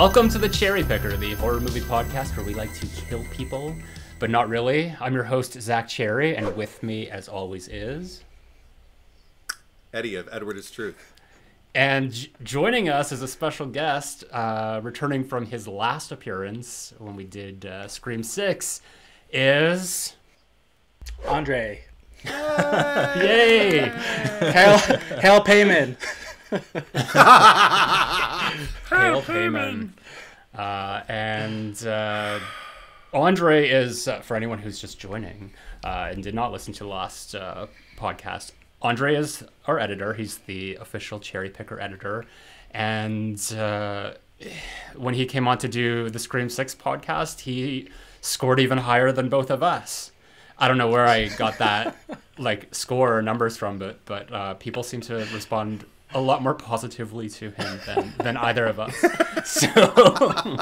Welcome to the Cherry Picker, the horror movie podcast where we like to kill people, but not really. I'm your host, Zack Cherry, and with me, as always, is. Eddie of Edward is Truth. And j- joining us as a special guest, uh, returning from his last appearance when we did uh, Scream 6, is. Andre. Yay! Hail, Hail Paimon. Hail Paimon. Uh, and uh, Andre is, uh, for anyone who's just joining uh, and did not listen to the last uh, podcast, Andre is our editor. He's the official Cherry Picker editor. And uh, when he came on to do the Scream 6 podcast, he scored even higher than both of us. I don't know where I got that like score or numbers from, but but uh, people seem to respond a lot more positively to him than than either of us. So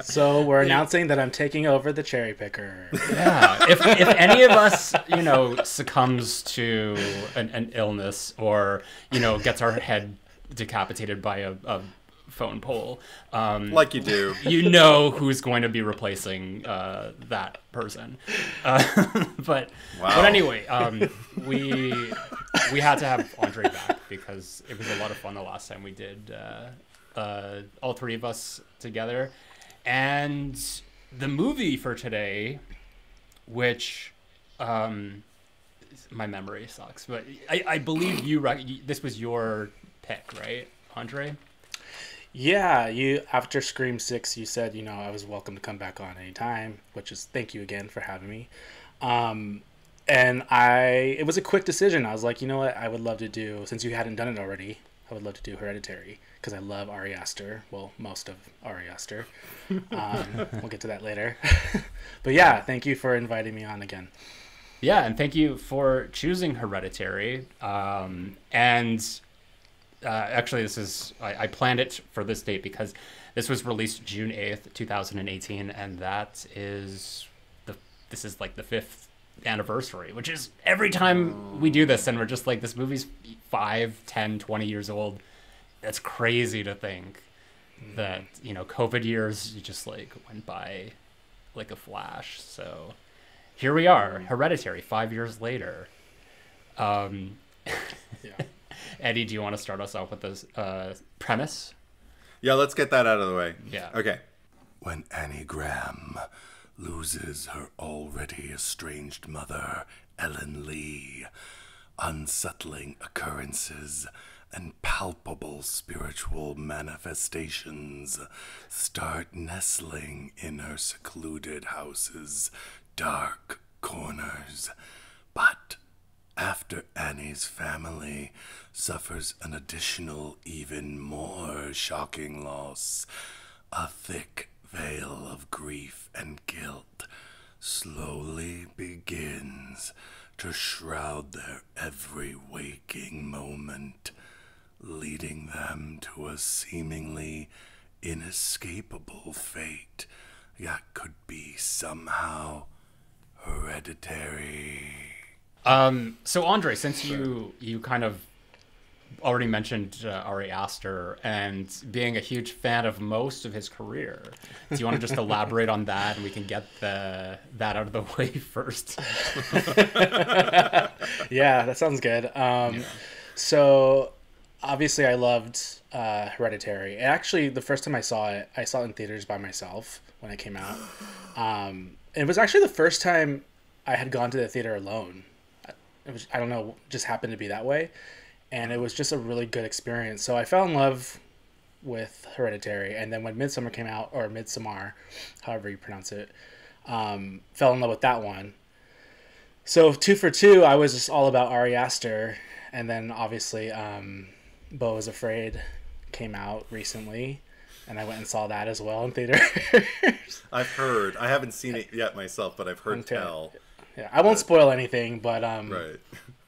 So we're announcing that I'm taking over the cherry picker. yeah, if if any of us you know succumbs to an, an illness or you know gets our head decapitated by a, a phone pole. um, Like you do. you know who's going to be replacing uh, that person. Uh, but Wow. but anyway, um, we we had to have Andre back because it was a lot of fun the last time we did uh, uh, all three of us together, and the movie for today, which. Um, my memory sucks, but I, I believe you, rec- this was your pick, right, Andre? Yeah, you after Scream Six, you said you know I was welcome to come back on anytime, which is thank you again for having me. Um, and I it was a quick decision. I was like, you know what, I would love to do since you hadn't done it already. I would love to do Hereditary because I love Ari Aster. Well, most of Ari Aster. Um, we'll get to that later. but yeah, thank you for inviting me on again. Yeah, and thank you for choosing Hereditary. Um, and uh, actually, this is I, I planned it for this date because this was released June eighth, two thousand and eighteen, and that is the this is like the fifth anniversary, which is every time we do this, and we're just like this movie's five, 10, 20 years old. That's crazy to think that you know COVID years just like went by like a flash. So here we are, Hereditary, five years later. Um, Yeah. Eddie, do you want to start us off with this uh, premise? Yeah, let's get that out of the way. Yeah. Okay. When Annie Graham loses her already estranged mother, Ellen Lee, unsettling occurrences and palpable spiritual manifestations start nestling in her secluded house's dark corners. But after Annie's family suffers an additional, even more shocking loss, a thick veil of grief and guilt slowly begins to shroud their every waking moment, leading them to a seemingly inescapable fate that could be somehow hereditary. Um, so Andre, since you you kind of already mentioned uh, Ari Aster and being a huge fan of most of his career, do you want to just elaborate on that and we can get the that out of the way first? yeah, that sounds good. Um, So, obviously, I loved uh, Hereditary. Actually, the first time I saw it, I saw it in theaters by myself when it came out. Um, it was actually the first time I had gone to the theater alone. It was, I don't know, just happened to be that way. And it was just a really good experience. So I fell in love with Hereditary. And then when Midsummer came out, or Midsommar, however you pronounce it, um, fell in love with that one. So two for two, I was just all about Ari Aster, and then obviously, um, Beau is Afraid came out recently, and I went and saw that as well in theater. I've heard. I haven't seen it yet myself, but I've heard Okay. tell. Yeah, I won't spoil anything, but um, Right.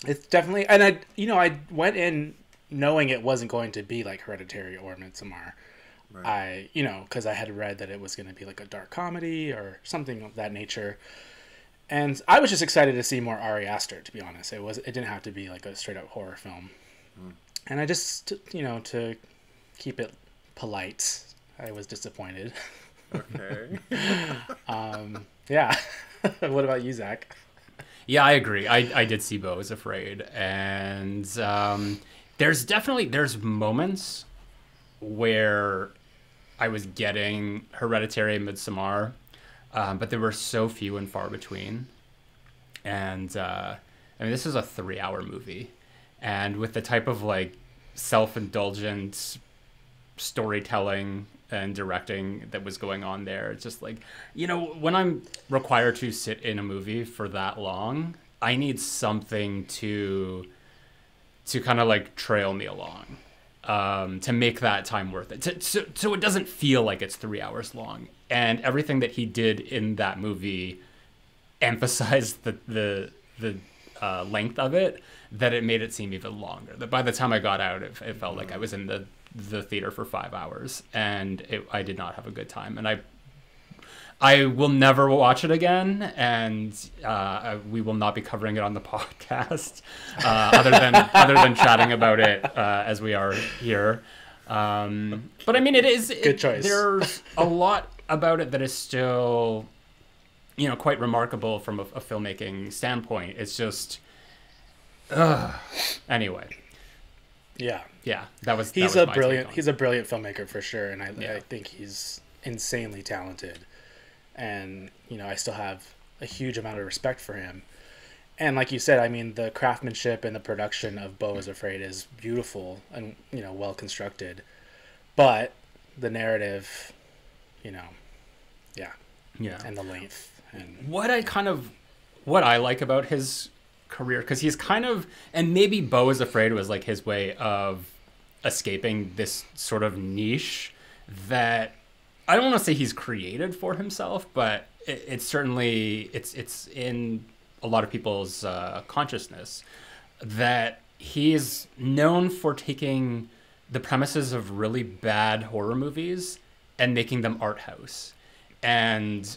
it's definitely, and I, you know, I went in knowing it wasn't going to be like Hereditary or Midsommar. Right. I, you know, because I had read that it was going to be like a dark comedy or something of that nature. And I was just excited to see more Ari Aster. To be honest, it was it didn't have to be like a straight up horror film. And I just, you know, to keep it polite, I was disappointed. Okay. Yeah. what about you, Zack? Yeah, I agree. I, I did see Beau is Afraid, and um, there's definitely there's moments where I was getting Hereditary and Midsommar, um, but there were so few and far between. And uh, I mean, this is a three-hour movie, and with the type of like self-indulgent storytelling and directing that was going on there. It's just like, you know, when I'm required to sit in a movie for that long, I need something to to kind of like trail me along. Um, to make that time worth it, to, so, so it doesn't feel like it's three hours long. And everything that he did in that movie emphasized the the the uh, length of it that it made it seem even longer. That by the time I got out, it, it felt like I was in the the theater for five hours, and it, I did not have a good time. And I I will never watch it again, and uh, we will not be covering it on the podcast, uh, other than other than chatting about it uh, as we are here. Um, but I mean, it is Good it- choice. There's a lot about it that is still, you know, quite remarkable from a, a filmmaking standpoint. It's just, ugh. anyway, Yeah. Yeah, that was. that He's was a brilliant he's a brilliant filmmaker for sure and I, Yeah. I think he's insanely talented. And, you know, I still have a huge amount of respect for him. And like you said, I mean, the craftsmanship and the production of Beau is Afraid is beautiful and, you know, well constructed. But the narrative, you know, yeah, yeah. and the length and what I kind of what I like about his career because he's kind of and maybe Beau is afraid was like his way of escaping this sort of niche that I don't want to say he's created for himself, but it, it's certainly it's it's in a lot of people's uh, consciousness that he's known for taking the premises of really bad horror movies and making them art house. And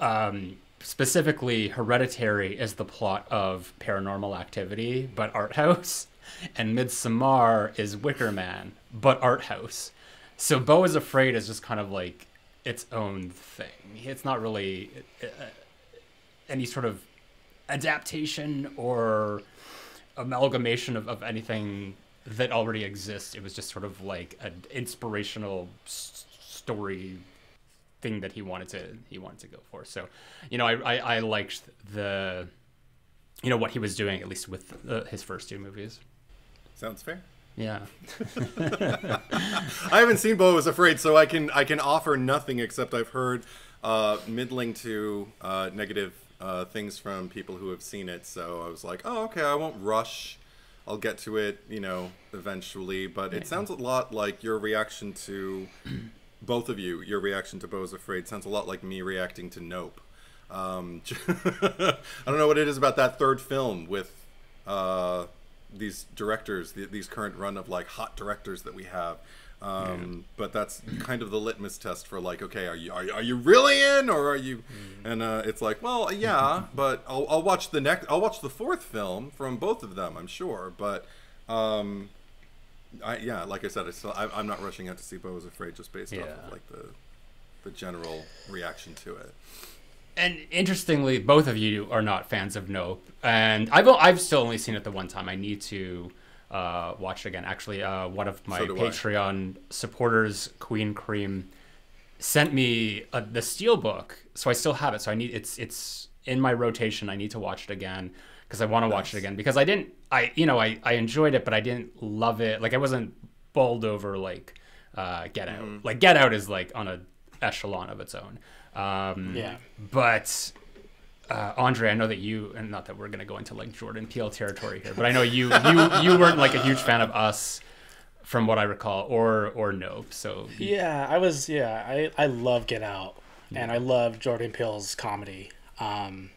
um, specifically hereditary is the plot of paranormal activity but art house and midsommar is wicker man but art house. So beau is afraid is just kind of like its own thing. It's not really uh, any sort of adaptation or amalgamation of, of anything that already exists. It was just sort of like an inspirational s- story thing that he wanted to he wanted to go for. So, you know, I I, I liked the you know what he was doing at least with uh, his first two movies. Sounds fair. Yeah. I haven't seen Beau is Afraid, so I can I can offer nothing except I've heard uh, middling to uh, negative uh, things from people who have seen it. So I was like, oh, okay, I won't rush. I'll get to it, you know, eventually. But it sounds a lot like your reaction to both of you. Your reaction to Beau's Afraid sounds a lot like me reacting to Nope. Um, I don't know what it is about that third film with uh, these directors, the, these current run of like hot directors that we have. Um, But that's kind of the litmus test for like, okay, are you are, you- are you really in, or are you? And uh, it's like, well, yeah, but I'll, I'll watch the next. I'll watch the fourth film from both of them, I'm sure. But um, I, yeah, like I said, I still, I, I'm not rushing out to see Beau is Afraid just based off of like the the general reaction to it. And interestingly, both of you are not fans of Nope, and I've I've still only seen it the one time. I need to uh, watch it again. Actually, uh, one of my So do I. Patreon supporters, Queen Cream, sent me uh, the Steelbook, so I still have it. So I need it's it's in my rotation. I need to watch it again because I want to watch it again because I didn't I you know I I enjoyed it, but I didn't love it. Like I wasn't bowled over like uh, Get Out. Mm-hmm. Like Get Out is like on a echelon of its own. Um, Yeah. But uh, Andre, I know that you, and not that we're gonna go into like Jordan Peele territory here, but I know you you you weren't like a huge fan of Us, from what I recall, or or Nope. So Yeah, I was. Yeah, I I love Get Out, and I love Jordan Peele's comedy. Um,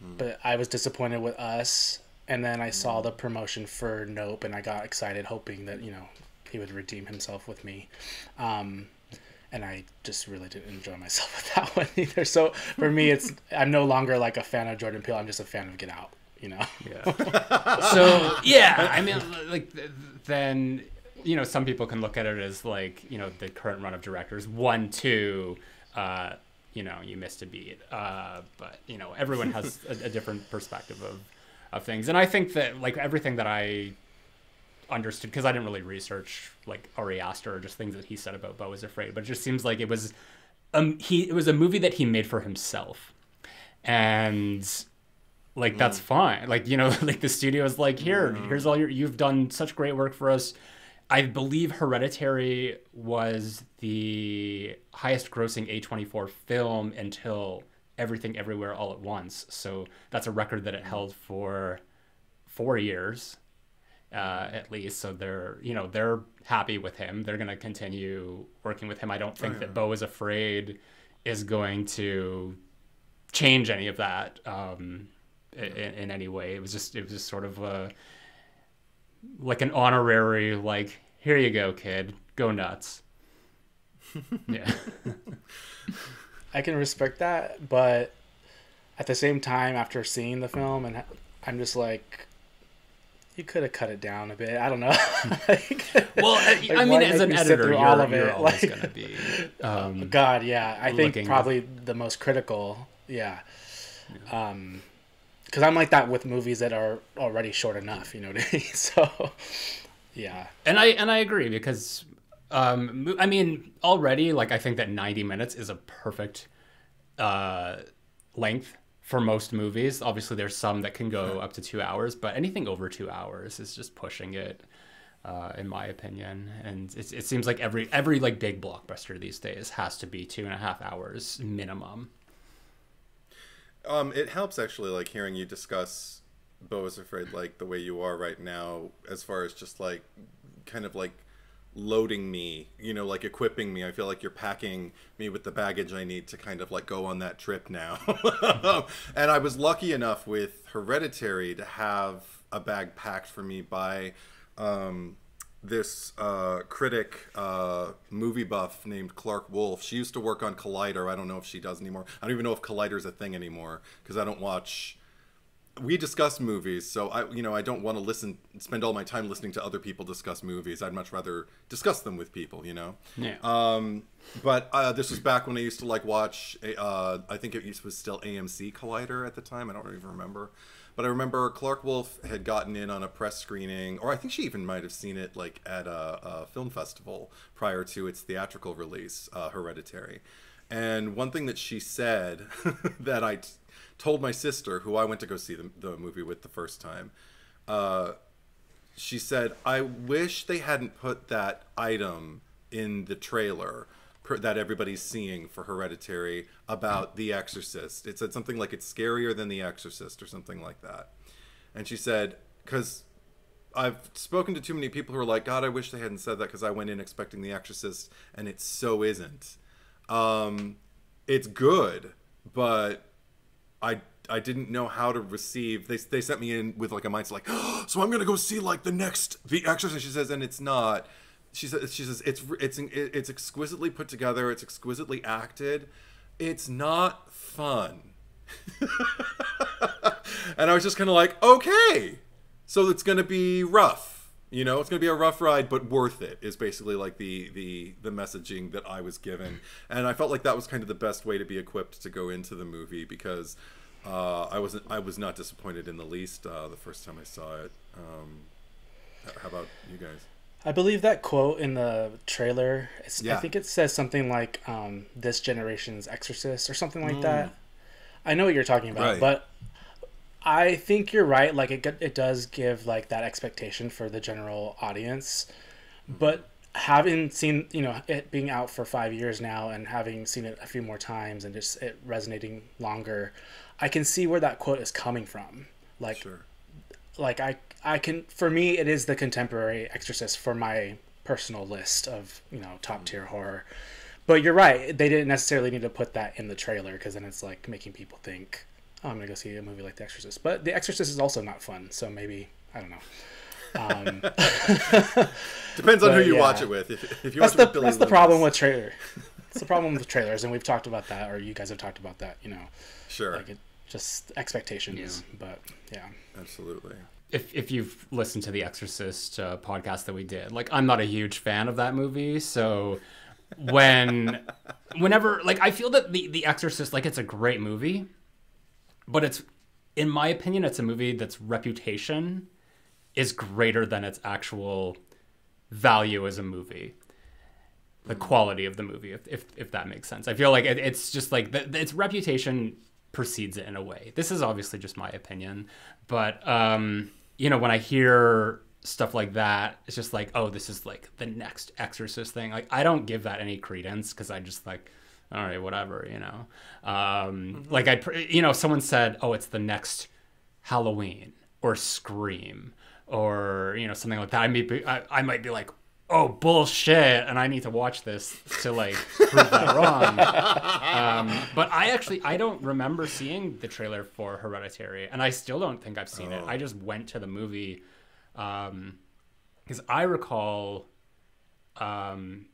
but I was disappointed with Us, and then I saw the promotion for Nope, and I got excited, hoping that you know he would redeem himself with me. Um, and I just really didn't enjoy myself with that one either. So for me, it's I'm no longer like a fan of Jordan Peele. I'm just a fan of Get Out. You know. yeah. so yeah, I mean, like then you know, some people can look at it as like, you know, the current run of directors, one, two, uh, you know, you missed a beat. Uh, but you know, everyone has a, a different perspective of of things, and I think that like everything that I understood because I didn't really research like Ari Aster or just things that he said about Beau is Afraid, but it just seems like it was um he it was a movie that he made for himself, and like that's fine. Like you know, like the studio is like here, here's all your you've done such great work for us. I believe Hereditary was the highest grossing A24 film until Everything Everywhere All at Once. So that's a record that it held for four years uh, at least. So they're, you know, they're happy with him. They're going to continue working with him. I don't think that Beau is Afraid is going to change any of that um, in, in any way. It was just, it was just sort of a, like an honorary like here you go kid go nuts yeah I can respect that, but at the same time, after seeing the film, and I'm just like, you could have cut it down a bit. I don't know. like, well I, like, I mean as an editor you're, all of you're it? always Like- going to be um, God, yeah, I think probably the most critical. Yeah. Um, because I'm like that with movies that are already short enough. You know what I mean? So, yeah. and i and i agree because um i mean already like i think that 90 minutes is a perfect uh length for most movies obviously there's some that can go up to two hours but anything over two hours is just pushing it uh, in my opinion and it, it seems like every every like big blockbuster these days has to be two and a half hours minimum Um, it helps actually, like hearing you discuss Beau is Afraid, like the way you are right now, as far as just like kind of like loading me, you know, like equipping me. I feel like you're packing me with the baggage I need to kind of like go on that trip now. and I was lucky enough with Hereditary to have a bag packed for me by um, this uh, critic, uh, movie buff named Clarke Wolfe. She used to work on Collider. I don't know if she does anymore. I don't even know if Collider's a thing anymore because I don't watch. We discuss movies, so I, you know, I don't want to listen, spend all my time listening to other people discuss movies. I'd much rather discuss them with people, you know. yeah Um, but uh, this was back when I used to like watch. Uh, I think it used was still AMC Collider at the time. I don't even remember. But I remember Clarke Wolfe had gotten in on a press screening, or I think she even might have seen it like at a, a film festival prior to its theatrical release, uh, Hereditary. And one thing that she said that I t- told my sister, who I went to go see the, the movie with the first time, uh, she said, "I wish they hadn't put that item in the trailer that everybody's seeing for Hereditary about The Exorcist. It said something like it's scarier than The Exorcist or something like that." And she said, "Because I've spoken to too many people who are like, God, I wish they hadn't said that because I went in expecting The Exorcist, and it so isn't. Um, it's good, but I I didn't know how to receive. They they sent me in with like a mindset like, oh, so I'm gonna go see like the next The Exorcist. She says, and it's not. She says she says it's it's it's exquisitely put together. It's exquisitely acted. It's not fun. and I was just kind of like, okay, so it's gonna be rough. You know, it's gonna be a rough ride, but worth it. Is basically like the the the messaging that I was given, and I felt like that was kind of the best way to be equipped to go into the movie because uh, I wasn't I was not disappointed in the least uh, the first time I saw it. Um, how about you guys? I believe that quote in the trailer. It's, I think it says something like um, "this generation's Exorcist" or something like Mm. that. I know what you're talking about, Right. but I think you're right. Like it, it does give like that expectation for the general audience, but having seen you know it being out for five years now and having seen it a few more times and just it resonating longer, I can see where that quote is coming from. Like Sure. like I I can for me it is the contemporary Exorcist for my personal list of you know top tier horror. But you're right; they didn't necessarily need to put that in the trailer because then it's like making people think, "Oh, I'm gonna go see a movie like The Exorcist." But The Exorcist is also not fun, so maybe I don't know. Um, Depends on who you yeah. watch it with. If, if you that's watch the it with Billy that's the problem with trailer. It's the problem with trailers, and we've talked about that, or you guys have talked about that. You know, sure, like it just expectations. But yeah, absolutely. If if you've listened to the Exorcist uh, podcast that we did, like I'm not a huge fan of that movie, so when whenever like I feel that the the Exorcist like it's a great movie, but it's in my opinion it's a movie that's reputation is greater than its actual value as a movie. The quality of the movie if, if, if that makes sense. I feel like it, it's just like the, its reputation precedes it in a way. This is obviously just my opinion but um you know when i hear stuff like that it's just like oh this is like the next exorcist thing. Like i don't give that any credence because i just like all right whatever you know? Um like i you know someone said oh it's the next halloween or scream or you know something like that. I may be i, I might be like oh bullshit and i need to watch this to like prove that wrong. Um, but i actually i don't remember seeing the trailer for hereditary and i still don't think i've seen it. I just went to the movie um because i recall um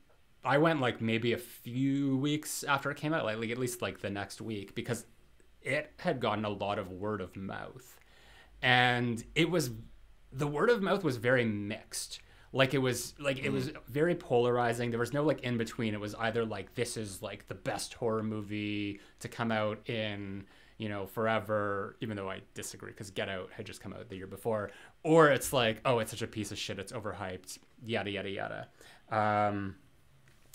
i went like maybe a few weeks after it came out like, like at least like the next week because it had gotten a lot of word of mouth. And it was the word of mouth was very mixed like it was like it was very polarizing. There was no like in between. It was either like this is like the best horror movie to come out in you know forever even though i disagree because get out had just come out the year before. Or it's like oh it's such a piece of shit it's overhyped yada yada yada. Um,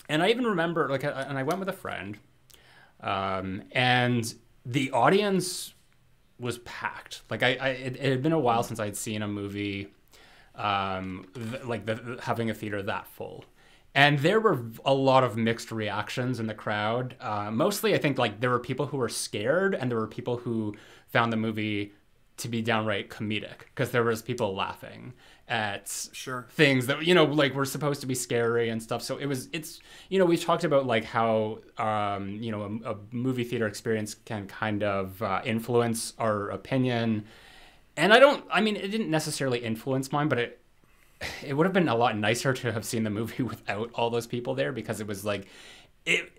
and i even remember like I- and i went with a friend um, and the audience was packed. Like I, I it, it had been a while since I'd seen a movie, um, th- like the, having a theater that full, and there were a lot of mixed reactions in the crowd. Uh, mostly, I think like there were people who were scared, and there were people who found the movie to be downright comedic because there was people laughing at Sure. things that you know like were supposed to be scary and stuff so it was it's you know we've talked about like how um you know a, a movie theater experience can kind of uh, influence our opinion and i don't i mean it didn't necessarily influence mine but it it would have been a lot nicer to have seen the movie without all those people there because it was like it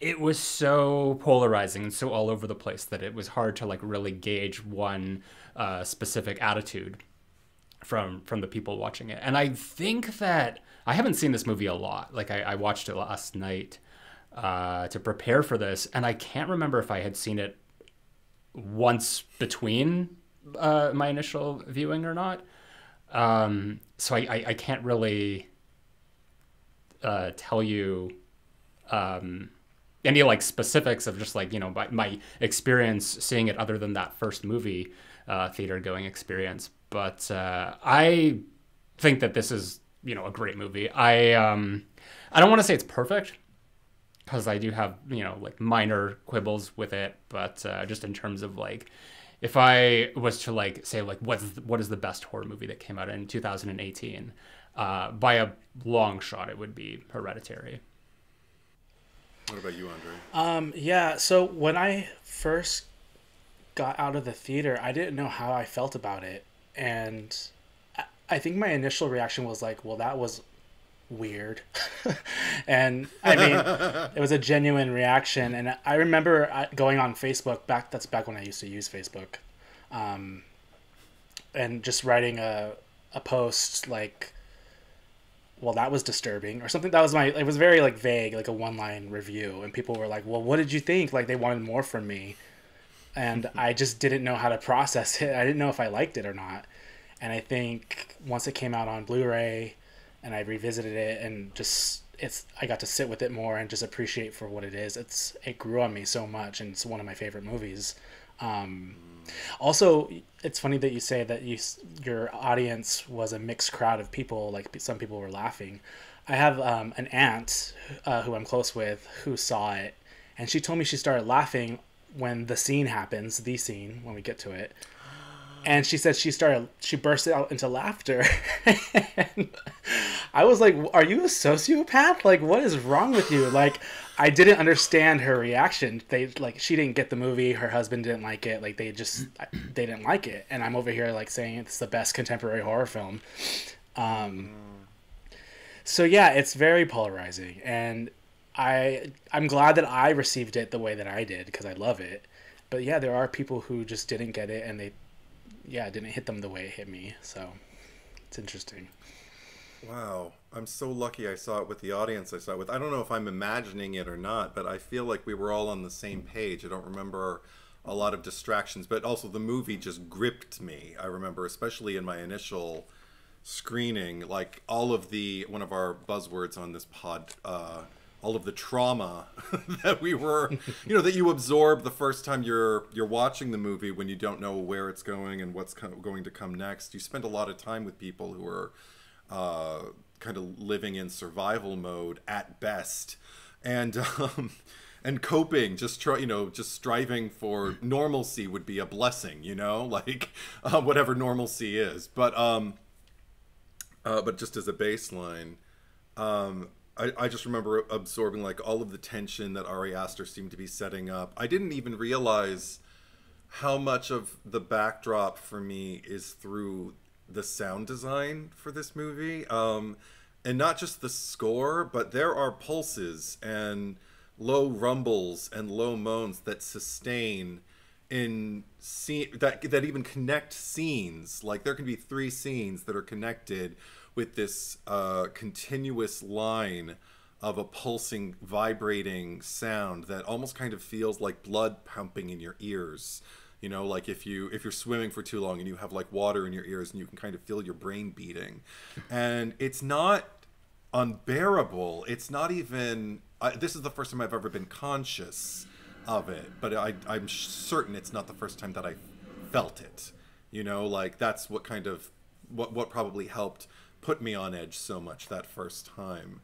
it was so polarizing and so all over the place that it was hard to like really gauge one uh, specific attitude from from the people watching it. And I think that I haven't seen this movie a lot. Like I, I watched it last night uh, to prepare for this, and I can't remember if I had seen it once between uh, my initial viewing or not. Um, so I, I, I can't really uh, tell you um, any like specifics of just like you know my, my experience seeing it other than that first movie uh, theater going experience but uh, i think that this is you know a great movie i um i don't want to say it's perfect because i do have you know like minor quibbles with it but uh, just in terms of like if i was to like say like what's what is the best horror movie that came out in 2018 uh, by a long shot it would be hereditary What about you, Andre? Um, yeah, so when I first got out of the theater, I didn't know how I felt about it. And I- I think my initial reaction was like, well, that was weird. and I mean, it was a genuine reaction. And I remember uh, going on Facebook, back that's back when I used to use Facebook, um, and just writing a, a post like, well that was disturbing or something. That was my it was very like vague like a one line review. And people were like well what did you think? Like they wanted more from me. And i just didn't know how to process it. I didn't know if i liked it or not. And i think once it came out on blu-ray and i revisited it and just it's i got to sit with it more and just appreciate for what it is it's it grew on me so much and it's one of my favorite movies um, also, it's funny that you say that you your audience was a mixed crowd of people. Like some people were laughing. I have um, an aunt uh, who I'm close with who saw it, and she told me she started laughing when the scene happens, the scene when we get to it. And she said she started, she burst out into laughter. I was like, "Are you a sociopath? Like, what is wrong with you?" Like, I didn't understand her reaction. They like she didn't get the movie. Her husband didn't like it. Like they just they didn't like it. And I'm over here like saying it's the best contemporary horror film. Um, so yeah, it's very polarizing, and I I'm glad that I received it the way that I did because I love it. But yeah, there are people who just didn't get it, and they yeah, it didn't hit them the way it hit me. So it's interesting. Wow, I'm so lucky I saw it with the audience I saw it with. I don't know if I'm imagining it or not, but I feel like we were all on the same page. I don't remember a lot of distractions, but also the movie just gripped me. I remember, especially in my initial screening, like all of the one of our buzzwords on this pod, uh, all of the trauma that we were, you know, that you absorb the first time you're you're watching the movie when you don't know where it's going and what's co- going to come next. You spend a lot of time with people who are uh, kind of living in survival mode at best, and um, and coping. Just try, you know, just striving for normalcy would be a blessing, you know, like uh, whatever normalcy is. But um, uh, but just as a baseline, um, I, I just remember absorbing like all of the tension that Ari Aster seemed to be setting up. I didn't even realize how much of the backdrop for me is through the sound design for this movie. Um, and not just the score, but there are pulses and low rumbles and low moans that sustain in scene that that even connect scenes. Like there can be three scenes that are connected with this uh, continuous line of a pulsing, vibrating sound that almost kind of feels like blood pumping in your ears. You know, like if you if you're swimming for too long and you have like water in your ears and you can kind of feel your brain beating, and it's not unbearable. It's not even. I, this is the first time I've ever been conscious of it, but I, I'm certain it's not the first time that I felt it. You know, like that's what kind of what what probably helped put me on edge so much that first time.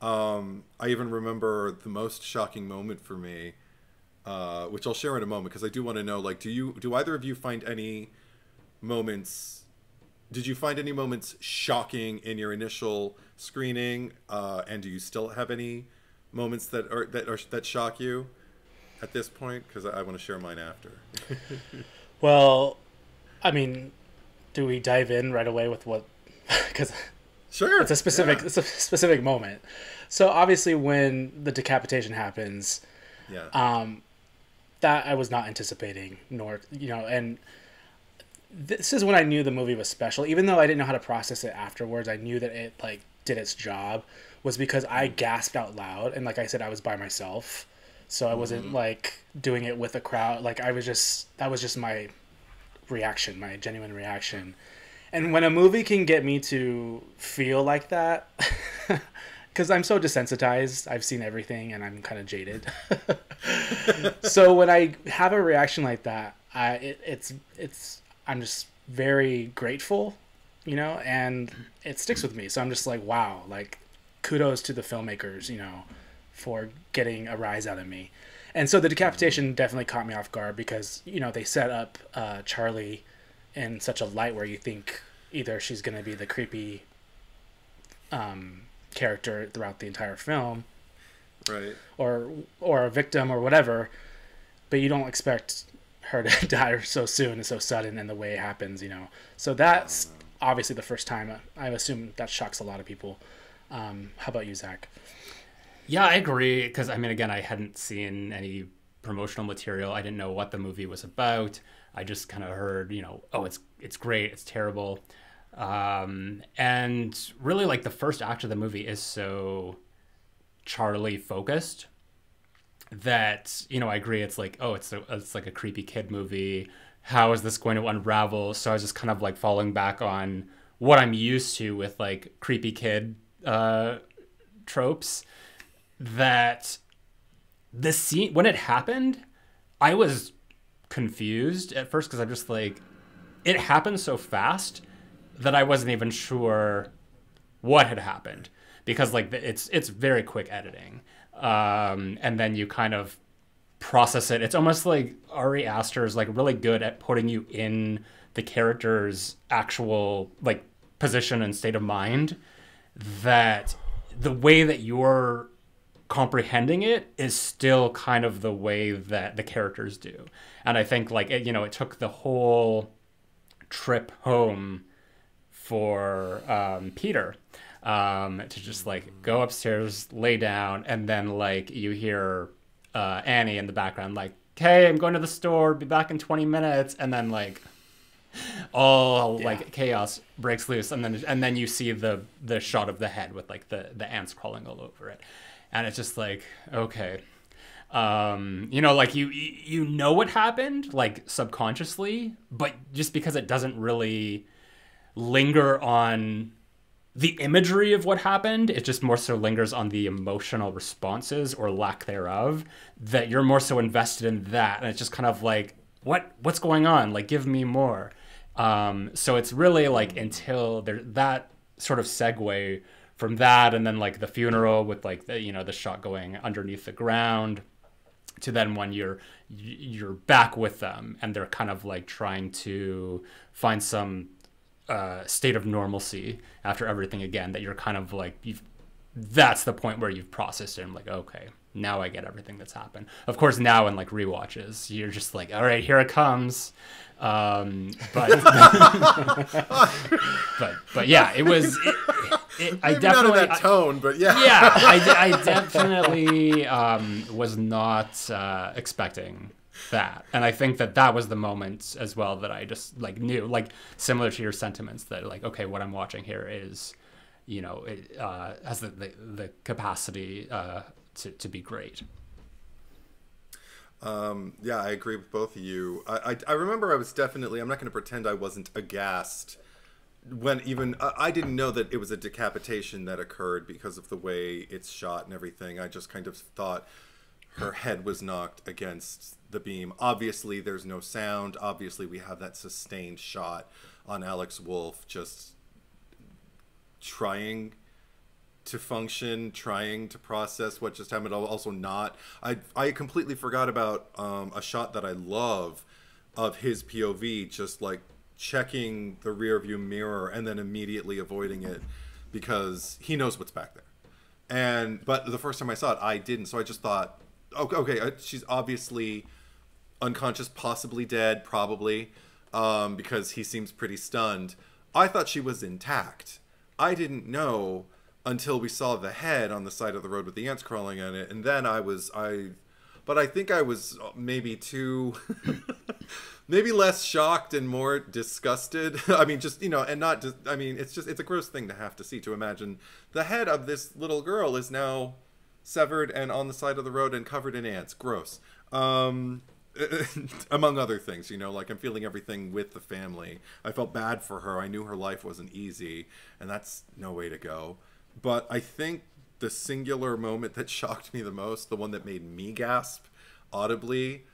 Um, I even remember the most shocking moment for me, uh, which I'll share in a moment because I do want to know. Like, do you do either of you find any moments? Did you find any moments shocking in your initial screening? Uh, and do you still have any moments that are that are that shock you at this point? Because I, I want to share mine after. Well, I mean, do we dive in right away with what? Because sure, it's a specific Yeah. it's a specific moment. So obviously, when the decapitation happens, yeah. um, that I was not anticipating, nor you know, and this is when I knew the movie was special. Even though I didn't know how to process it afterwards, I knew that it like did its job. Was because I gasped out loud, and like I said, I was by myself, so I wasn't like doing it with a crowd. Like I was just that was just my reaction, my genuine reaction. And when a movie can get me to feel like that, because I'm so desensitized, I've seen everything and I'm kind of jaded. so when I have a reaction like that, I it, it's it's I'm just very grateful, you know, and it sticks with me. So I'm just like, wow, like kudos to the filmmakers, you know, for getting a rise out of me. And so the decapitation definitely caught me off guard because you know they set up uh, Charlie in such a light where you think either she's going to be the creepy um, character throughout the entire film, right. or or a victim or whatever, but you don't expect her to die so soon and so sudden and the way it happens, you know. So that's obviously the first time. I assume that shocks a lot of people. Um, how about you, Zack? Yeah, I agree. Because I mean, again, I hadn't seen any promotional material. I didn't know what the movie was about. I just kind of heard, you know, oh, it's it's great, it's terrible, um, and really, like the first act of the movie is so Charlie focused that you know I agree. It's like, oh, it's a, it's like a creepy kid movie. How is this going to unravel? So I was just kind of like falling back on what I'm used to with like creepy kid uh, tropes that the scene when it happened i was confused at first because i'm just like it happened so fast that i wasn't even sure what had happened because like it's it's very quick editing um, and then you kind of process it. It's almost like ari aster is like really good at putting you in the character's actual like position and state of mind that the way that you're comprehending it is still kind of the way that the characters do. And I think like it, you know, it took the whole trip home for um, Peter um, to just like go upstairs, lay down, and then like you hear uh, Annie in the background like, "Hey, I'm going to the store. Be back in 20 minutes," and then like all Yeah. like chaos breaks loose and then and then you see the the shot of the head with like the the ants crawling all over it and it's just like okay. Um you know like you you know what happened like subconsciously but just because it doesn't really linger on the imagery of what happened it just more so lingers on the emotional responses or lack thereof that you're more so invested in that. And it's just kind of like what what's going on? Like give me more. Um so it's really like until there that sort of segue from that and then like the funeral with like the you know the shot going underneath the ground to then when you're you're back with them and they're kind of like trying to find some uh, state of normalcy after everything again that you're kind of like you've that's the point where you've processed it and like okay now i get everything that's happened. Of course now in like rewatches you're just like all right here it comes um but but but yeah it was it, it, i Maybe not in definitely that I- tone, but yeah. yeah, I, I definitely um, was not uh, expecting that, and I think that that was the moment as well that I just like knew, like similar to your sentiments that like okay, what I'm watching here is, you know, it uh, has the the, the capacity uh, to to be great. Um, yeah, I agree with both of you. I, I, I remember I was definitely, I'm not going to pretend I wasn't aghast when even, I, I didn't know that it was a decapitation that occurred because of the way it's shot and everything. I just kind of thought her head was knocked against the beam. Obviously, there's no sound. Obviously, we have that sustained shot on Alex Wolff just trying to function, trying to process what just happened. Also, not. I I completely forgot about um, a shot that I love of his POV, just like checking the rear view mirror and then immediately avoiding it because he knows what's back there. And but the first time I saw it, I didn't. So I just thought, okay, okay, uh, she's obviously unconscious, possibly dead, probably, um, because he seems pretty stunned. I thought she was intact. I didn't know until we saw the head on the side of the road with the ants crawling on it, and then I was I, but I think I was maybe too, maybe less shocked and more disgusted. I mean, just you know, and not just. I mean, it's just it's a gross thing to have to see to imagine the head of this little girl is now severed and on the side of the road and covered in ants. Gross. Um, among other things, you know, like I'm feeling everything with the family. I felt bad for her. I knew her life wasn't easy, and that's no way to go. But I think the singular moment that shocked me the most, the one that made me gasp audibly,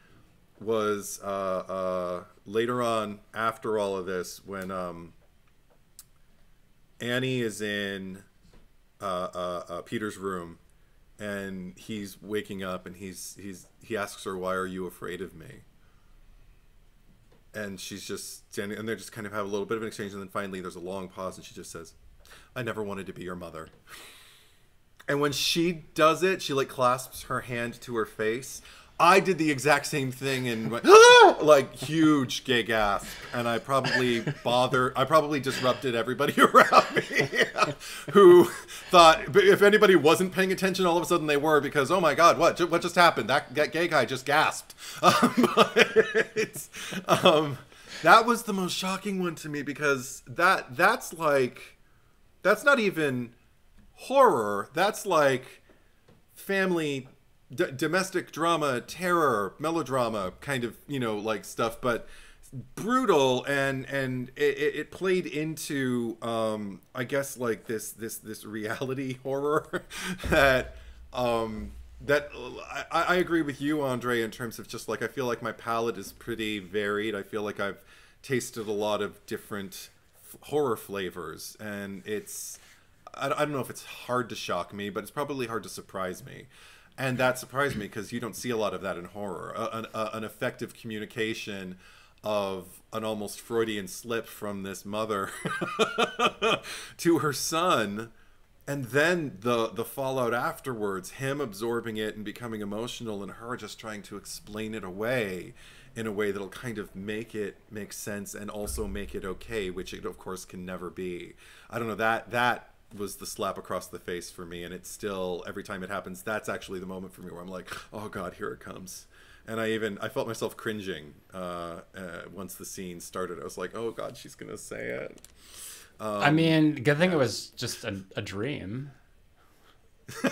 was uh, uh, later on after all of this when um, Annie is in uh, uh, uh, Peter's room and he's waking up and he's he's he asks her why are you afraid of me? And she's just standing and they just kind of have a little bit of an exchange and then finally there's a long pause and she just says i never wanted to be your mother. And when she does it she like clasps her hand to her face. I did the exact same thing and went, like huge gay gasp. And i probably bother i probably disrupted everybody around me who thought but if anybody wasn't paying attention all of a sudden they were because oh my god what what just happened? That, that gay guy just gasped. Um, um, that was the most shocking one to me because that that's like that's not even horror. That's like family d- domestic drama terror melodrama kind of you know like stuff but brutal and and it, it played into um i guess like this this this reality horror that um that I, I agree with you andre in terms of just like i feel like my palate is pretty varied. I feel like i've tasted a lot of different horror flavors and it's I, I don't know if it's hard to shock me but it's probably hard to surprise me. And that surprised me because you don't see a lot of that in horror. A, an, a, an effective communication of an almost freudian slip from this mother to her son and then the the fallout afterwards him absorbing it and becoming emotional and her just trying to explain it away in a way that'll kind of make it make sense and also make it okay which it of course can never be i don't know that that was the slap across the face for me and it's still every time it happens that's actually the moment for me where i'm like oh god here it comes and I even I felt myself cringing uh, uh, once the scene started. I was like, "Oh God, she's gonna say it." Um, I mean, good thing it was just a, a dream.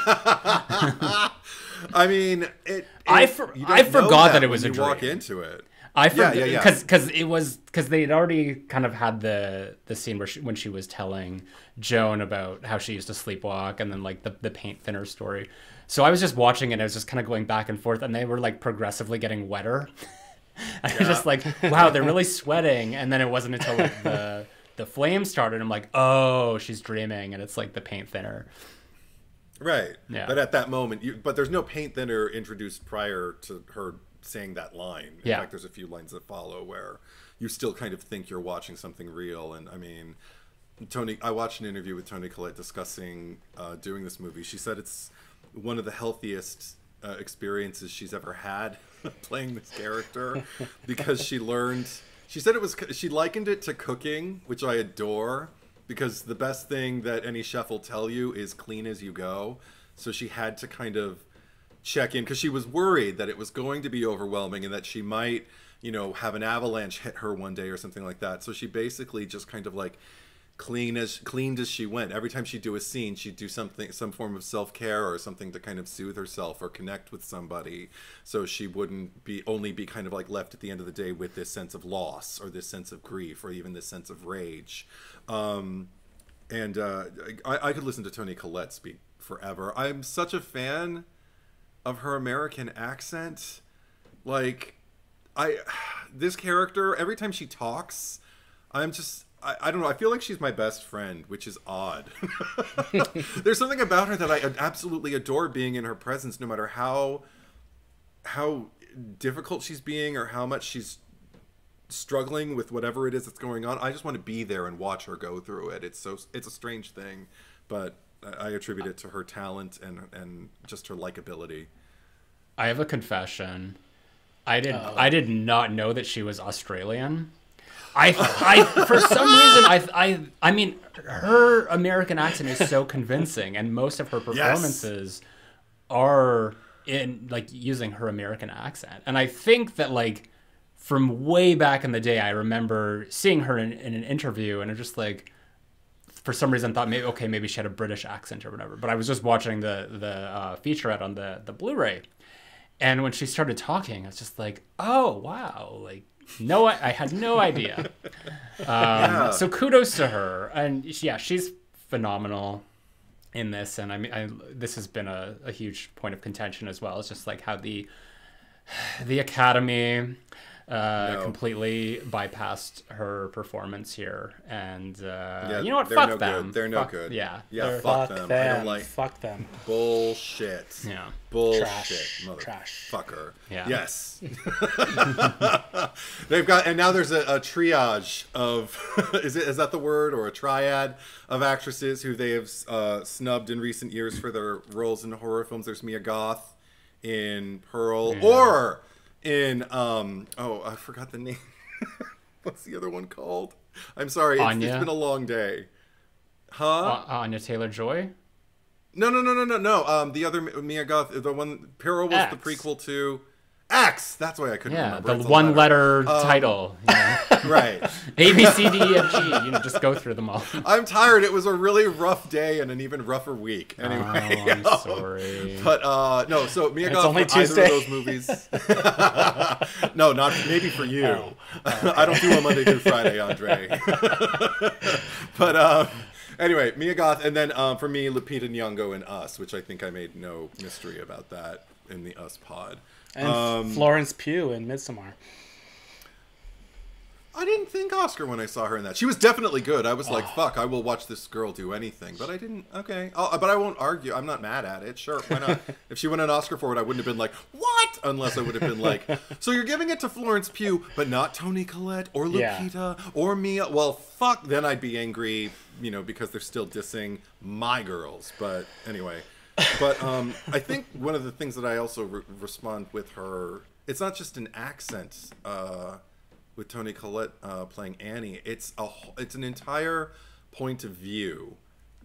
I mean, it. it I for- I forgot that it when was a you Walk into it. I Yeah, forgot yeah, yeah. because because it was because they had already kind of had the the scene where she, when she was telling Joan about how she used to sleepwalk and then like the the paint thinner story. So I was just watching it. I was just kind of going back and forth, and they were like progressively getting wetter. I was just like, wow, they're really sweating. And then it wasn't until like the the flame started. I'm like, oh, she's dreaming, and it's like the paint thinner. Right. Yeah. But at that moment, you, but there's no paint thinner introduced prior to her saying that line. In Yeah. fact, there's a few lines that follow where you still kind of think you're watching something real. And I mean, Toni, I watched an interview with Toni Collette discussing uh, doing this movie. She said it's one of the healthiest uh, experiences she's ever had playing this character because she learned. She said it was. She likened it to cooking, which I adore because the best thing that any chef will tell you is clean as you go. So she had to kind of check in because she was worried that it was going to be overwhelming and that she might, you know, have an avalanche hit her one day or something like that. So she basically just kind of like clean as cleaned as she went. Every time she'd do a scene, she'd do something, some form of self care or something to kind of soothe herself or connect with somebody, so she wouldn't be only be kind of like left at the end of the day with this sense of loss or this sense of grief or even this sense of rage. Um, and uh, I, I could listen to Toni Collette speak forever. I'm such a fan of her American accent. Like, I this character every time she talks, I'm just I, I don't know. I feel like she's my best friend, which is odd. There's something about her that I absolutely adore being in her presence, no matter how how difficult she's being or how much she's struggling with whatever it is that's going on. I just want to be there and watch her go through it. It's so it's a strange thing, but I I attribute it to her talent and and just her likability. I have a confession. I did oh. I did not know that she was Australian. I, I for some reason I I I mean her American accent is so convincing and most of her performances are in like using her American accent. And I think that like from way back in the day I remember seeing her in, in an interview and I'm just like for some reason thought maybe okay maybe she had a British accent or whatever. But I was just watching the the uh, featurette on the the Blu-ray and when she started talking, I was just like, "Oh wow!" Like, no, I, I had no idea. Um, So kudos to her, and yeah, she's phenomenal in this. And I mean, I, this has been a, a huge point of contention as well. It's just like how the the Academy uh, No. completely bypassed her performance here, and uh, Yeah, you know what? they're Fuck no them. good. They're no Fuck- good. Yeah, Yeah, they're- fuck Fuck them. them. I don't like- Fuck them. Bullshit. Yeah. Bullshit. Trash. Mother Trash. fucker. Yeah. Yes. They've got, and now there's a, a triage of, is it is that the word or a triad of actresses who they have uh, snubbed in recent years for their roles in horror films. There's Mia Goth in Pearl, or in um oh I forgot the name. What's the other one called? I'm sorry. It's, it's been a long day. Huh? Uh, Anya Taylor Joy. No, no, no, no, no, no. Um, the other Mia Goth, the one Pearl was the prequel to X. That's why I couldn't Yeah, remember. the It's one letter, title. You know? Right. A B C D E F G. You know, just go through them all. I'm tired. It was a really rough day and an even rougher week. Anyway. Oh, I'm sorry. But uh, no, so Mia It's only either Tuesday. of those movies. no, not maybe for you. Oh. I don't do a Monday through Friday, Andre. but um, anyway, Mia Goth, and then um, for me, Lupita Nyong'o in Us, which I think I made no mystery about that in the Us pod. And Um, Florence Pugh in Midsommar. I didn't think Oscar when I saw her in that. She was definitely good. I was like, "Fuck, I will watch this girl do anything." But I didn't. Okay, I'll, but I won't argue. I'm not mad at it. Sure, why not? if she won an Oscar for it, I wouldn't have been like, "What?" Unless I would have been like, "So you're giving it to Florence Pugh, but not Toni Collette or Yeah. Lupita or Mia?" Well, fuck. Then I'd be angry, you know, because they're still dissing my girls. But anyway, but um, I think one of the things that I also re- respond with her, it's not just an accent. Uh, with Toni Collette uh, playing Annie, it's a it's an entire point of view,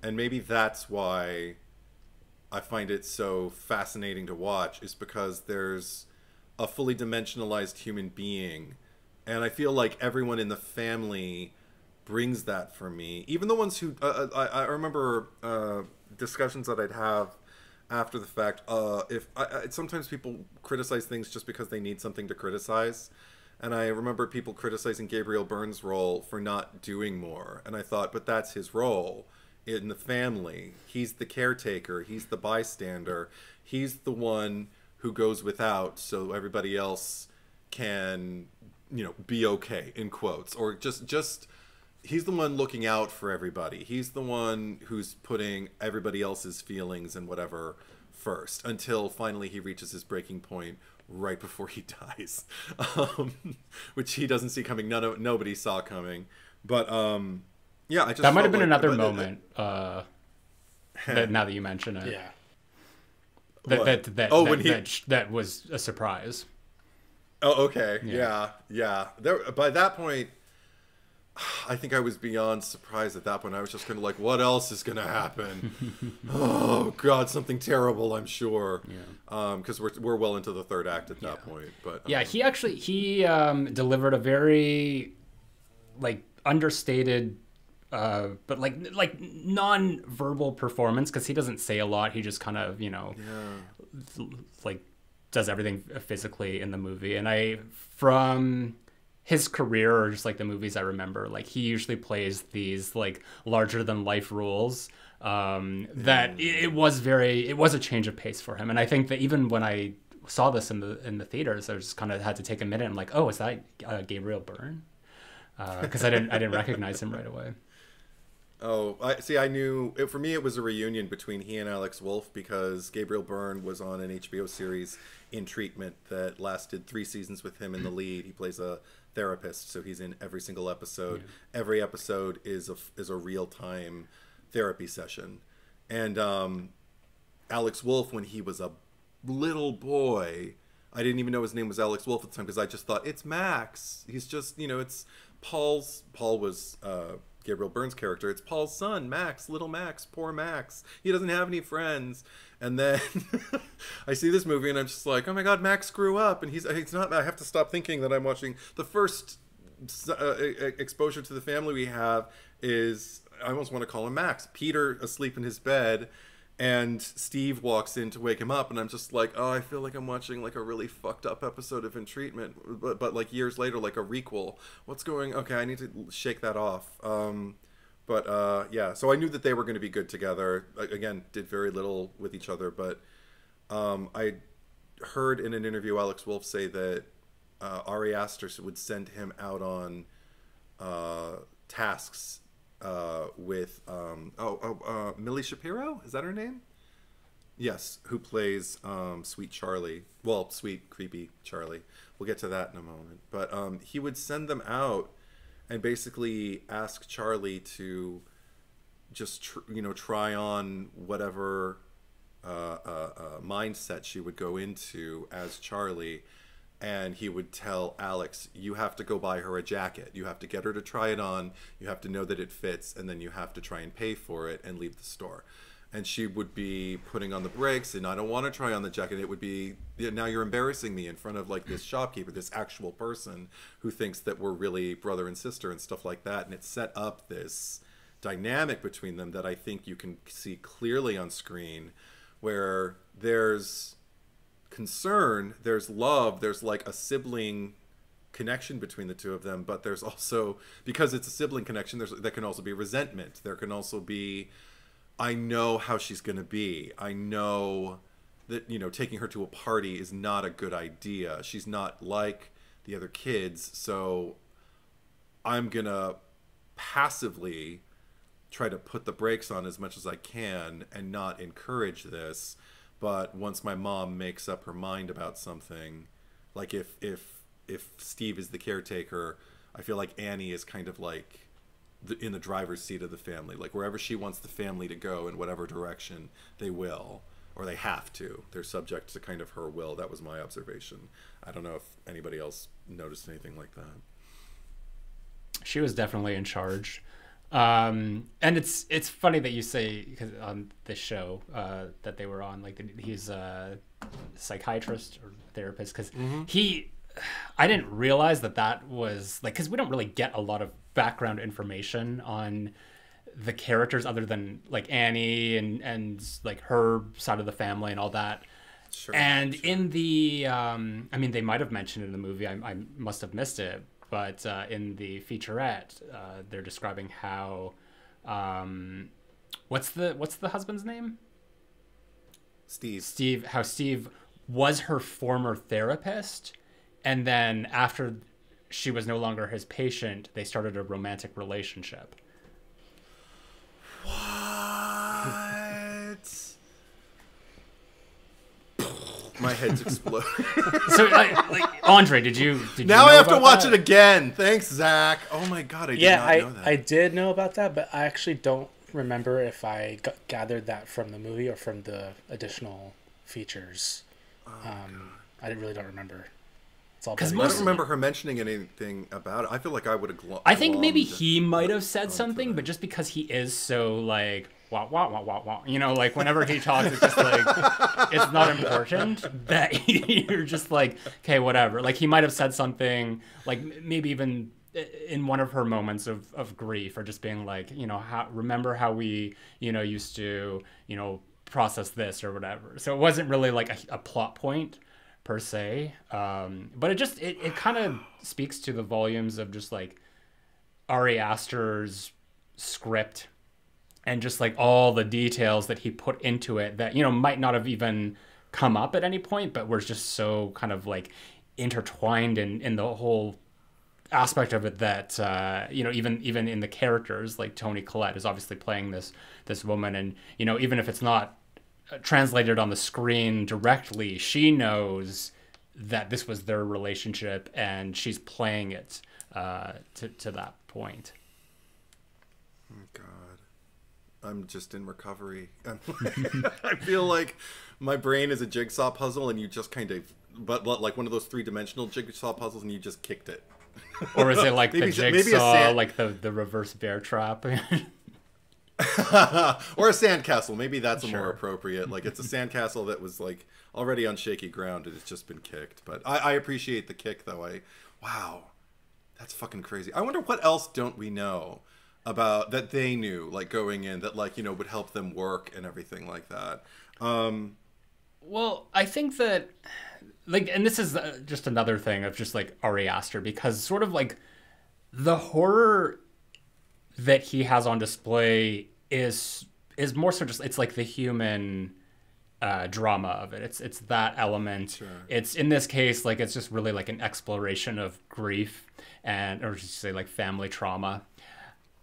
and maybe that's why I find it so fascinating to watch. Is because there's a fully dimensionalized human being. And I feel like everyone in the family brings that for me. Even the ones who uh, I, I remember uh, discussions that I'd have after the fact. Uh, if I, I, sometimes people criticize things just because they need something to criticize, and I remember people criticizing Gabriel Byrne's role for not doing more, and I thought, but that's his role in the family. He's the caretaker. He's the bystander. He's the one who goes without, so everybody else can, you know, be okay in quotes, or just just he's the one looking out for everybody. He's the one who's putting everybody else's feelings and whatever first until finally he reaches his breaking point right before he dies, um, which he doesn't see coming. None of nobody saw coming. But um, yeah, I just that might have been like, another but- moment. Uh, that now that you mention it, Yeah. that What? that that, Oh, that, when he- that, that was a surprise. Oh, okay. Yeah. Yeah, yeah. There. By that point, I think I was beyond surprised. At that point, I was just kind of like, "What else is going to happen?" oh God, something terrible. I'm sure. Yeah. Because we're we're well into the third act at that point. But Yeah, um, he actually he um, delivered a very like understated uh, but like like non-verbal performance because he doesn't say a lot. He just kind of you know yeah. like does everything physically in the movie. And I from his career or just like the movies I remember, like he usually plays these like larger than life roles. Um, that it, it was very it was a change of pace for him, and I think that even when I saw this in the in the theaters, I just kind of had to take a minute. I'm like, oh, is that uh, Gabriel Byrne? Because I didn't I didn't recognize him right away. Oh, I see. I knew it, for me it was a reunion between he and Alex Wolff because Gabriel Byrne was on an HBO series in treatment that lasted three seasons with him in the lead. He plays a therapist, so he's in every single episode. Every episode is a is a real time therapy session, and um, Alex Wolff when he was a little boy. I didn't even know his name was Alex Wolff at the time because I just thought it's Max. He's just you know it's Paul's. Paul was uh, Gabriel Byrne's character. It's Paul's son, Max, little Max, poor Max. He doesn't have any friends. And then I see this movie and I'm just like, oh my god, Max grew up and he's he's not. I have to stop thinking that I'm watching the first uh, exposure to the family we have is I almost want to call him Max. Peter asleep in his bed, and Steve walks in to wake him up, and I'm just like, oh, I feel like I'm watching like a really fucked up episode of In Treatment, but but like years later, like a requel. What's going? Okay, I need to shake that off. Um, but uh, yeah, so I knew that they were going to be good together. A- Again, did very little with each other, but um, I heard in an interview Alex Wolff say that uh, Ari Aster would send him out on uh, tasks uh, with um, oh, oh uh, Millie Shapiro is that her name? Yes, who plays um, Sweet Charlie? Well, Sweet Creepy Charlie. We'll get to that in a moment. But um, he would send them out and basically ask Charlie to just tr- you know try on whatever uh, uh, uh, mindset she would go into as Charlie, and he would tell Alex, "You have to go buy her a jacket. You have to get her to try it on. You have to know that it fits, and then you have to try and pay for it and leave the store." And she would be putting on the brakes, and I don't want to try on the jacket. It would be now you're embarrassing me in front of like this shopkeeper, this actual person who thinks that we're really brother and sister and stuff like that. And it set up this dynamic between them that I think you can see clearly on screen, where there's concern, there's love, there's like a sibling connection between the two of them, but there's also because it's a sibling connection, there's there can also be resentment. There can also be I know how she's going to be. I know that you know taking her to a party is not a good idea. She's not like the other kids, so I'm going to passively try to put the brakes on as much as I can and not encourage this. But once my mom makes up her mind about something, like if if if Steve is the caretaker, I feel like Annie is kind of like the, in the driver's seat of the family. Like wherever she wants the family to go in whatever direction, they will or they have to. They're subject to kind of her will. That was my observation. I don't know if anybody else noticed anything like that. she was definitely in charge. Um, and it's it's funny that you say because on this show uh, that they were on, like he's a psychiatrist or therapist, because he, I didn't realize that that was like because we don't really get a lot of background information on the characters other than like Annie and and like her side of the family and all that. Sure. And in the, um, I mean, they might have mentioned it in the movie. I, I must have missed it, but uh, in the featurette, uh, they're describing how, um, what's the what's the husband's name? Steve. Steve. How Steve was her former therapist, and then after she was no longer his patient, they started a romantic relationship. What? My head's exploding. So, like, like Andre, did you? Did now you I know have to watch that? it again. Thanks, Zack. Oh my god, I did yeah, not I, know that. I did know about that, but I actually don't remember if I g- gathered that from the movie or from the additional features. Oh, um, I really don't remember. It's all 'Cause blurry. I don't remember her mentioning anything about it. I feel like I would have. Gl- I think maybe he might have said something, but just because he is so like wah wah wah wah wah, you know, like whenever he talks, it's just like it's not important that you're just like okay, whatever. Like he might have said something, like maybe even in one of her moments of, of grief, or just being like, you know, how remember how we, you know, used to, you know, process this or whatever. So it wasn't really like a, a plot point per se, um, but it just it, it kind of speaks to the volumes of just like Ari Aster's script and just like all the details that he put into it that you know might not have even come up at any point but were just so kind of like intertwined in in the whole aspect of it that uh, you know even even in the characters like Toni Collette is obviously playing this this woman and you know even if it's not uh, translated on the screen directly she knows that this was their relationship and she's playing it uh, to to that point. Oh, God, I'm just in recovery. I feel like my brain is a jigsaw puzzle, and you just kind of, but, but like one of those three dimensional jigsaw puzzles, and you just kicked it. Or is it like the Maybe- maybe a jigsaw, like the, the reverse bear trap? or a sandcastle. Maybe that's a more appropriate. Like it's a sandcastle that was like already on shaky ground and it's just been kicked. But I, I appreciate the kick though. I wow, that's fucking crazy. I wonder what else don't we know about that they knew like going in that like you know would help them work and everything like that. Um, well, I think that, like, and this is uh, just another thing of just like Ari Aster because sort of like the horror that he has on display is is more so just it's like the human uh, drama of it. It's it's that element. It's in this case like it's just really like an exploration of grief and or just say like family trauma.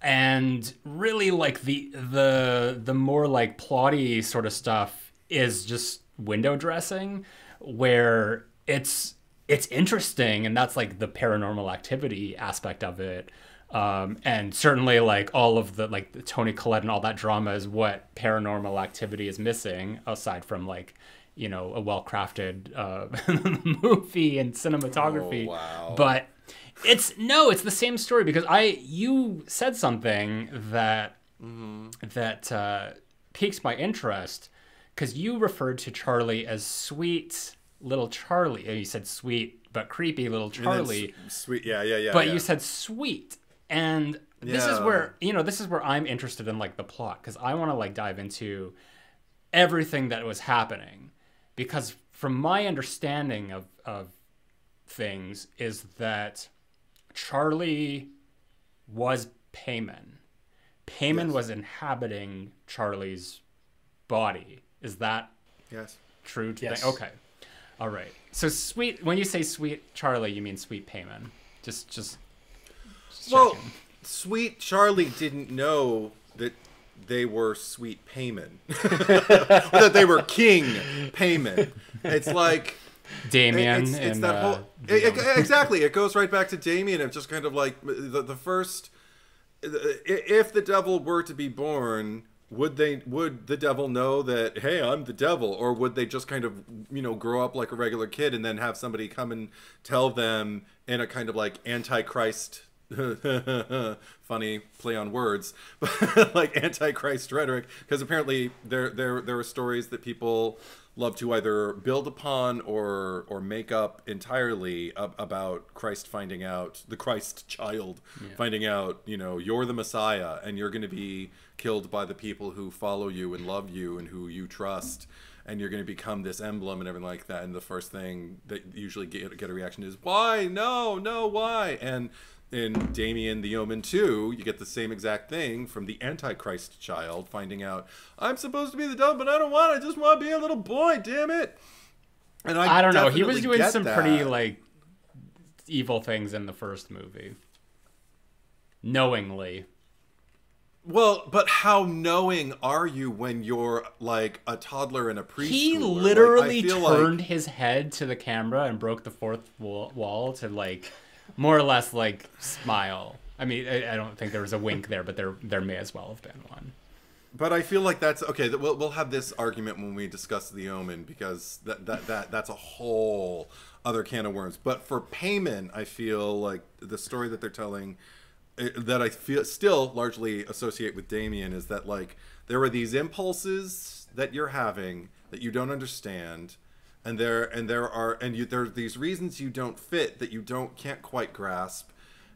And really like the the the more like plotty sort of stuff is just window dressing where it's it's interesting and that's like the paranormal activity aspect of it um, and certainly like all of the like the Toni Collette and all that drama is what paranormal activity is missing aside from like you know a well crafted uh, movie and cinematography Oh, wow. but it's no it's the same story because I you said something that that uh, piques my interest because you referred to Charlie as sweet little Charlie. You said sweet but creepy little Charlie, sweet, yeah, yeah, yeah. but yeah. you said sweet, and this is where you know this is where I'm interested in like the plot because I want to like dive into everything that was happening because from my understanding of of things is that Charlie was Paimon. Paimon Yes. was inhabiting Charlie's body. Is that yes. true? To Yes. think? Okay. All right. So sweet. When you say sweet Charlie, you mean sweet Paimon. Just, just. just Well, checking. sweet Charlie didn't know that they were sweet Paimon, that they were king Paimon. It's like Damien it's, it's and that uh, whole it- exactly. It goes right back to Damien of just kind of like the, the first. If the devil were to be born, would they? Would the devil know that? Hey, I'm the devil, or would they just kind of you know grow up like a regular kid and then have somebody come and tell them in a kind of like antichrist funny play on words, but like antichrist rhetoric, because apparently there there there are stories that people love to either build upon or or make up entirely ab- about Christ finding out the Christ child finding out you know you're the Messiah and you're going to be killed by the people who follow you and love you and who you trust and you're going to become this emblem and everything like that and the first thing that usually get, get a reaction is why? No no why? And in Damien the Omen 2, you get the same exact thing from the Antichrist child finding out, I'm supposed to be the devil, but I don't want it. I just want to be a little boy, damn it. And I don't know. He was doing some that. pretty like evil things in the first movie. Knowingly. Well, but how knowing are you when you're like a toddler and a preschooler? He literally like- turned his head to the camera and broke the fourth wall to like more or less like smile. I mean, I, I don't think there was a wink there, but there there may as well have been one. But I feel like that's okay. We'll, we'll have this argument when we discuss the Omen because that, that that that's a whole other can of worms. But for Paimon, I feel like the story that they're telling eh, that I feel still largely associate with Damien is that like there are these impulses that you're having that you don't understand and there and there are and you there are these reasons you don't fit that you don't can't quite grasp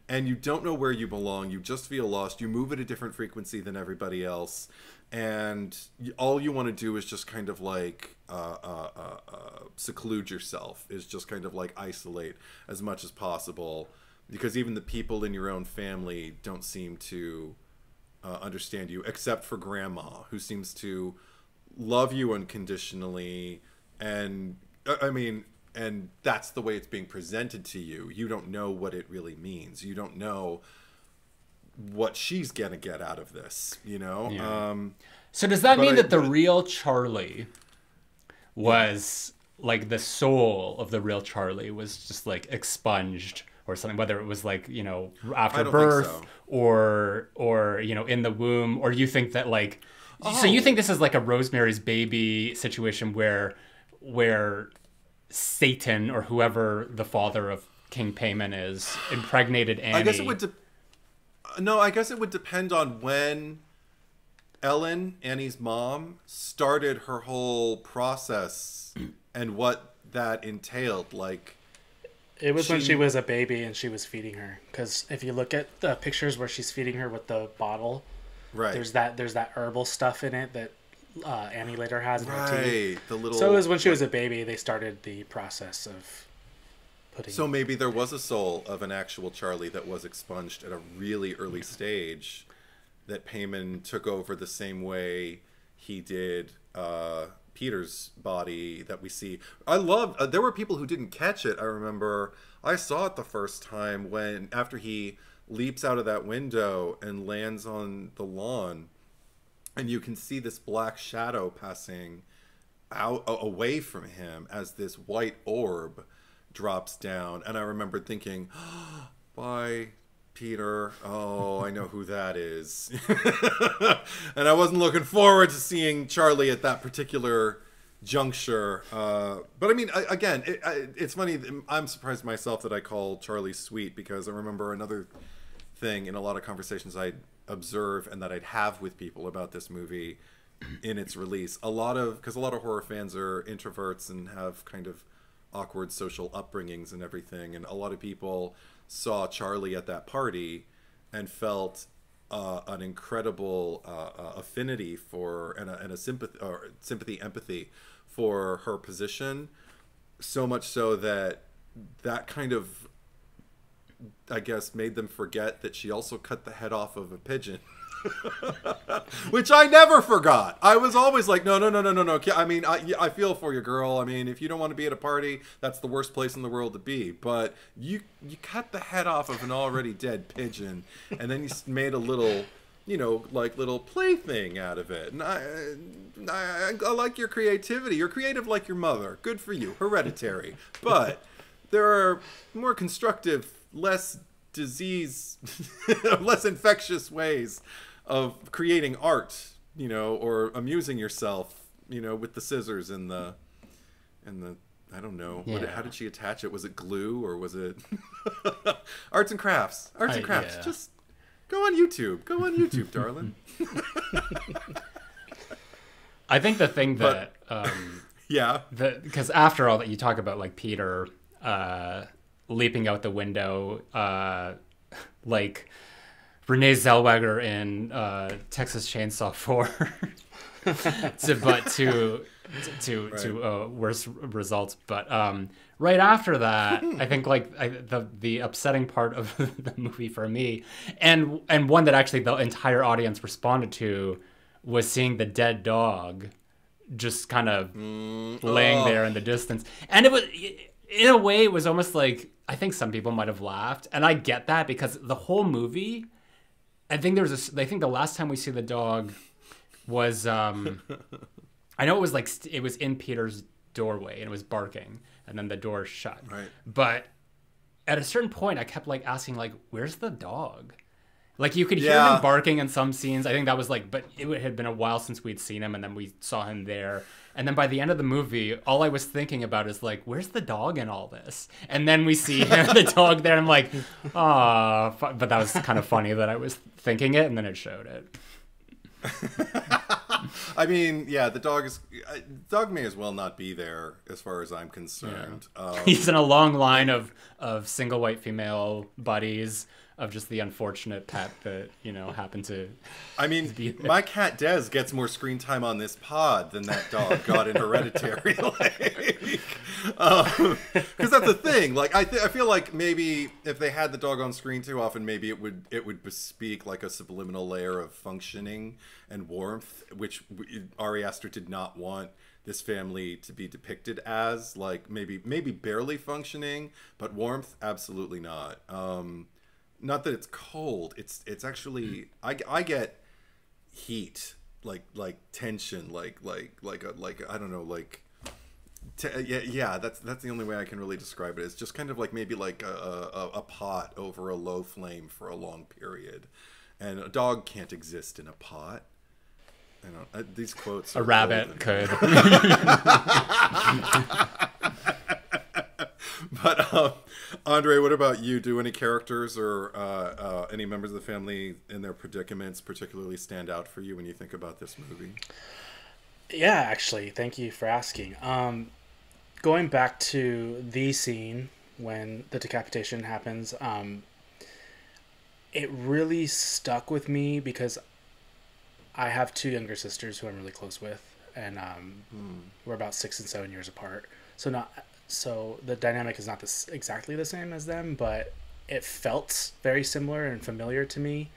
and you don't know where you belong. You just feel lost. You move at a different frequency than everybody else and all you want to do is just kind of like uh, uh, uh, uh, seclude yourself is just kind of like isolate as much as possible because even the people in your own family don't seem to uh, understand you except for grandma who seems to love you unconditionally and uh, i mean and that's the way it's being presented to you you don't know what it really means you don't know what she's gonna get out of this you know Yeah. um So does that mean I- that the real Charlie was like the soul of the real Charlie was just like expunged or something whether it was like, you know, after birth so. or or you know, in the womb or you think that like so you Oh. think this is like a Rosemary's baby situation where where Satan or whoever the father of King Paimon is impregnated Annie. i guess it would de- no i guess it would depend on when ellen annie's mom started her whole process and what that entailed like It was when She- she was a baby and she was feeding her. Because if you look at the pictures where she's feeding her with the bottle, right there's that there's that herbal stuff in it that uh, Annie later has in her tea. right the little So it was when she was a baby they started the process of putting. So maybe there was a soul of an actual Charlie that was expunged at a really early stage that Paimon took over the same way he did uh, Peter's body that we see. I love, uh, there were people who didn't catch it. I remember I saw it the first time when, after he leaps out of that window and lands on the lawn, and you can see this black shadow passing out away from him as this white orb drops down. And i remember thinking bye peter. Oh i know who that is. And i wasn't looking forward to seeing charlie at that particular juncture uh, but i mean I, again it, I, it's funny i'm surprised myself that i call charlie sweet because i remember another thing in a lot of conversations I'd observe and that I'd have with people about this movie in its release. A lot of because a lot of horror fans are introverts and have kind of awkward social upbringings and everything, and a lot of people saw Charlie at that party and felt uh, an incredible uh, uh, affinity for and a, and a sympathy or sympathy empathy for her position so much so that that kind of I guess made them forget that she also cut the head off of a pigeon. Which I never forgot. I was always like, no, no, no, no, no, no. I mean, I, I feel for you, girl. I mean, if you don't want to be at a party, that's the worst place in the world to be. But you you cut the head off of an already dead pigeon, and then you made a little, you know, like little plaything out of it. And I, I, I like your creativity. You're creative like your mother. Good for you. Hereditary. But there are more constructive, less disease, less infectious ways of creating art, you know, or amusing yourself, you know, with the scissors and the and the I don't know. What, Yeah. how did she attach it? Was it glue or was it arts and crafts? Arts and crafts. yeah. Just go on YouTube. Go on YouTube, darling. I think the thing that um, Yeah. because after all that you talk about like Peter uh, leaping out the window, uh, like Renee Zellweger in uh, Texas Chainsaw Four, to, but to to to uh, worse results. But um, right after that, I think like I, the the upsetting part of the movie for me, and and one that actually the entire audience responded to, was seeing the dead dog just kind of laying oh. there in the distance. And it was, in a way, it was almost like I think some people might have laughed, and I get that because the whole movie, I think there was a, I think the last time we see the dog was, um, I know it was like it was in Peter's doorway and it was barking, and then the door shut. Right. But at a certain point, I kept like asking, like, "Where's the dog?" Like you could hear Yeah. him barking in some scenes. I think that was like, but it had been a while since we'd seen him, and then we saw him there. And then by the end of the movie, all I was thinking about is like, where's the dog in all this? And then we see him, the dog there. And I'm like, ah, but that was kind of funny that I was thinking it, and then it showed it. I mean, yeah, the dog is. uh, Dog may as well not be there, as far as I'm concerned. Um, He's in a long line of of single white female buddies of just the unfortunate pet that you know happened to. I mean, my cat Des gets more screen time on this pod than that dog got in Hereditary. Because that's the thing. Like, I, th- I feel like maybe if they had the dog on screen too often, maybe it would it would bespeak like a subliminal layer of functioning and warmth, which Ari Aster did not want this family to be depicted as. Like, maybe maybe barely functioning, but warmth, absolutely not. Um, not that it's cold. It's it's actually I, I get heat like like tension like like like a like I don't know like te- yeah yeah that's that's the only way I can really describe it. It's just kind of like maybe like a, a, a pot over a low flame for a long period, and a dog can't exist in a pot. I don't. Uh, these quotes. A rabbit golden. could. But um, Andre, what about you? Do any characters or uh, uh, any members of the family in their predicaments particularly stand out for you when you think about this movie? Yeah, actually, thank you for asking. Um, going back to the scene when the decapitation happens, um, it really stuck with me because I have two younger sisters who I'm really close with, and um, we're about six and seven years apart. So not so the dynamic is not this exactly the same as them, but it felt very similar and familiar to me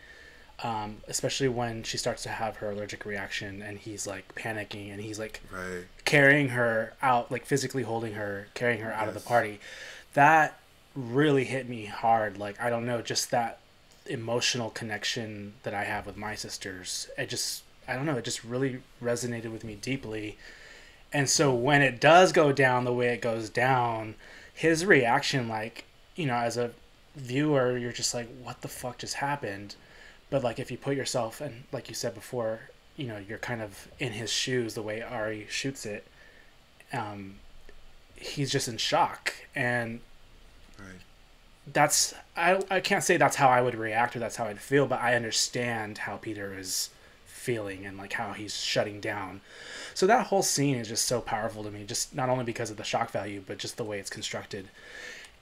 um, especially when she starts to have her allergic reaction and he's like panicking and he's like Right. carrying her out, like physically holding her, carrying her out of the party. That really hit me hard. Like, I don't know, just that emotional connection that I have with my sisters. It just, I don't know, it just really resonated with me deeply. And so when it does go down the way it goes down, his reaction, like, you know, as a viewer, you're just like, what the fuck just happened? But like, if you put yourself, and like you said before, you know, you're kind of in his shoes the way Ari shoots it. Um, he's just in shock, and Right. that's I I can't say that's how I would react or that's how I'd feel, but I understand how Peter is feeling and like how he's shutting down. So that whole scene is just so powerful to me, just not only because of the shock value, but just the way it's constructed.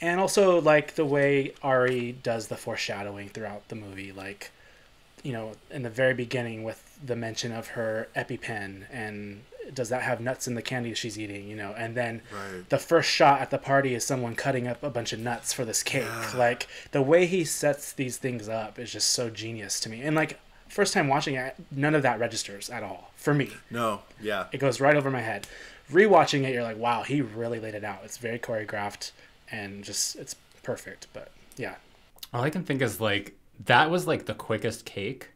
And also like the way Ari does the foreshadowing throughout the movie, like you know, in the very beginning with the mention of her EpiPen and does that have nuts in the candy she's eating, you know, and then Right. the first shot at the party is someone cutting up a bunch of nuts for this cake. Like the way he sets these things up is just so genius to me. And like first time watching it, none of that registers at all for me. No. Yeah. It goes right over my head. Rewatching it, you're like, wow, he really laid it out. It's very choreographed and just it's perfect. But yeah, All I can think is like that was like the quickest cake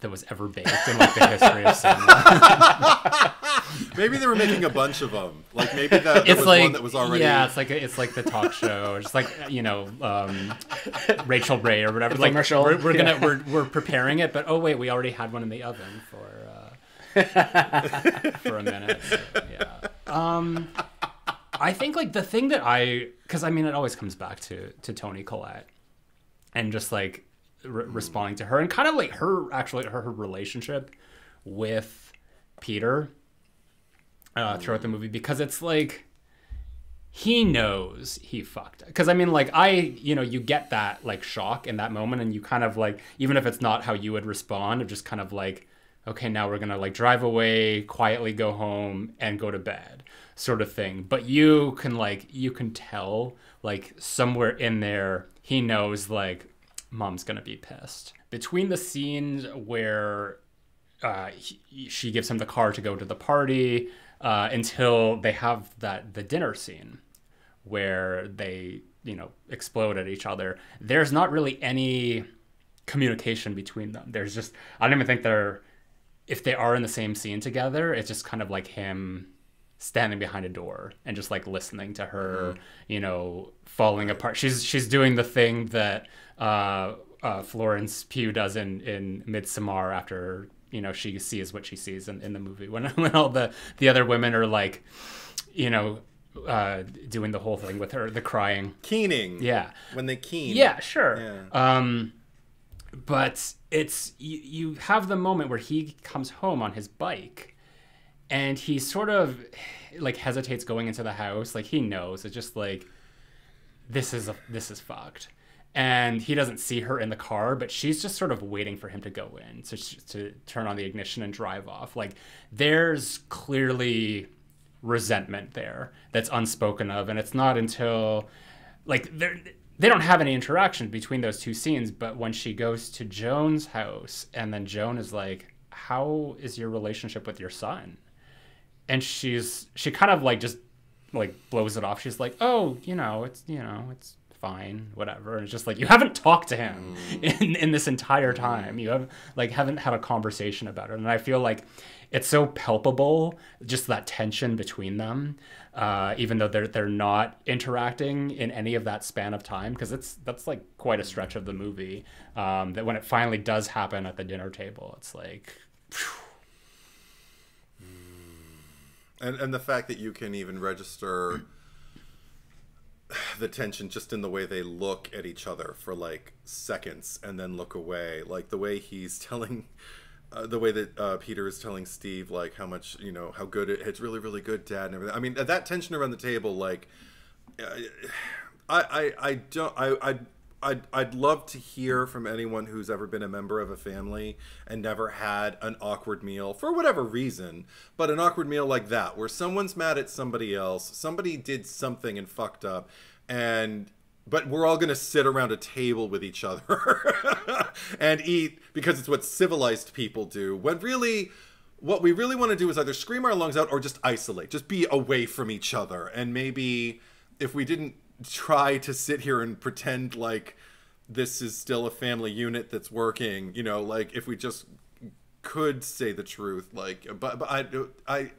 that was ever baked in like the history of cinema. Maybe they were making a bunch of them. Like maybe that there It's was like one that was already. yeah, it's like it's like the talk show, just like you know um, Rachael Ray or whatever. The like commercial, we're, we're gonna yeah. we're, we're preparing it, but oh wait, we already had one in the oven for uh, for a minute. So, yeah. Um, I think like the thing that I, because I mean, it always comes back to to Toni Collette, and just like re- responding to her, and kind of like her actually her, her relationship with Peter uh, throughout the movie, because it's like he knows he fucked because i mean like i you know you get that like shock in that moment and you kind of like even if it's not how you would respond of just kind of like okay now we're gonna like drive away quietly go home and go to bed sort of thing. But you can like you can tell like somewhere in there he knows like mom's gonna be pissed between the scenes where uh, he, she gives him the car to go to the party uh, until they have that the dinner scene where they you know explode at each other. There's not really any communication between them. There's just I don't even think they're if they are in the same scene together. It's just kind of like him standing behind a door and just like listening to her, you know, falling apart. She's she's doing the thing that uh, uh, Florence Pugh does in in Midsommar after you know she sees what she sees in, in the movie when when all the the other women are like, you know. Uh, doing the whole thing with her, the crying. Keening. Yeah. When they keen. Yeah, sure. Yeah. Um, but it's you, you have the moment where he comes home on his bike, and he sort of like hesitates going into the house. Like he knows it's just like this is a, this is fucked. And he doesn't see her in the car, but she's just sort of waiting for him to go in to, to turn on the ignition and drive off. Like, there's clearly resentment there that's unspoken of and it's not until like they they don't have any interaction between those two scenes but when she goes to Joan's house and then Joan is like how is your relationship with your son and she's she kind of like just like blows it off she's like oh you know it's you know it's fine whatever. And it's just like you haven't talked to him in in this entire time. You have like haven't had a conversation about it. And i feel like it's so palpable just that tension between them uh, even though they're they're not interacting in any of that span of time because it's that's like quite a stretch of the movie um, that when it finally does happen at the dinner table it's like And and the fact that you can even register the tension just in the way they look at each other for like seconds and then look away, like the way he's telling. Uh, the way that uh, Peter is telling Steve, like how much you know, how good it, it's really, really good, Dad, and everything. I mean, that tension around the table, like, uh, I, I, I don't, I, I, I'd, I'd love to hear from anyone who's ever been a member of a family and never had an awkward meal for whatever reason, but an awkward meal like that, where someone's mad at somebody else, somebody did something and fucked up, and but we're all going to sit around a table with each other and eat because it's what civilized people do. When really, what we really want to do is either scream our lungs out or just isolate, just be away from each other. And maybe if we didn't try to sit here and pretend like this is still a family unit that's working, you know, like if we just could say the truth, like, but, but I, I,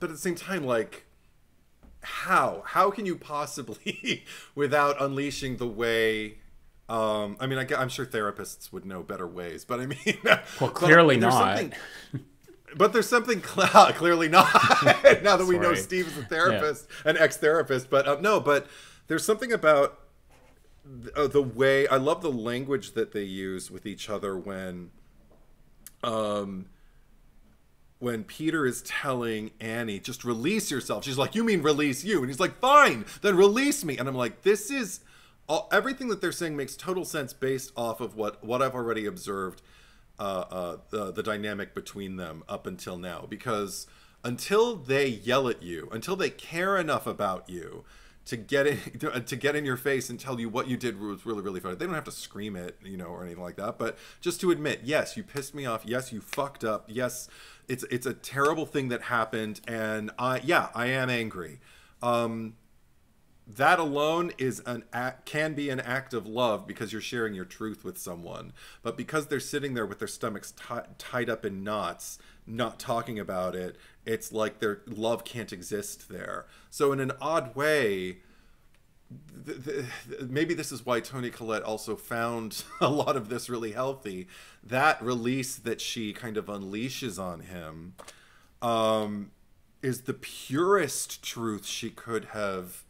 but at the same time, like, how? How can you possibly without unleashing the way um i mean I, am sure therapists would know better ways but i mean well clearly not. But there's something cl- clearly not now that we know steve is a therapist an ex-therapist but uh, no but there's something about th- uh, the way i love the language that they use with each other when um when Peter is telling Annie, just release yourself, she's like, You mean release you? And he's like, Fine, then release me. And I'm like, This is all, everything that they're saying makes total sense based off of what, what I've already observed uh, uh, the, the dynamic between them up until now. Because until they yell at you, until they care enough about you, to get in to, to get in your face and tell you what you did was really really funny. They don't have to scream it, you know, or anything like that, but just to admit, yes, you pissed me off. Yes, you fucked up. Yes, it's it's a terrible thing that happened and I yeah, I am angry. Um that alone is an act, can be an act of love because you're sharing your truth with someone. But because they're sitting there with their stomachs ti tied up in knots, not talking about it, it's like their love can't exist there. So in an odd way, maybe this is why Toni Collette also found a lot of this really healthy. That release that she kind of unleashes on him, um, is the purest truth she could have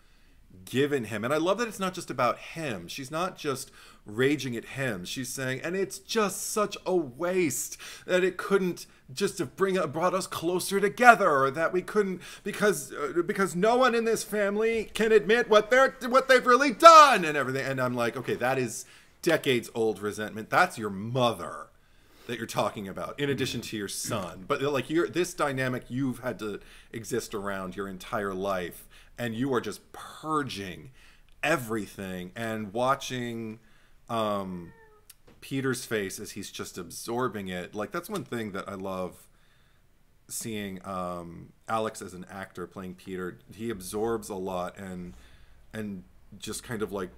given him. And I love that it's not just about him. She's not just raging at him. She's saying, and it's just such a waste that it couldn't just have bring brought us closer together, or that we couldn't because uh, because no one in this family can admit what they're what they've really done and everything. And I'm like, okay, that is decades old resentment. That's your mother that you're talking about in addition to your son but like you're this dynamic you've had to exist around your entire life and you are just purging everything and watching um, Peter's face as he's just absorbing it. Like that's one thing that I love seeing um, Alex as an actor playing Peter. He absorbs a lot and and just kind of like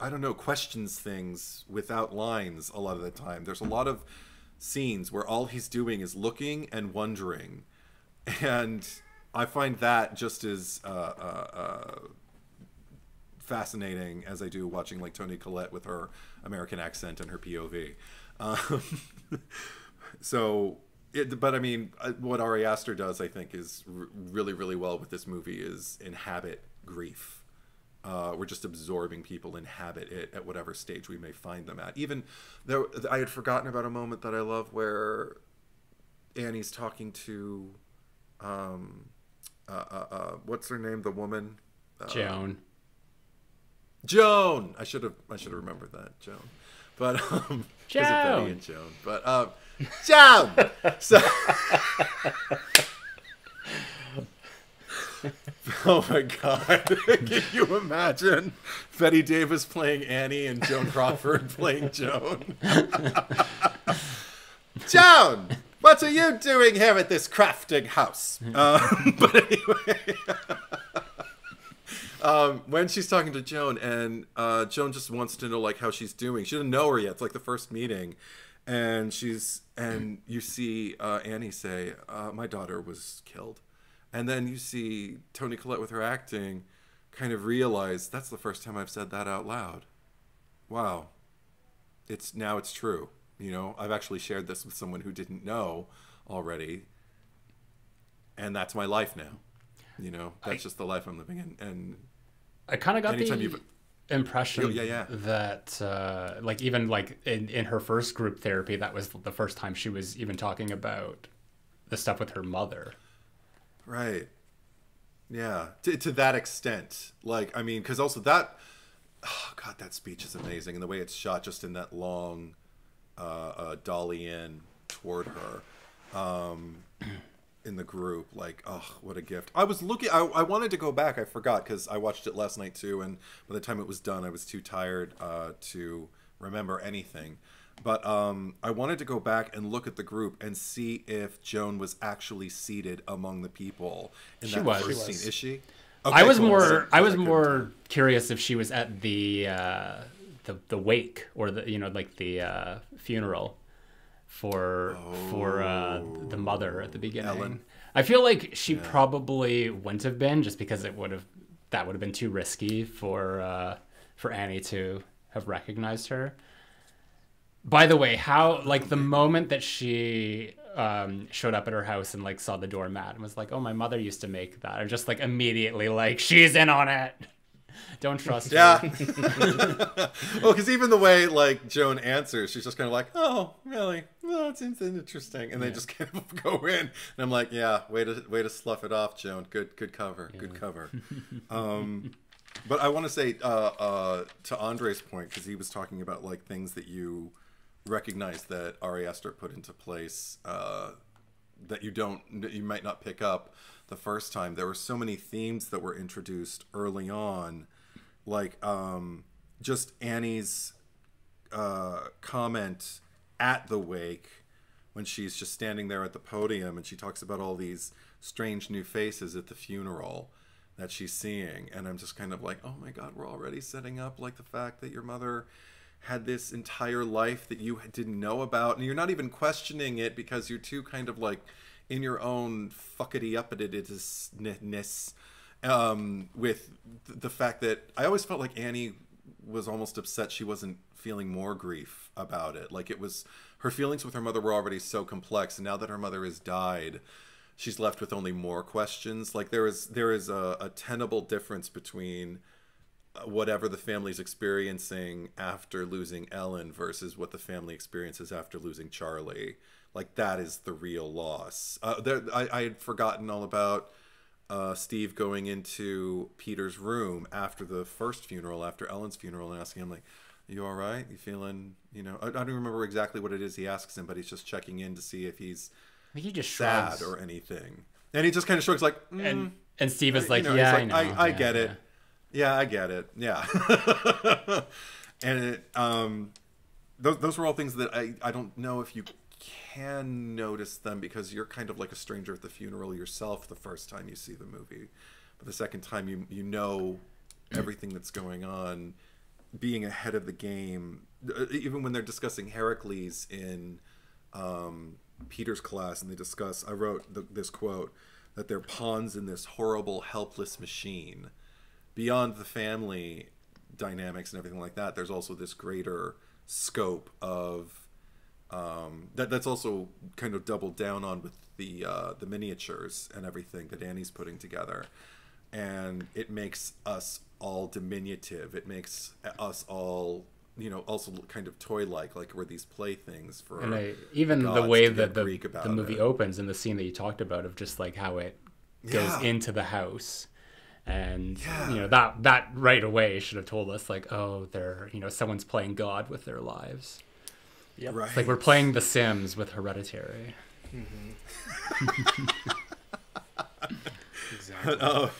I don't know questions things without lines a lot of the time. There's a lot of scenes where all he's doing is looking and wondering, and I find that just as uh, uh, uh, fascinating as I do watching like Toni Collette with her American accent and her POV. Um, so, it, but I mean, uh, what Ari Aster does, I think, is r- really, really well with this movie is inhabit grief. Uh, we're just absorbing people inhabit it at whatever stage we may find them at. Even though I had forgotten about a moment that I love where Annie's talking to um, uh, uh, uh, what's her name? The woman. Uh, Joan. Joan. I should have. I should have remembered that Joan. But um, Joan. Bette and Joan. But um, Joan. so. oh my God! Can you imagine Bette Davis playing Annie and Joan Crawford playing Joan? Joan. What are you doing here at this crafting house? Um, but anyway, um, when she's talking to Joan, and uh, Joan just wants to know like how she's doing. She doesn't know her yet. It's like the first meeting, and she's and you see uh, Annie say, uh, "My daughter was killed," and then you see Toni Collette with her acting, kind of realize that's the first time I've said that out loud. Wow, it's now it's true. You know, I've actually shared this with someone who didn't know already, and that's my life now. You know, that's I, just the life I'm living in. And I kind of got the impression yeah, yeah. that, uh, like, even like in, in her first group therapy, that was the first time she was even talking about the stuff with her mother. Right. Yeah, to, to that extent. Like, I mean, because also that, oh God, that speech is amazing, and the way it's shot, just in that long uh, uh, dolly in toward her um, in the group. Like, oh, what a gift! I was looking. I, I wanted to go back. I forgot because I watched it last night too, and by the time it was done, I was too tired uh, to remember anything. But um, I wanted to go back and look at the group and see if Joan was actually seated among the people in she that was. first She was. scene. Is she? I was cool. more I was I more curious if she was at the uh, the the wake or the you know like the uh, funeral for for uh, the mother at the beginning. Ellen. I feel like she probably wouldn't have been just because it would have that would have been too risky for uh, for Annie to have recognized her. By the way, how like the moment that she um, showed up at her house and like saw the doormat and was like, "Oh, my mother used to make that," or just like immediately like she's in on it. Don't trust Yeah. her. well, because even the way like Joan answers, she's just kind of like, "Oh, really? Oh, it seems interesting," and they just kind of go in, and I'm like, "Yeah, way to way to slough it off, Joan. Good good cover, good cover." um, but I want to say uh, uh, to Andre's point because he was talking about like things that you recognize that Ari Aster put into place uh, that you don't that you might not pick up the first time there were so many themes that were introduced early on like um just annie's uh comment at the wake when she's just standing there at the podium and she talks about all these strange new faces at the funeral that she's seeing. And i'm just kind of like oh my god we're already setting up like the fact that your mother had this entire life that you didn't know about. And you're not even questioning it because you're too kind of like in your own fuckety uppitedness um, with the fact that I always felt like Annie was almost upset she wasn't feeling more grief about it. Like it was her feelings with her mother were already so complex, and now that her mother has died, she's left with only more questions. Like there is there is a, a tenable difference between uh, whatever the family's experiencing after losing Ellen versus what the family experiences after losing Charlie. Like that is the real loss. Uh, there, I, I had forgotten all about uh, Steve going into Peter's room after the first funeral, after Ellen's funeral, and asking him like, "You all right? You feeling? You know?" I, I don't remember exactly what it is he asks him, but he's just checking in to see if he's I he just sad shrugs. or anything. And he just kind of shrugs like, mm, and and Steve is you like, know, yeah, like, I know, I, I yeah, get it. yeah." Yeah, I get it. Yeah. and it, um, those, those were all things that I, I don't know if you can notice them because you're kind of like a stranger at the funeral yourself the first time you see the movie. But the second time you, you know everything that's going on, being ahead of the game, uh, even when they're discussing Heracles in um, Peter's class and they discuss, I wrote the, this quote, that they're pawns in this horrible, helpless machine. Beyond the family dynamics and everything like that, there's also this greater scope of um, that. That's also kind of doubled down on with the uh, the miniatures and everything that Annie's putting together, and it makes us all diminutive. It makes us all, you know, also kind of toy-like, like we're these playthings for. And I, even the way that the, the movie it. opens and the scene that you talked about of just like how it goes Yeah. into the house and Yeah. you know that that right away should have told us like oh they're you know someone's playing god with their lives Yep. Right. it's like we're playing the sims with hereditary Exactly. Um,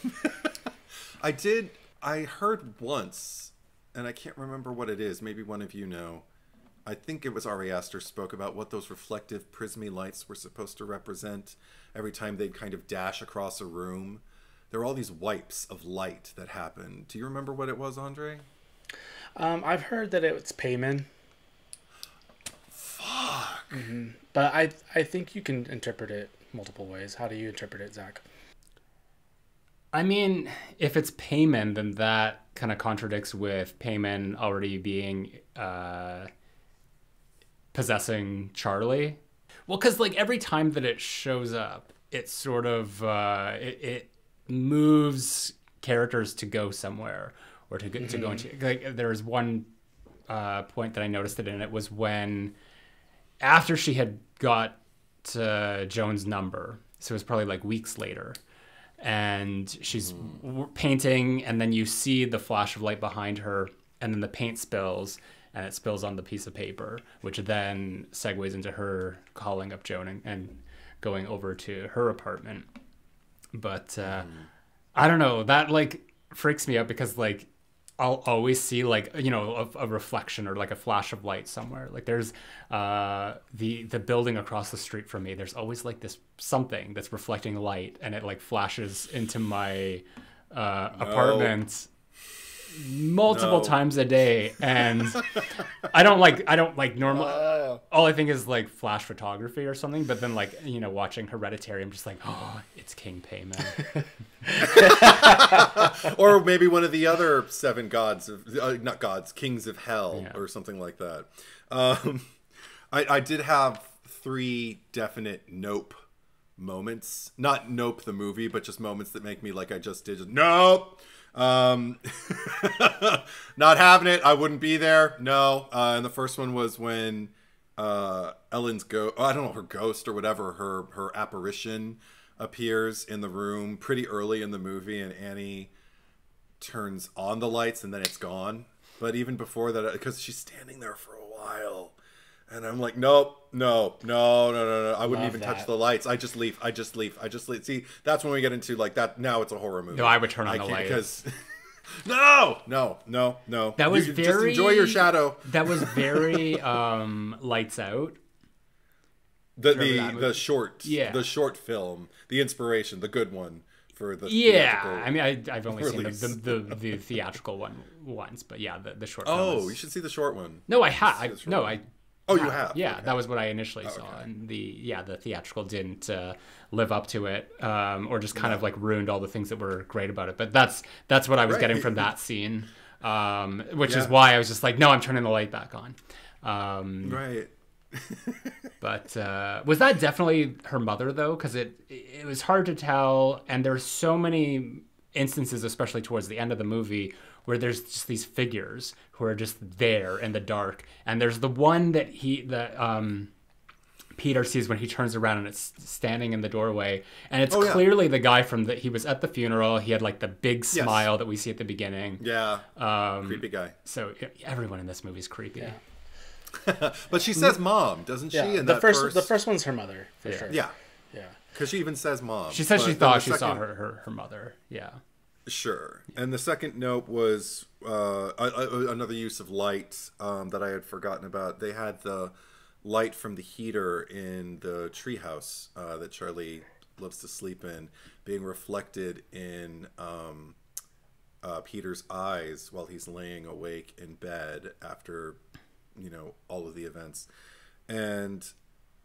I did. I heard once, and I can't remember what it is. Maybe one of you know. I think it was Ari Aster spoke about what those reflective prismy lights were supposed to represent. Every time they'd kind of dash across a room, there were all these wipes of light that happened. Do you remember what it was, Andre? Um, I've heard that it's Paimon. Fuck. But I I think you can interpret it multiple ways. How do you interpret it, Zack? i mean if it's Paimon, then that kind of contradicts with Paimon already being uh possessing charlie well because like every time that it shows up it sort of uh it, it moves characters to go somewhere or to go, to go into like there was one uh point that i noticed it in it was when after she had got uh, joan's number so it was probably like weeks later and she's w- painting and then you see the flash of light behind her and then the paint spills and it spills on the piece of paper which then segues into her calling up joan and, and going over to her apartment. But uh, i don't know that like freaks me out because like I'll always see like you know a, a reflection or like a flash of light somewhere. Like there's uh, the the building across the street from me. There's always like this something that's reflecting light, and it like flashes into my uh, apartment multiple No. times a day. And I don't like I don't like normal. all I think is like flash photography or something. But then like you know watching Hereditary, I'm just like oh it's King Paimon. or maybe one of the other seven gods of uh, not gods kings of hell Yeah. or something like that um, I, I did have three definite nope moments not nope the movie but just moments that make me like i just did just, nope um, not having it i wouldn't be there no uh, and the first one was when uh, Ellen's go I don't know her ghost or whatever her her apparition appears in the room pretty early in the movie and Annie turns on the lights and then it's gone. But even before that because she's standing there for a while and I'm like nope, no, no, no, no, no. I wouldn't Love even touch the lights. I just leave. I just leave. I just leave. See, that's when we get into like that now it's a horror movie. No, I would turn on I the light. because No, no, no, no. That was can very just enjoy your shadow. That was very um, lights out. The the the short Yeah. the short film, the inspiration, the good one for the Yeah, I mean, I, I've only release. seen the, the, the, the theatrical one once, but yeah, the, the short. film Oh, you should see the short one. No, I have. No. I. Oh, you have? Yeah, Okay. that was what I initially saw, Okay. and the yeah the theatrical didn't uh, live up to it, um, or just kind of like ruined all the things that were great about it. But that's that's what I was Right. getting from that scene, um, which is why I was just like, no, I'm turning the light back on. Um, Right. but uh, was that definitely her mother though? Because it it was hard to tell, and there's so many instances, especially towards the end of the movie, where there's just these figures who are just there in the dark, and there's the one that he that um. Peter sees when he turns around and it's standing in the doorway, and it's Oh, yeah. clearly the guy from that He was at the funeral. He had like the big Yes. smile that we see at the beginning. Yeah, Um, creepy guy. So everyone in this movie is creepy. Yeah. But she says mom, doesn't she? Yeah, the that first, the first one's her mother for Yeah. sure. Yeah, yeah. because she even says mom. She says she thought the she saw her, her her mother. Yeah. Sure. And the second note was uh, another use of light um, that I had forgotten about. They had the light from the heater in the treehouse uh, that Charlie loves to sleep in being reflected in um, uh, Peter's eyes while he's laying awake in bed after, you know, all of the events. And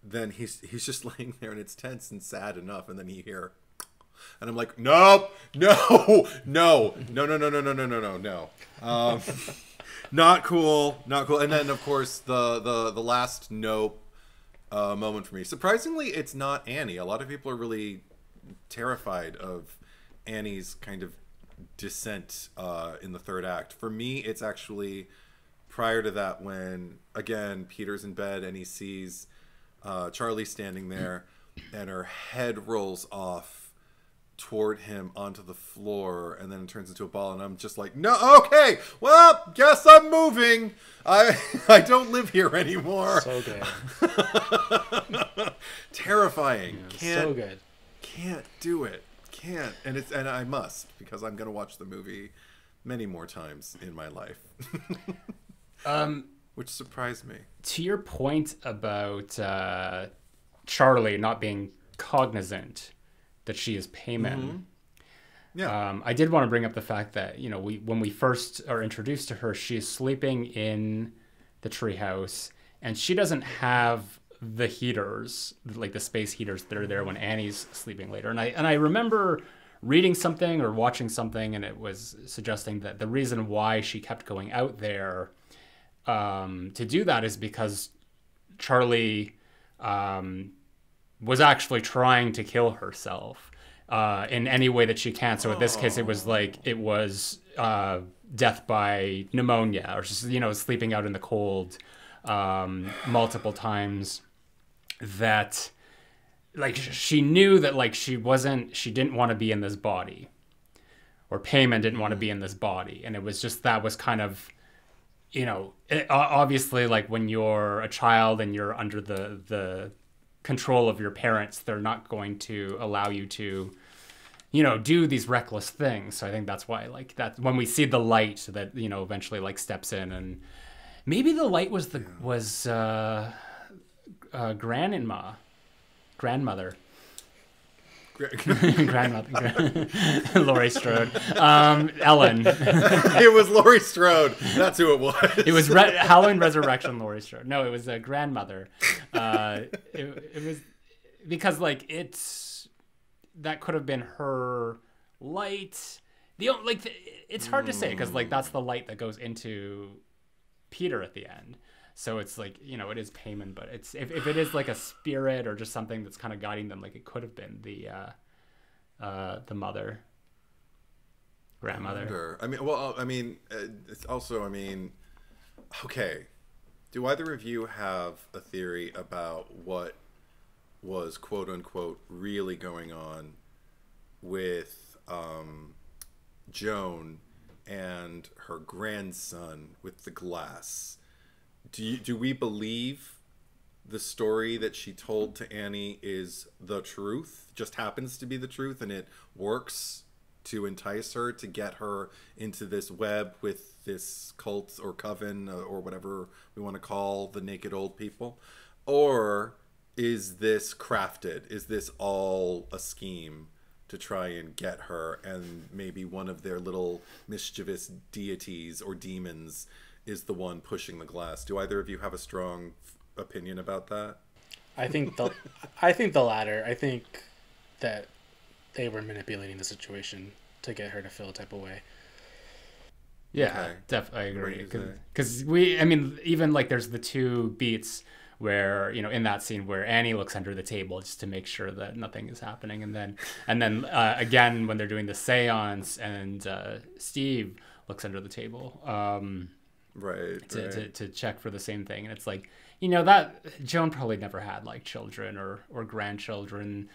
then he's he's just laying there and it's tense and sad enough and then you hear and I'm like, nope, no, no, no, no, no, no, no, no, no, no, no. Um, not cool, not cool. And then of course the the the last nope uh, moment for me. Surprisingly, it's not Annie. A lot of people are really terrified of Annie's kind of descent uh, in the third act. For me, it's actually prior to that when again Peter's in bed and he sees uh, Charlie standing there, and her head rolls off toward him onto the floor and then it turns into a ball and I'm just like no okay well guess I'm moving. I I don't live here anymore. So good. terrifying. Can't so good. can't do it. Can't and it's and I must because I'm gonna watch the movie many more times in my life. Um, which surprised me. to your point about uh, Charlie not being cognizant that she is Paimon. yeah Um, I did want to bring up the fact that you know we when we first are introduced to her, she is sleeping in the treehouse, and she doesn't have the heaters like the space heaters that are there when Annie's sleeping later. And I and I remember reading something or watching something, and it was suggesting that the reason why she kept going out there um, to do that is because Charlie um, was actually trying to kill herself uh, in any way that she can. So in this case, it was like it was uh, death by pneumonia or just you know sleeping out in the cold um, multiple times. That like she knew that like she wasn't she didn't want to be in this body or Paimon didn't want to be in this body and it was just that was kind of you know it, obviously like when you're a child and you're under the the control of your parents they're not going to allow you to you know do these reckless things. So i think that's why like that when we see the light that you know eventually like steps in and maybe the light was the was uh uh grandma grandmother grandmother laurie strode um ellen it was Laurie Strode that's who it was it was Re- Halloween Resurrection Laurie Strode. No, it was a grandmother. Uh, it, it was because like it's that could have been her light. The like the, it's hard to say because like that's the light that goes into Peter at the end. So it's like you know it is Paimon, but it's if, if it is like a spirit or just something that's kind of guiding them, like it could have been the uh, uh, the mother, grandmother. Sure. I mean, well, I mean, uh, it's also, I mean, okay. Do either of you have a theory about what was quote unquote really going on with um, Joan and her grandson with the glass? Do you, do we believe the story that she told to Annie is the truth, just happens to be the truth, and it works to entice her to get her into this web with this cult or coven or whatever we want to call the naked old people? Or is this crafted? Is this all a scheme to try and get her and maybe one of their little mischievous deities or demons is the one pushing the glass? Do either of you have a strong opinion about that? I think the I think the latter. I think that they were manipulating the situation to get her to feel a type of way. Yeah, Okay. def- I agree. Because we, I mean, even like there's the two beats where you know in that scene where Annie looks under the table just to make sure that nothing is happening, and then and then uh, again when they're doing the séance and uh, Steve looks under the table. Um, right, to, right. to, to check for the same thing. And it's like you know that joan probably never had like children or or grandchildren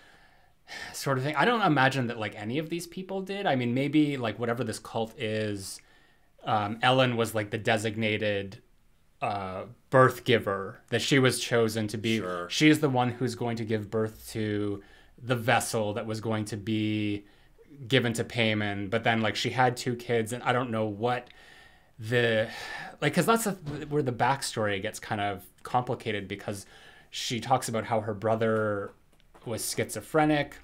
sort of thing. I don't imagine that like any of these people did. I mean maybe like whatever this cult is um, ellen was like the designated uh, birth giver that she was chosen to be. Sure. she is the one who's going to give birth to the vessel that was going to be given to Paimon, but then like she had two kids, and I don't know what the like because that's the, where the backstory gets kind of complicated because she talks about how her brother was schizophrenic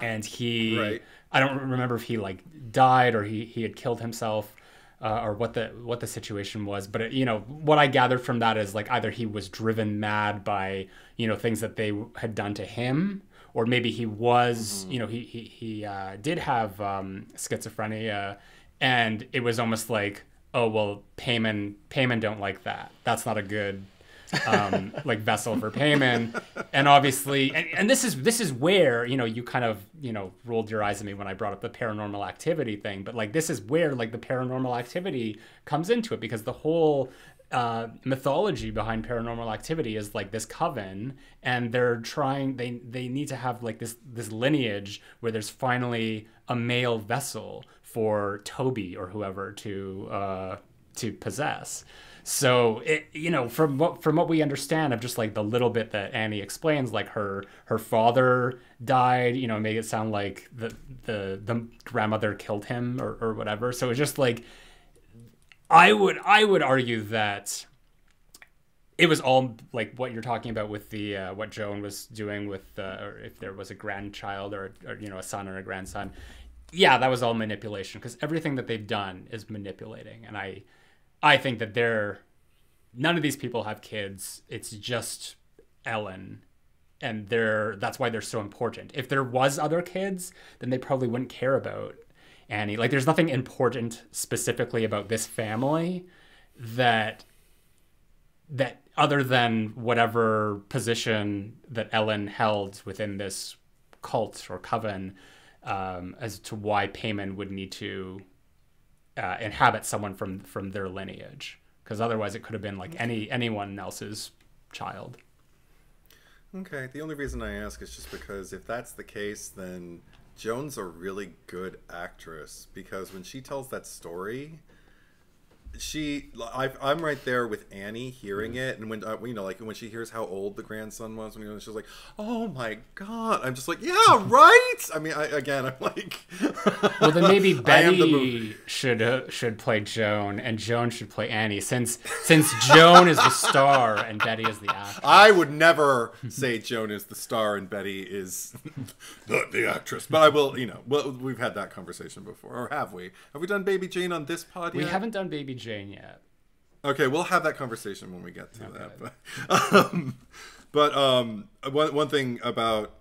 and he Right. I don't remember if he like died or he, he had killed himself uh, or what the what the situation was but it, you know what I gathered from that is like either he was driven mad by you know things that they had done to him or maybe he was you know he he, he uh, did have um, schizophrenia and it was almost like oh well Paimon Paimon don't like that that's not a good um, like vessel for Paimon. And obviously, and, and this is this is where you know you kind of you know rolled your eyes at me when I brought up the paranormal activity thing. But like this is where like the paranormal activity comes into it because the whole uh, mythology behind paranormal activity is like this coven, and they're trying they they need to have like this this lineage where there's finally a male vessel for Toby or whoever to uh, to possess. So it, you know, from what from what we understand of just like the little bit that Annie explains, like her her father died, you know, made it sound like the the the grandmother killed him or, or whatever. So it's just like I would I would argue that it was all like what you're talking about with the uh, what Joan was doing with or if there was a grandchild or, or you know a son or a grandson. Yeah, that was all manipulation because everything that they've done is manipulating, and I I think that they're none of these people have kids. It's just Ellen and they're that's why they're so important. If there was other kids, then they probably wouldn't care about Annie. Like there's nothing important specifically about this family that that other than whatever position that Ellen held within this cult or coven um, as to why Paimon would need to uh, inhabit someone from from their lineage. Because otherwise it could have been like any anyone else's child. Okay, the only reason I ask is just because if that's the case, then Joan's a really good actress because when she tells that story, she i I'm right there with Annie hearing it, and when uh, you know, like when she hears how old the grandson was, when he was, she's like, "Oh my god!" I'm just like, "Yeah, right." I mean, I, again, I'm like, well then maybe am the Bette movie. should uh, should play Joan and Joan should play Annie since since Joan is the star and Bette is the actress I would never say Joan is the star and Bette is not the actress, but I will. You know, well, we've had that conversation before, or have we? Have we done Baby Jane on this pod We haven't done Baby Jane yet. Okay, we'll have that conversation when we get to that. But, um, but um, one one thing about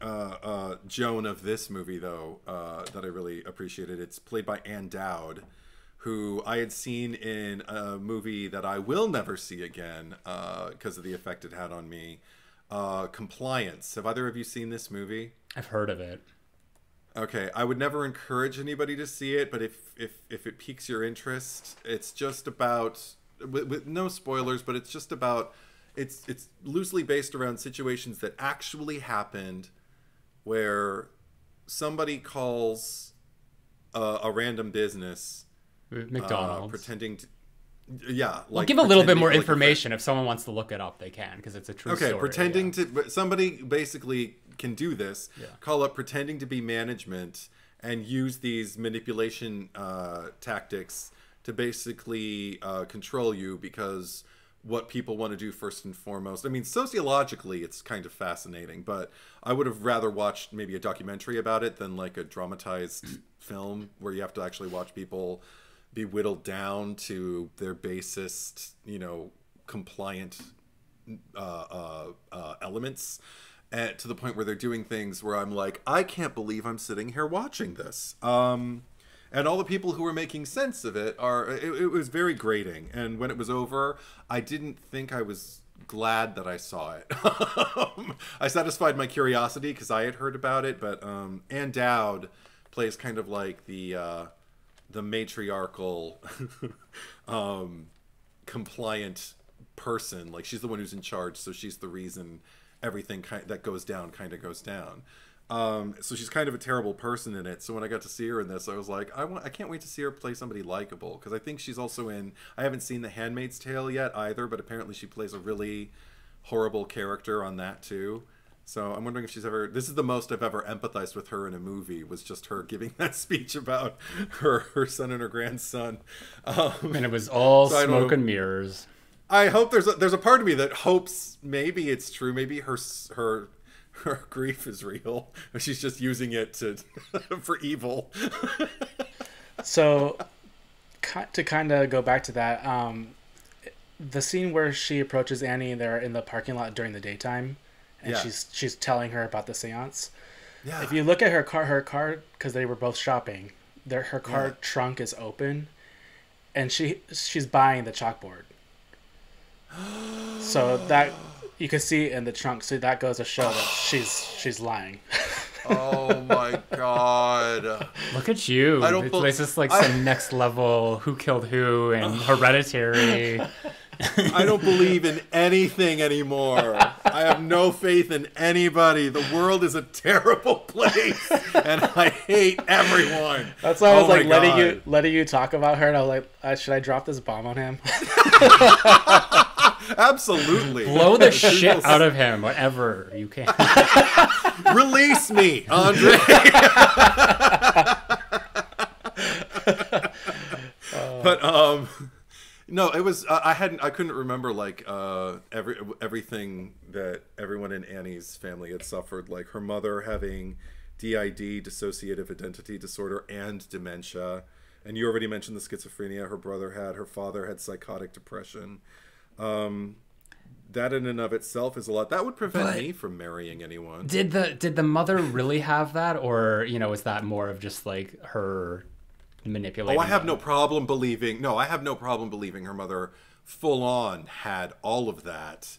uh, uh, Joan of this movie, though, uh, that I really appreciated, it's played by Ann Dowd, who I had seen in a movie that I will never see again because of the effect it had on me. Uh, Compliance. Have either of you seen this movie? I've heard of it. Okay, I would never encourage anybody to see it, but if if if it piques your interest, it's just about with, with no spoilers, but it's just about it's it's loosely based around situations that actually happened where somebody calls a, a random business uh, McDonald's. pretending to yeah, We'll like give a little bit more like information if someone wants to look it up. They can because it's a true Okay, story. pretending yeah. to but somebody basically can do this. Yeah. Call up pretending to be management and use these manipulation uh, tactics to basically uh, control you because what people want to do first and foremost. I mean, sociologically, it's kind of fascinating, but I would have rather watched maybe a documentary about it than like a dramatized film where you have to actually watch people be whittled down to their basest, you know, compliant uh, uh, uh, elements and to the point where they're doing things where I'm like, I can't believe I'm sitting here watching this. Um, and all the people who are making sense of it are, it, it was very grating. And when it was over, I didn't think I was glad that I saw it. I satisfied my curiosity because I had heard about it, but um, Ann Dowd plays kind of like the uh, the matriarchal, um, compliant person. Like she's the one who's in charge, so she's the reason everything kind that goes down kind of goes down. Um, so she's kind of a terrible person in it. So when I got to see her in this, I was like, I want, I can't wait to see her play somebody likable because I think she's also in. I haven't seen The Handmaid's Tale yet either, but apparently she plays a really horrible character on that too. So I'm wondering if she's ever. This is the most I've ever empathized with her in a movie. Was just her giving that speech about her her son and her grandson. Um, And it was all So smoke and mirrors. I hope there's a, there's a part of me that hopes maybe it's true. Maybe her her her grief is real. She's just using it to for evil. So, to kind of go back to that, um, the scene where she approaches Annie, they're in the parking lot during the daytime, and Yeah. she's she's telling her about the séance. Yeah. If you look at her car, her car, because they were both shopping, their her car Yeah. trunk is open, and she she's buying the chalkboard. So that you can see in the trunk. So that goes to show that she's she's lying. oh my god. Look at you. I don't It's bel- it's just like I- some next level who killed who and hereditary. I don't believe in anything anymore. I have no faith in anybody. The world is a terrible place, and I hate everyone. That's why I was Oh like letting God. you letting you talk about her, and I was like, uh, should I drop this bomb on him? Absolutely. Blow the shit out of him, whatever you can. Release me, Andre. but um, no, it was uh, I hadn't I couldn't remember like uh every everything that everyone in Annie's family had suffered, like her mother having DID, dissociative identity disorder, and dementia. And you already mentioned the schizophrenia her brother had. Her father had psychotic depression. Um, that in and of itself is a lot. That would prevent But- me from marrying anyone. Did the did the mother really have that, or you know, is that more of just like her manipulating? Oh, I have them? no problem believing. No, I have no problem believing her mother full on had all of that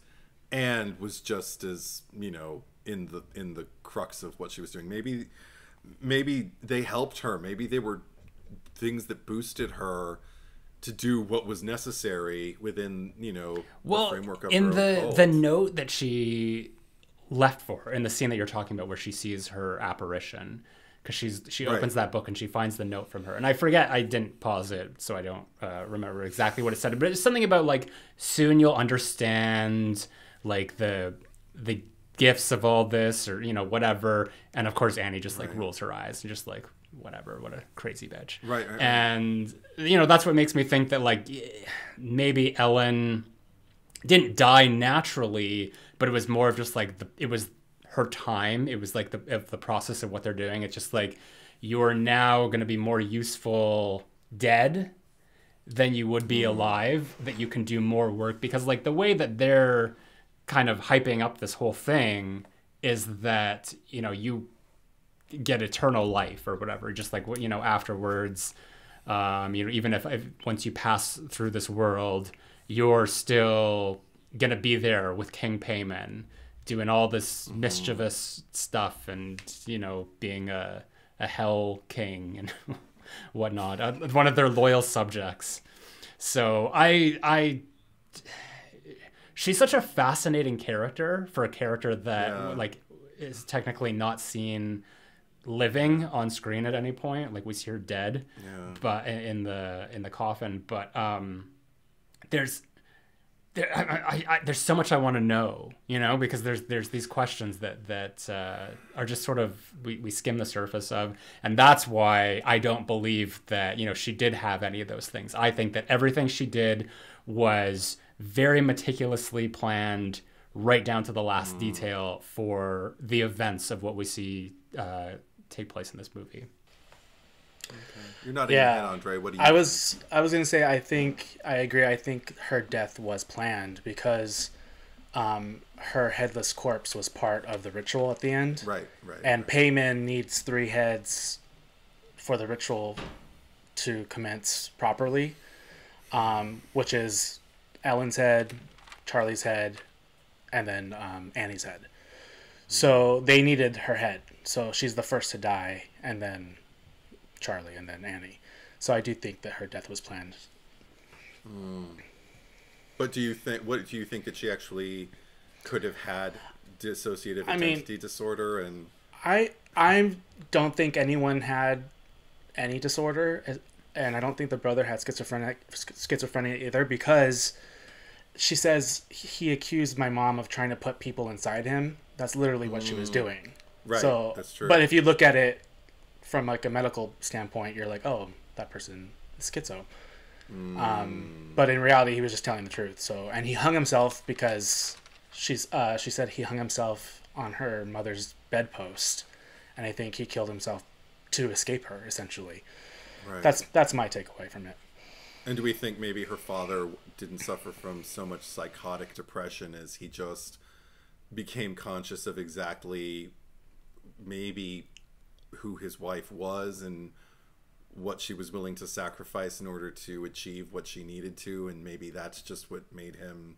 and was just as, you know, in the in the crux of what she was doing. Maybe maybe they helped her. Maybe they were things that boosted her to do what was necessary within, you know, well the framework of in her the own the note that she left for her in the scene that you're talking about where she sees her apparition because she's she Right. opens that book and she finds the note from her. And i forget i didn't pause it so i don't uh, remember exactly what it said but it's something about like soon you'll understand like the the gifts of all this or you know whatever. And of course annie just like rolls her eyes and just like whatever what a crazy bitch Right, right, and you know that's what makes me think that like maybe ellen didn't die naturally, but it was more of just like the, it was her time. It was like the of the process of what they're doing. It's just like you're now going to be more useful dead than you would be mm-hmm. alive. That you can do more work because like the way that they're kind of hyping up this whole thing is that you know you get eternal life or whatever. Just like what you know afterwards. Um, you know, even if, if once you pass through this world, you're still gonna be there with King Paimon, doing all this mischievous stuff, and you know, being a a hell king and whatnot, uh, one of their loyal subjects. So I I she's such a fascinating character for a character that Yeah. like is technically not seen living on screen at any point like we see her dead Yeah. but in- the in the coffin but um there's there, I, I, I, there's so much I want to know, you know, because there's there's these questions that that uh, are just sort of we, we skim the surface of, and that's why I don't believe that you know she did have any of those things. I think that everything she did was very meticulously planned, right down to the last detail for the events of what we see uh, take place in this movie. Okay. You're not in Yeah. your head, Andre. What do you I was I was gonna say I think I agree. I think her death was planned because um, her headless corpse was part of the ritual at the end, Right, right. and Paimon needs three heads for the ritual to commence properly, um, which is Ellen's head, Charlie's head, and then um, Annie's head. So they needed her head. So she's the first to die, and then Charlie, and then Annie. So I do think that her death was planned. Hmm. But do you think? What do you think that she actually could have had dissociative I mean- identity disorder? And I I don't think anyone had any disorder, and I don't think the brother had schizophrenic schizophrenia either because she says he accused my mom of trying to put people inside him. That's literally what she was hmm. doing. Right, So, that's true. But if you look at it from like a medical standpoint, you're like, oh, that person is schizo. Mm. Um, but in reality, he was just telling the truth. So, and he hung himself because she's uh, she said he hung himself on her mother's bedpost, and I think he killed himself to escape her. Essentially, right. that's that's my takeaway from it. And do we think maybe her father didn't suffer from so much psychotic depression as he just became conscious of exactly maybe who his wife was and what she was willing to sacrifice in order to achieve what she needed to and maybe that's just what made him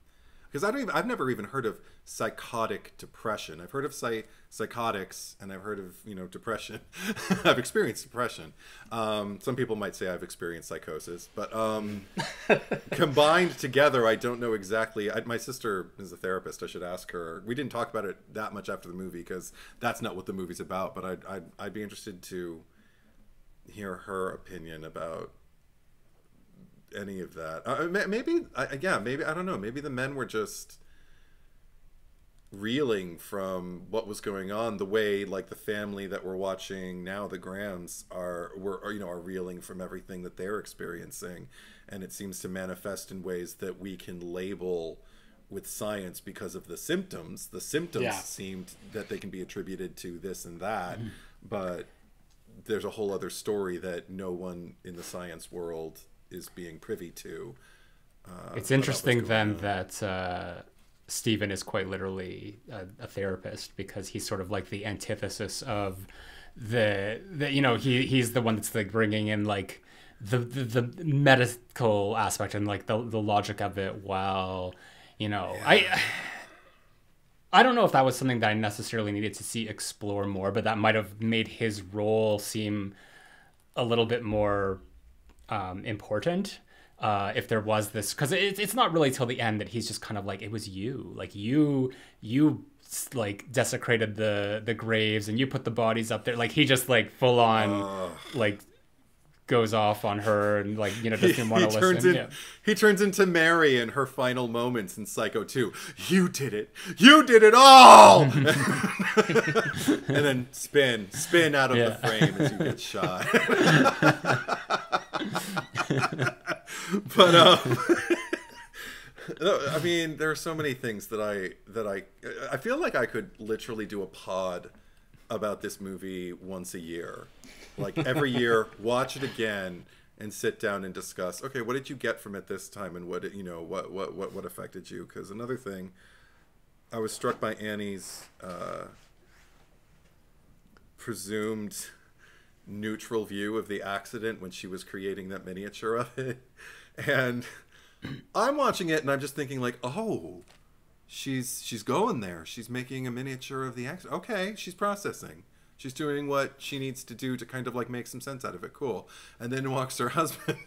because I don't even I've never even heard of psychotic depression. I've heard of psy- psychotics and I've heard of you know depression. I've experienced depression. Um, some people might say I've experienced psychosis, but um, combined together, I don't know exactly. I, my sister is a therapist. I should ask her. We didn't talk about it that much after the movie because that's not what the movie's about. But I'd, I'd I'd be interested to hear her opinion about any of that. Uh, maybe, I, yeah, maybe I don't know. Maybe the men were just reeling from what was going on the way like the family that we're watching now the grams are were are, you know are reeling from everything that they're experiencing and it seems to manifest in ways that we can label with science because of the symptoms the symptoms Yeah. seemed that they can be attributed to this and that but there's a whole other story that no one in the science world is being privy to. Uh, It's interesting then on. that uh, Stephen is quite literally a, a therapist because he's sort of like the antithesis of the, the you know he he's the one that's like bringing in like the the, the medical aspect and like the the logic of it while you know I I don't know if that was something that I necessarily needed to see explore more, but that might have made his role seem a little bit more um, important. Uh, if there was this, because it, it's not really till the end that he's just kind of like, it was you, like you, you like desecrated the the graves and you put the bodies up there. Like he just like full on like goes off on her and like you know doesn't want to listen. in, Yeah. he turns into Mary in her final moments in Psycho 2. You did it. You did it all. and then spin, spin out of Yeah. the frame as you get shot. but um I mean, there are so many things that I that I I feel like I could literally do a pod about this movie once a year. Like every year, watch it again and sit down and discuss. Okay, what did you get from it this time, and what you know what what what what affected you? Because another thing, I was struck by Annie's uh, presumed neutral view of the accident when she was creating that miniature of it, and I'm watching it and I'm just thinking like, oh, she's she's going there. She's making a miniature of the accident. Okay, she's processing. She's doing what she needs to do to kind of like make some sense out of it. Cool. And then walks her husband,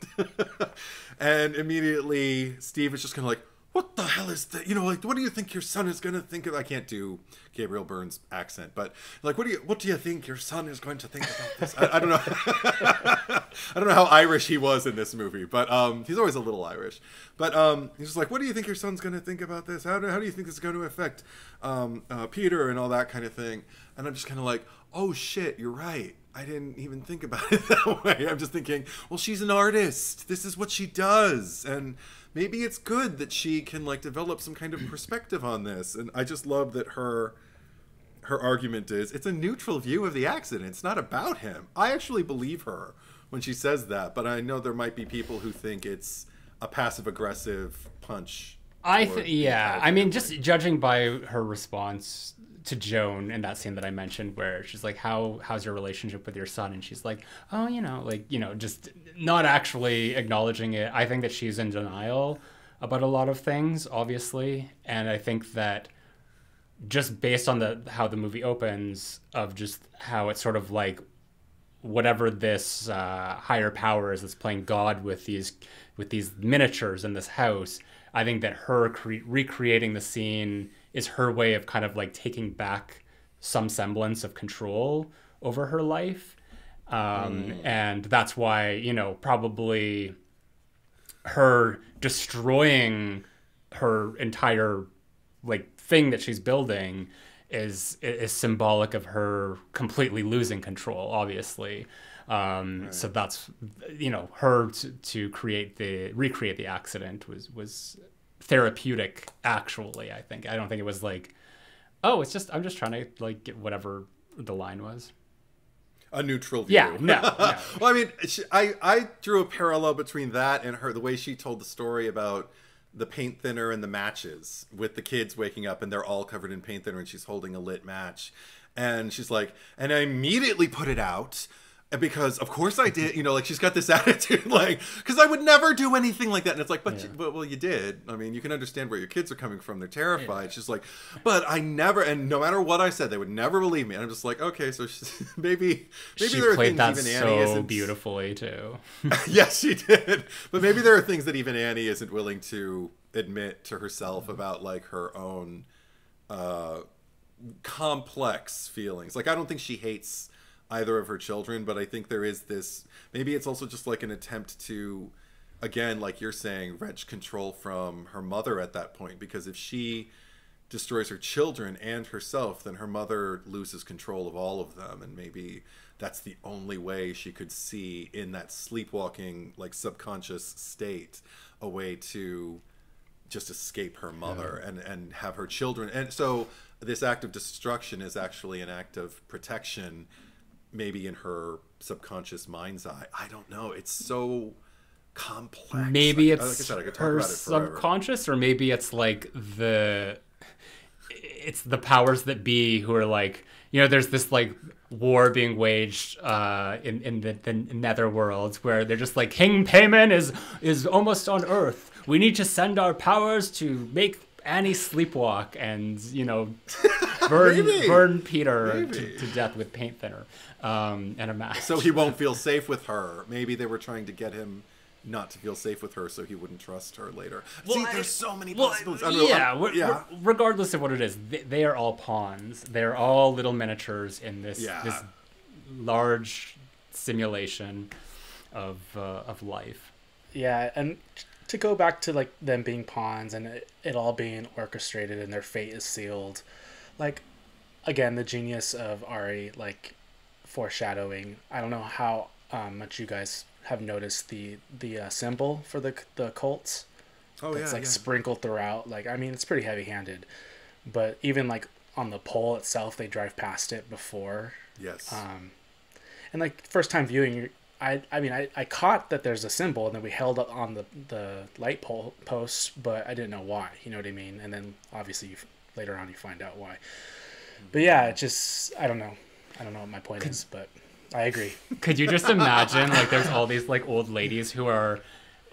and immediately Steve is just kind of like, "What the hell is that? You know, like, what do you think your son is gonna think of?" I can't do Gabriel Byrne's accent, but like, what do you what do you think your son is going to think about this? I, I don't know. I don't know how Irish he was in this movie, but um, he's always a little Irish. But um, he's just like, what do you think your son's going to think about this? How do, how do you think this is going to affect um, uh, Peter and all that kind of thing? And I'm just kind of like, oh shit, you're right. I didn't even think about it that way. I'm just thinking, well, she's an artist. This is what she does, and maybe it's good that she can like develop some kind of perspective on this. And I just love that her her argument is it's a neutral view of the accident. It's not about him. I actually believe her when she says that, but I know there might be people who think it's a passive aggressive punch. I toward th- yeah. I mean, just judging by her response to Joan in that scene that I mentioned, where she's like, "How how's your relationship with your son?" and she's like, "Oh, you know, like you know, just not actually acknowledging it." I think that she's in denial about a lot of things, obviously, and I think that just based on the how the movie opens of just how it's sort of like whatever this uh, higher power is that's playing God with these with these miniatures in this house. I think that her cre- recreating the scene is her way of kind of like taking back some semblance of control over her life, um, and that's why you know probably her destroying her entire like thing that she's building is is symbolic of her completely losing control obviously. Um, so that's you know her to, to create the recreate the accident was was therapeutic actually i think i don't think it was like oh it's just i'm just trying to like get whatever the line was a neutral view. yeah no, no. well, I mean, she, I I drew a parallel between that and her the way she told the story about the paint thinner and the matches with the kids waking up and they're all covered in paint thinner and she's holding a lit match and she's like and I immediately put it out because of course I did you know like she's got this attitude like because I would never do anything like that. And it's like but, you, but well you did. I mean you can understand where your kids are coming from. They're terrified. She's like but I never and no matter what I said they would never believe me. And I'm just like okay so maybe maybe she there are things that even Annie so isn't beautifully too. Yes, she did. But maybe there are things that even Annie isn't willing to admit to herself about like her own uh complex feelings. Like I don't think she hates either of her children, but I think there is this maybe it's also just like an attempt to again like you're saying wrench control from her mother at that point because if she destroys her children and herself, then her mother loses control of all of them. And maybe that's the only way she could see in that sleepwalking, like subconscious state, a way to just escape her mother and, and have her children. And so this act of destruction is actually an act of protection, maybe in her subconscious mind's eye. I don't know. It's so complex. maybe Like- it's like I said, I could talk her about it subconscious or maybe it's like the it's the powers that be who are like you know there's this like war being waged uh, in in the, the nether worlds where they're just like king Paimon is is almost on earth we need to send our powers to make annie sleepwalk and you know burn burn peter to, to death with paint thinner um, and a mask so he won't feel safe with her. Maybe they were trying to get him not to feel safe with her so he wouldn't trust her later. See, I- there's so many well, possibilities. I don't yeah, I'm- re- yeah. regardless of what it is, they, they are all pawns. They're all little miniatures in this Yeah. this large simulation of uh, of life. Yeah, and to go back to like them being pawns and it, it all being orchestrated and their fate is sealed, like again the genius of Ari like foreshadowing. I don't know how um, much you guys have noticed the the uh, symbol for the the cults. oh It's yeah, like yeah. sprinkled throughout. Like I mean, it's pretty heavy handed, but even like on the pole itself, they drive past it before yes. um, and like first time viewing I, I mean I, I caught that there's a symbol and then we held up on the, the light pole posts but I didn't know why you know what I mean? And then obviously you, later on you find out why. But yeah it just I don't know. I don't know what my point is but I agree. Could you just imagine like there's all these like old ladies who are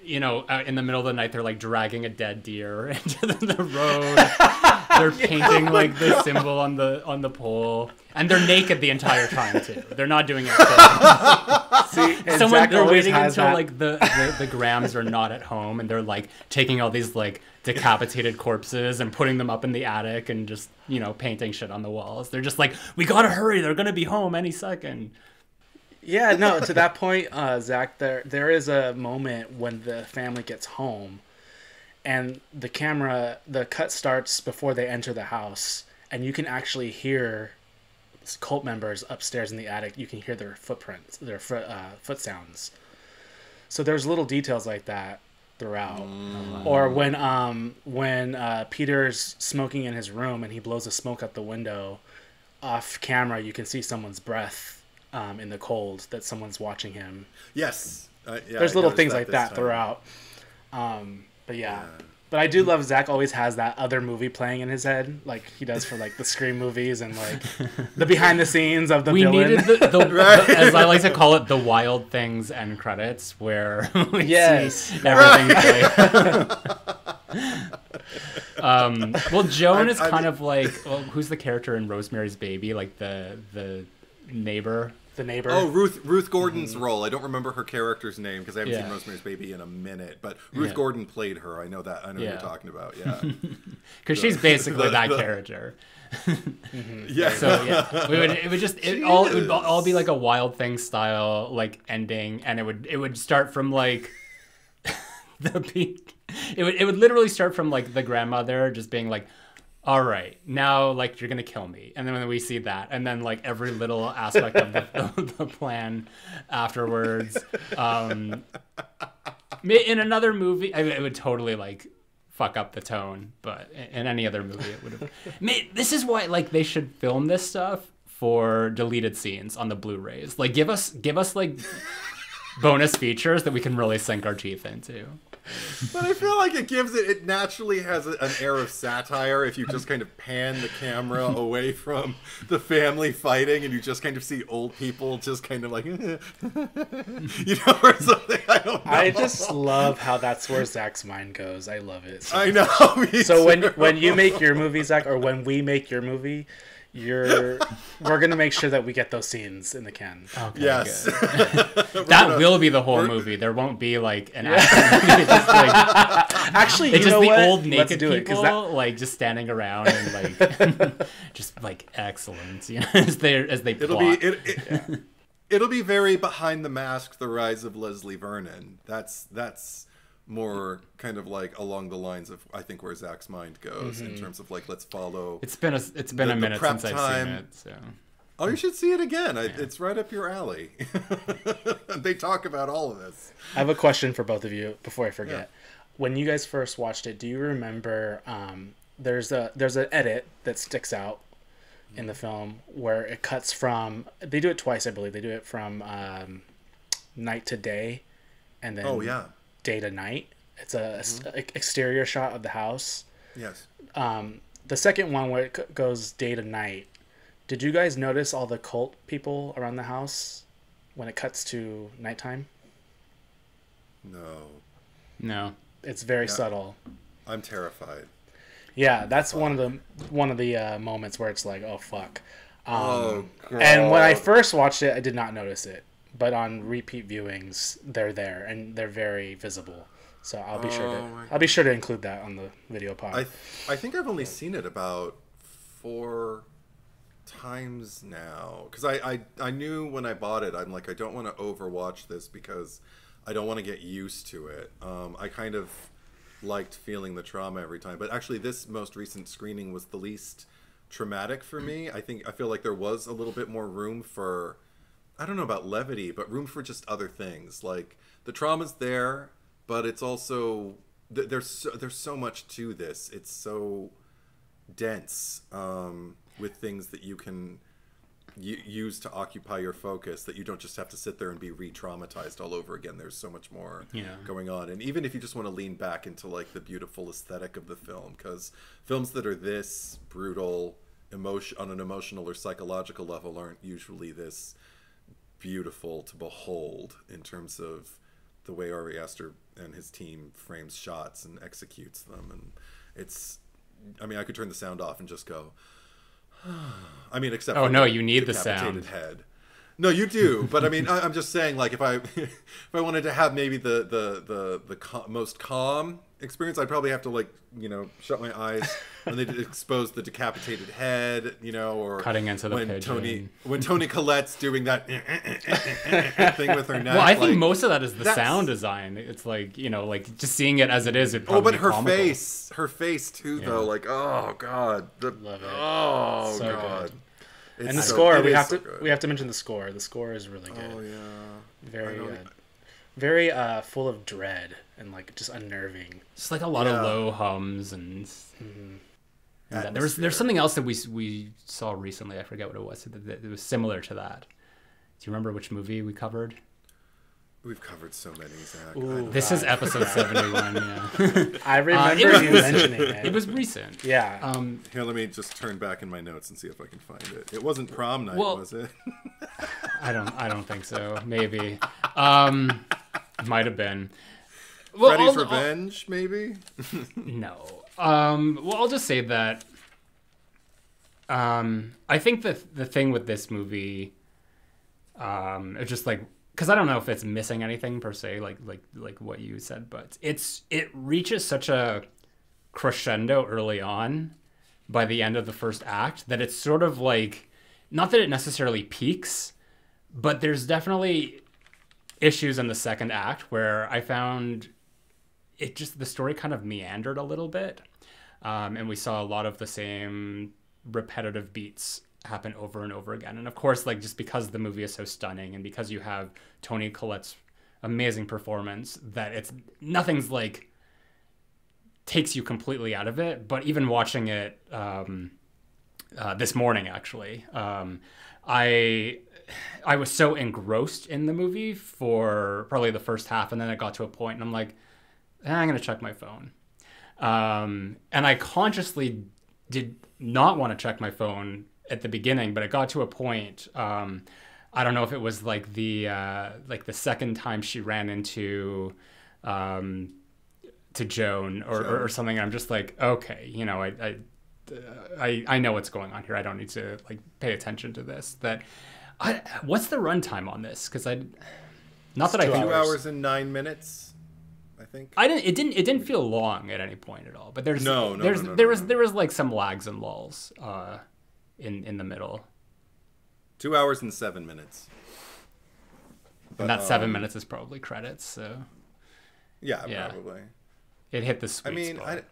you know, in the middle of the night, they're like dragging a dead deer into the, the road. they're painting like the symbol on the on the pole, and they're naked the entire time too. They're not doing it. see Someone Zack they're waiting until that- like the, the the Grams are not at home, and they're like taking all these like decapitated corpses and putting them up in the attic and just you know painting shit on the walls. They're just like, we gotta hurry. They're gonna be home any second. Yeah, no, to that point, uh, Zack, there there is a moment when the family gets home and the camera the cut starts before they enter the house and you can actually hear cult members upstairs in the attic. You can hear their footprints, their foot uh, foot sounds. So there's little details like that throughout. Or when um when uh, Peter's smoking in his room and he blows the smoke out the window, off camera you can see someone's breath um, in the cold that someone's watching him. yes. Uh, yeah, There's little things like that time. throughout. Um, but yeah. But I do love Zack always has that other movie playing in his head, like he does for like the Scream movies and like the behind the scenes of the we villain. needed the, the, the- as I like to call it, the wild things end credits, where we Yes. see everything play. um, well, Joan I- is I kind mean- of like well, who's the character in Rosemary's Baby, like the the neighbor. The neighbor. Oh, Ruth Ruth Gordon's role. I don't remember her character's name because I haven't seen Mm-hmm. Rosemary's Baby in a minute. But Ruth Yeah. Gordon played her. I know that. I know Yeah. you're talking about. Yeah. Because she's basically the- that the- character. yeah. So yeah, we would, it would just it all it would all be like a Wild Thing style like ending, and it would it would start from like the peak. It would it would literally start from like the grandmother just being like, "All right, now like you're gonna kill me," and then when we see that, and then like every little aspect of the, the plan afterwards. Um, in another movie, I, it would totally like fuck up the tone, but in- any other movie, it would have. This is why like they should film this stuff for deleted scenes on the Blu-rays. Like, give us give us like bonus features that we can really sink our teeth into. But I feel like it gives it. It naturally has an air of satire if you just kind of pan the camera away from the family fighting, and you just kind of see old people just kind of like, you know, or something. I don't know. I just love how that's where Zack's mind goes. I love it. So, I know. so when when you make your movie, Zach, or when we make your movie, you're we're gonna make sure that we get those scenes in the can. yes, That will be the whole movie. There won't be like an action movie. Just like Actually, you it's just know the what? old Let's naked do it people because that like just standing around and like just like excellent, you know, as they as they it'll plot. be it, it, it'll be very behind the mask. The rise of Leslie Vernon. That's that's more kind of like along the lines of I think where Zack's mind goes in terms of like let's follow. It's been a it's been The- a minute prep since I've time. seen it. So Oh, you should see it again. I, It's right up your alley. they talk about all of this. I have a question for both of you before I forget. When you guys first watched it, do you remember um, there's a there's an edit that sticks out in the film where it cuts from they do it twice I believe they do it from um, night to day and then Oh yeah, day to night. It's a, s- e- exterior shot of the house. yes. Um, the second one where it goes day to night. Did you guys notice all the cult people around the house when it cuts to nighttime? No, no, It's very subtle. I'm terrified. Yeah, that's one of the one of the uh, moments where it's like, oh fuck. Um, Oh, and when I first watched it, I did not notice it, but on repeat viewings, they're there and they're very visible. So I'll be sure Oh to I'll be sure to include that on the video pod. I th- I think I've only seen it about four times now because I, I I knew when I bought it I'm like I don't want to overwatch this because I don't want to get used to it. Um, I kind of liked feeling the trauma every time, but actually this most recent screening was the least traumatic for me. I think I feel like there was a little bit more room for I don't know about levity, but room for just other things. Like the trauma's there, but it's also th- there's so, there's so much to this. It's so dense um, with things that you can u- use to occupy your focus that you don't just have to sit there and be re-traumatized all over again. There's so much more Yeah. going on, and even if you just want to lean back into like the beautiful aesthetic of the film, because films that are this brutal, emotion on an emotional or psychological level aren't usually this beautiful to behold in terms of the way Ari Aster and his team frames shots and executes them. And it's, I mean, I could turn the sound off and just go. I mean, except Oh, for no, the you need the sound. head. No, you do, but I mean, I, I'm just saying, like, if I if I wanted to have maybe the the the the cal- most calm experience, I'd probably have to like you know shut my eyes when they expose the decapitated head, you know, or Cutting into the when pigeon. Toni when Toni Collette's doing that thing with her neck. Well, I think most of that is the that's- sound design. It's like you know, like just seeing it as it is. It'd Oh, but her comical. face, her face too, though. Like, oh god, the Love it. oh So god, good. It's and the so- score, we have so to good. we have to mention the score. The score is really good. Oh yeah. very I don't- good. Very uh, full of dread and like just unnerving. Just like a lot Yeah. of low hums and. and that. There was there's something else that we we saw recently. I forget what it was. That, that it was similar to that. Do you remember which movie we covered? We've covered so many, Zack. Ooh. This is episode 71. Yeah, I remember Uh, was you mentioning it. it was recent. yeah. Um, Here, let me just turn back in my notes and see if I can find it. It wasn't prom night, Well- was it? I don't I don't think so. Maybe. Um might have been. Well, Freddy's I'll- I'll- Revenge, maybe. No. Um, well, I'll just say that. Um, I think the the thing with this movie, um, it's just like because I don't know if it's missing anything per se, like like like what you said, but it's it reaches such a crescendo early on by the end of the first act that it's sort of like not that it necessarily peaks, but there's definitely issues in the second act where I found it just the story kind of meandered a little bit, um, and we saw a lot of the same repetitive beats happen over and over again. And of course, like just because the movie is so stunning and because you have Toni Collette's amazing performance, that it's nothing's like takes you completely out of it. But even watching it um, uh, this morning, actually, um, I I was so engrossed in the movie for probably the first half, and then it got to a point, and I'm like, "Eh, I'm gonna check my phone, um, and I consciously did not want to check my phone at the beginning, but it got to a point. Um, I don't know if it was like the uh, like the second time she ran into um, to Joan or, or, or something. I'm just like, okay, you know, I, I I, I know what's going on here. I don't need to like pay attention to this. That I, what's the runtime on this? Because I, not that I two think Two hours and nine minutes, I think. I didn't. It didn't. It didn't feel long at any point at all. But there's No, no, there's no, no, there was there was like some lags and lulls uh, in in the middle, Two hours and seven minutes. and that seven um, minutes is probably credits. So Yeah, Yeah. probably. it hit the sweet I mean, spot.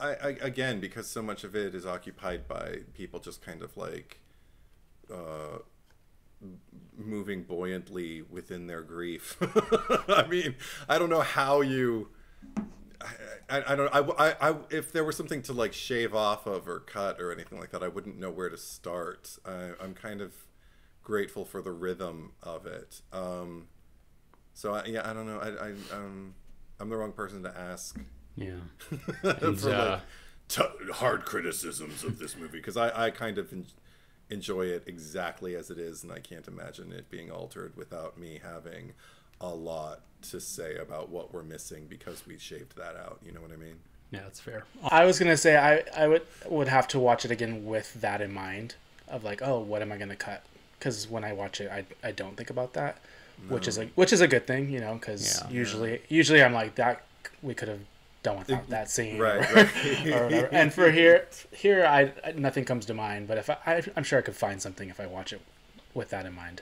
I, I, I, again, because so much of it is occupied by people just kind of like uh, moving buoyantly within their grief. I mean, I don't know how you. I, I, I don't. I, I, I, if there was something to like shave off of or cut or anything like that, I wouldn't know where to start. I, I'm kind of grateful for the rhythm of it. Um, so I, yeah, I don't know. I, I, um, I'm the wrong person to ask yeah. for uh, like hard criticisms of this movie because I, I kind of enjoy it exactly as it is, and I can't imagine it being altered without me having a lot to say about what we're missing because we shaved that out. You know what I mean? yeah, that's fair. I was gonna say I, I would would have to watch it again with that in mind of like oh what am I gonna cut because when I watch it I, I don't think about that which is a which is a good thing you know because Yeah. usually usually I'm like that we could have done without that scene Right, or, right. or whatever. and for here here I nothing comes to mind but if I, I I'm sure I could find something if I watch it with that in mind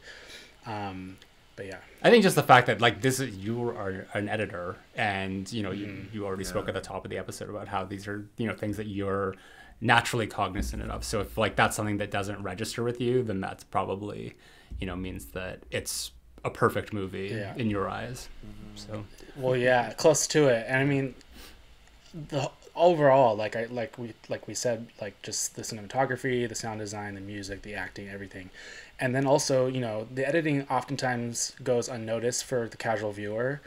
um but yeah I think just the fact that like this is you are an editor and you know you, Mm-hmm. you already spoke at the top of the episode about how these are you know things that you're naturally cognizant of. So if like that's something that doesn't register with you, then that's probably you know means that it's a perfect movie Yeah. in your eyes. Mm-hmm. So Well, yeah, close to it. And I mean, the overall, like I like we like we said, like just the cinematography, the sound design, the music, the acting, everything, and then also you know the editing oftentimes goes unnoticed for the casual viewer,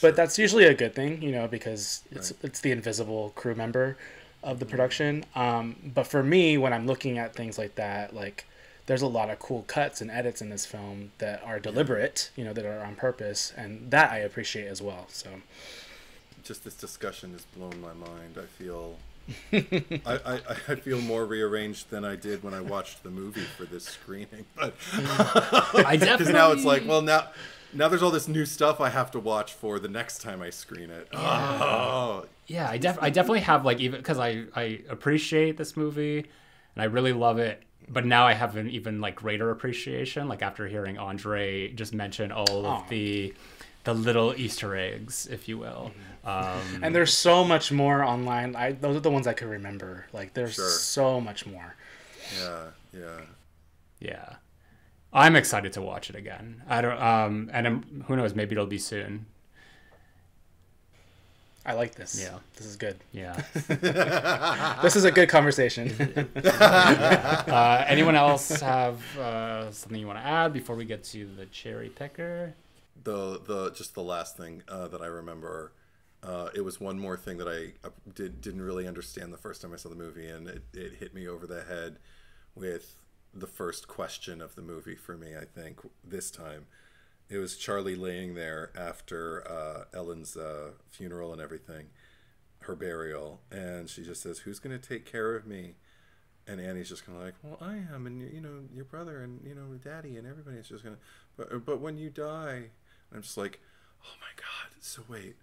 but that's usually a good thing, you know, because it's it's the invisible crew member of the production. Um, but for me, when I'm looking at things like that, like there's a lot of cool cuts and edits in this film that are deliberate, you know, that are on purpose, and that I appreciate as well. So. Just this discussion has blown my mind. I feel. I, I, I feel more rearranged than I did when I watched the movie for this screening, but I because definitely now it's like, well, now now there's all this new stuff I have to watch for the next time I screen it. Oh, Yeah, I def I definitely have like even because I I appreciate this movie and I really love it, but now I have an even like greater appreciation. Like after hearing Andre just mention all of oh. the the little Easter eggs, if you will. Um, And there's so much more online. I those are the ones I could remember. Like there's Sure. so much more. yeah, yeah. yeah, I'm excited to watch it again. I don't um and I'm, who knows maybe it'll be soon. I like this. Yeah. This is good. Yeah. This is a good conversation. uh, anyone else have uh, something you want to add before we get to the cherry picker? The the just the last thing uh, that I remember. Uh, it was one more thing that I uh, did didn't really understand the first time I saw the movie, and it, it hit me over the head with the first question of the movie for me. I think this time, it was Charlie laying there after uh, Ellen's uh, funeral and everything, her burial, and she just says, "Who's going to take care of me?" And Annie's just kind of like, "Well, I am, and you know, your brother, and you know, daddy, and everybody's just gonna." But but when you die, I'm just like, "Oh my god!" So wait,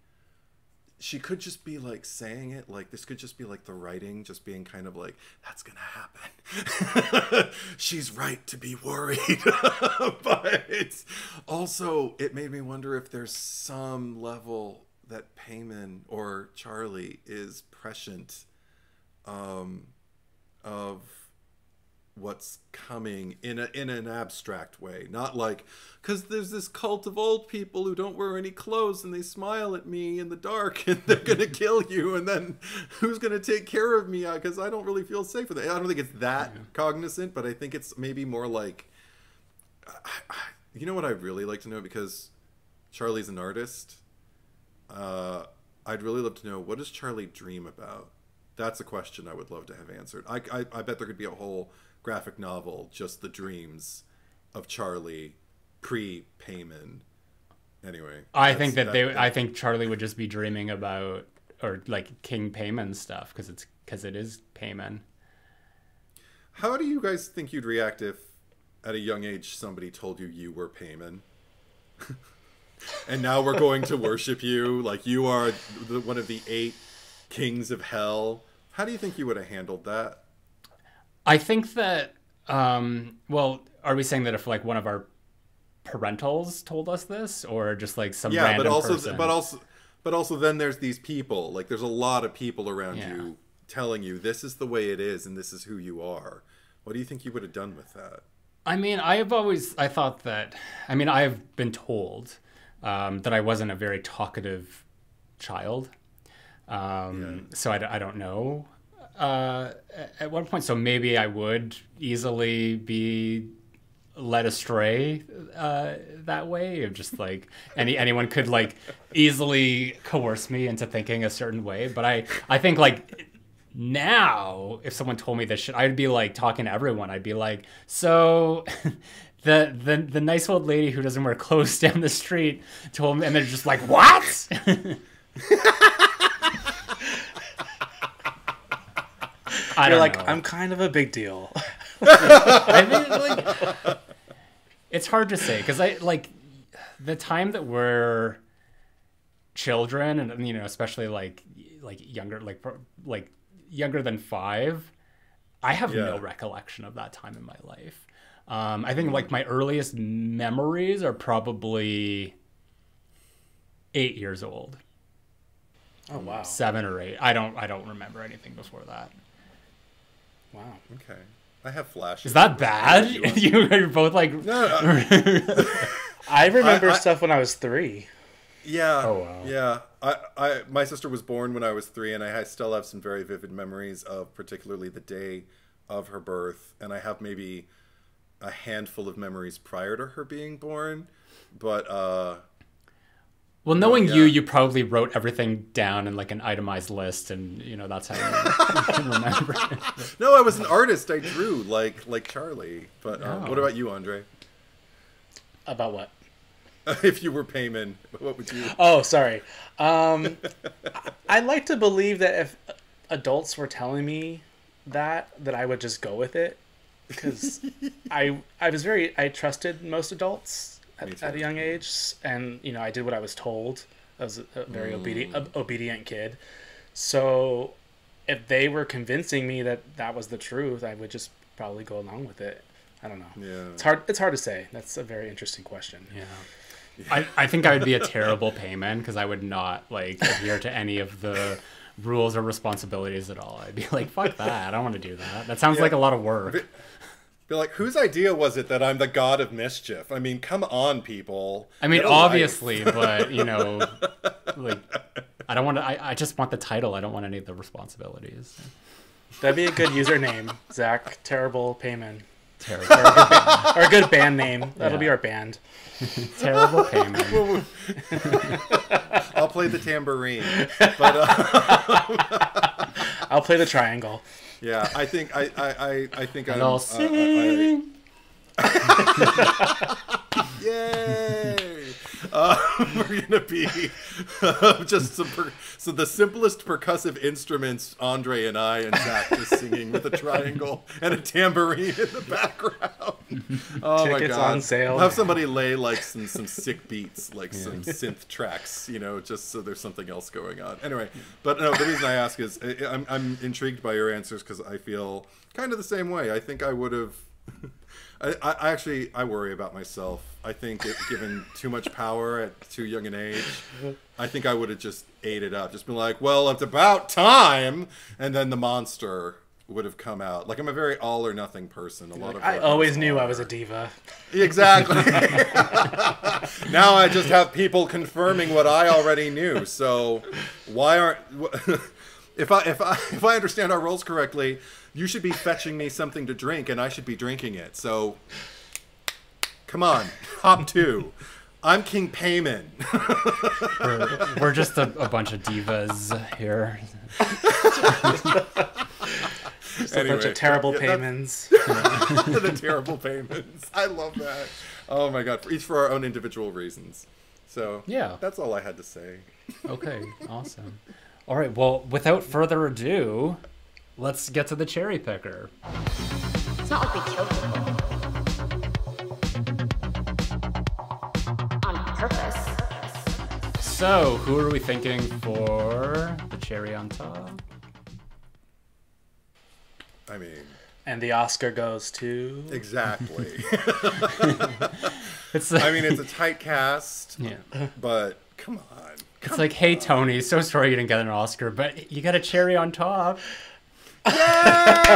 she could just be like saying it like this could just be like the writing just being kind of like that's gonna happen. She's right to be worried. But also it made me wonder if there's some level that Paimon or charlie is prescient um, of what's coming in a in an abstract way not like because there's this cult of old people who don't wear any clothes and they smile at me in the dark and they're gonna kill you and then who's gonna take care of me? Because i don't really feel safe with it. I don't think it's that yeah. cognizant but i think it's maybe more like you know what i'd really like to know? Because charlie's an artist uh, i'd really love to know what does charlie dream about? That's a question i would love to have answered. I, I, I bet there could be a whole graphic novel, just the dreams of Charlie pre Paimon. Anyway, I think that, that they. That, I think Charlie would just be dreaming about or like King Paimon stuff because it's because it is Paimon. How do you guys think you'd react if, at a young age, somebody told you you were Paimon? and now we're going to worship you like you are the, one of the eight kings of hell. How do you think you would have handled that? I think that. Um, well, are we saying that if like one of our parentals told us this, or just like some yeah, but also, person? but also, but also, then there's these people. Like, there's a lot of people around yeah. you telling you this is the way it is and this is who you are. What do you think you would have done with that? I mean, I have always I thought that. I mean, I've been told um, that I wasn't a very talkative child. Um, yeah. So I, I don't know uh, at one point. So maybe I would easily be led astray uh, that way of just like any anyone could like easily coerce me into thinking a certain way but i i think like now if someone told me this shit i'd be like talking to everyone i'd be like so the the the nice old lady who doesn't wear clothes down the street told me and they're just like what I You're like, know. I'm kind of a big deal. I mean, like, it's hard to say because I like the time that we're children, and you know, especially like like younger, like like younger than five. I have yeah. no recollection of that time in my life. Um, I think like my earliest memories are probably eight years old. Oh wow. Seven or eight. I don't I don't remember anything before that. Wow. Okay. I have flashes. Is that bad? you are both like. No. no. I remember I, I, stuff when I was three. Yeah. Oh wow. Yeah. I, I my sister was born when I was three, and I still have some very vivid memories of particularly the day of her birth, and I have maybe a handful of memories prior to her being born, but uh, well, knowing yeah. you, you probably wrote everything down in like an itemized list, and you know that's how you, can remember. no, I was an artist. I drew like like Charlie. But uh, what about you, Andre? About what? if you were Paimon, what would you? Oh, sorry. Um, I like to believe that if adults were telling me that, that I would just go with it because I I was very I trusted most adults at, at, a young age, and you know I did what I was told. I was a, very mm. obedient obedient kid. So if they were convincing me that that was the truth, I would just probably go along with it. I don't know. Yeah. It's hard. It's hard to say. That's a very interesting question. Yeah. I, I think I would be a terrible Paimon because I would not like adhere to any of the rules or responsibilities at all. I'd be like, fuck that. I don't want to do that. That sounds yeah. like a lot of work. Be like, whose idea was it that I'm the god of mischief? I mean, come on, people. I mean, obviously, but you know, like, I don't want to. I, I just want the title. I don't want any of the responsibilities. That'd be a good username, Zack. Terrible Paimon. Terrible. Or a good band, or a good band name. That'll yeah. be our band. Terrible Paimon. I'll play the tambourine, but uh, I'll play the triangle. Yeah, I think I I I, I think I'm. I'll sing. Uh, I, I... Yay! Uh, we're gonna be uh, just some per- so the simplest percussive instruments. Andre and I and Zach just singing with a triangle and a tambourine in the background. Oh my god! on sale We'll have somebody lay like some some sick beats, like some synth tracks, you know, just so there's something else going on. Anyway, but no, the reason I ask is I, I'm I'm intrigued by your answers because I feel kind of the same way. I think I would have. I, I actually I worry about myself. I think it, given too much power at too young an age, I think I would have just ate it up. Just been like, well, it's about time, and then the monster would have come out. Like I'm a very all or nothing person. A lot of I always knew I was a diva. Exactly. now I just have people confirming what I already knew. So why aren't if I if I if I understand our roles correctly, you should be fetching me something to drink and I should be drinking it. So come on, hop two. I'm King Paimon. We're, we're just a, a bunch of divas here. Just a bunch of terrible yeah, Paimons. the terrible Paimons. I love that. Oh my god, each for our own individual reasons. So Yeah. that's all I had to say. Okay, awesome. All right, well, without further ado, let's get to the cherry picker. It's not like we kill people. On purpose. So, who are we thinking for the cherry on top? I mean, And the Oscar goes to. exactly. It's I mean, it's a tight cast, yeah. but come on. It's like, hey Toni, so sorry you didn't get an Oscar, but you got a cherry on top.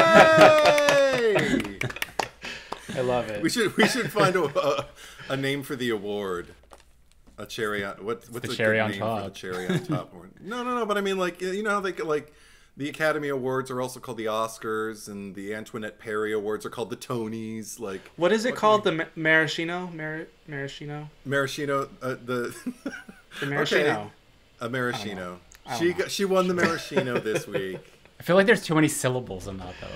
Yay! I love it. we should we should find a, a, a name for the award. A cherry on what? What's the a cherry good on name for top. the cherry on top award? No, no, no. But I mean, like you know how they like the Academy Awards are also called the Oscars, and the Antoinette Perry Awards are called the Tonys. Like what is it called? The Ma- maraschino? Mar- maraschino? maraschino, uh, the The maraschino. a maraschino. She know. got, she won the maraschino this week. I feel like there's too many syllables in that though.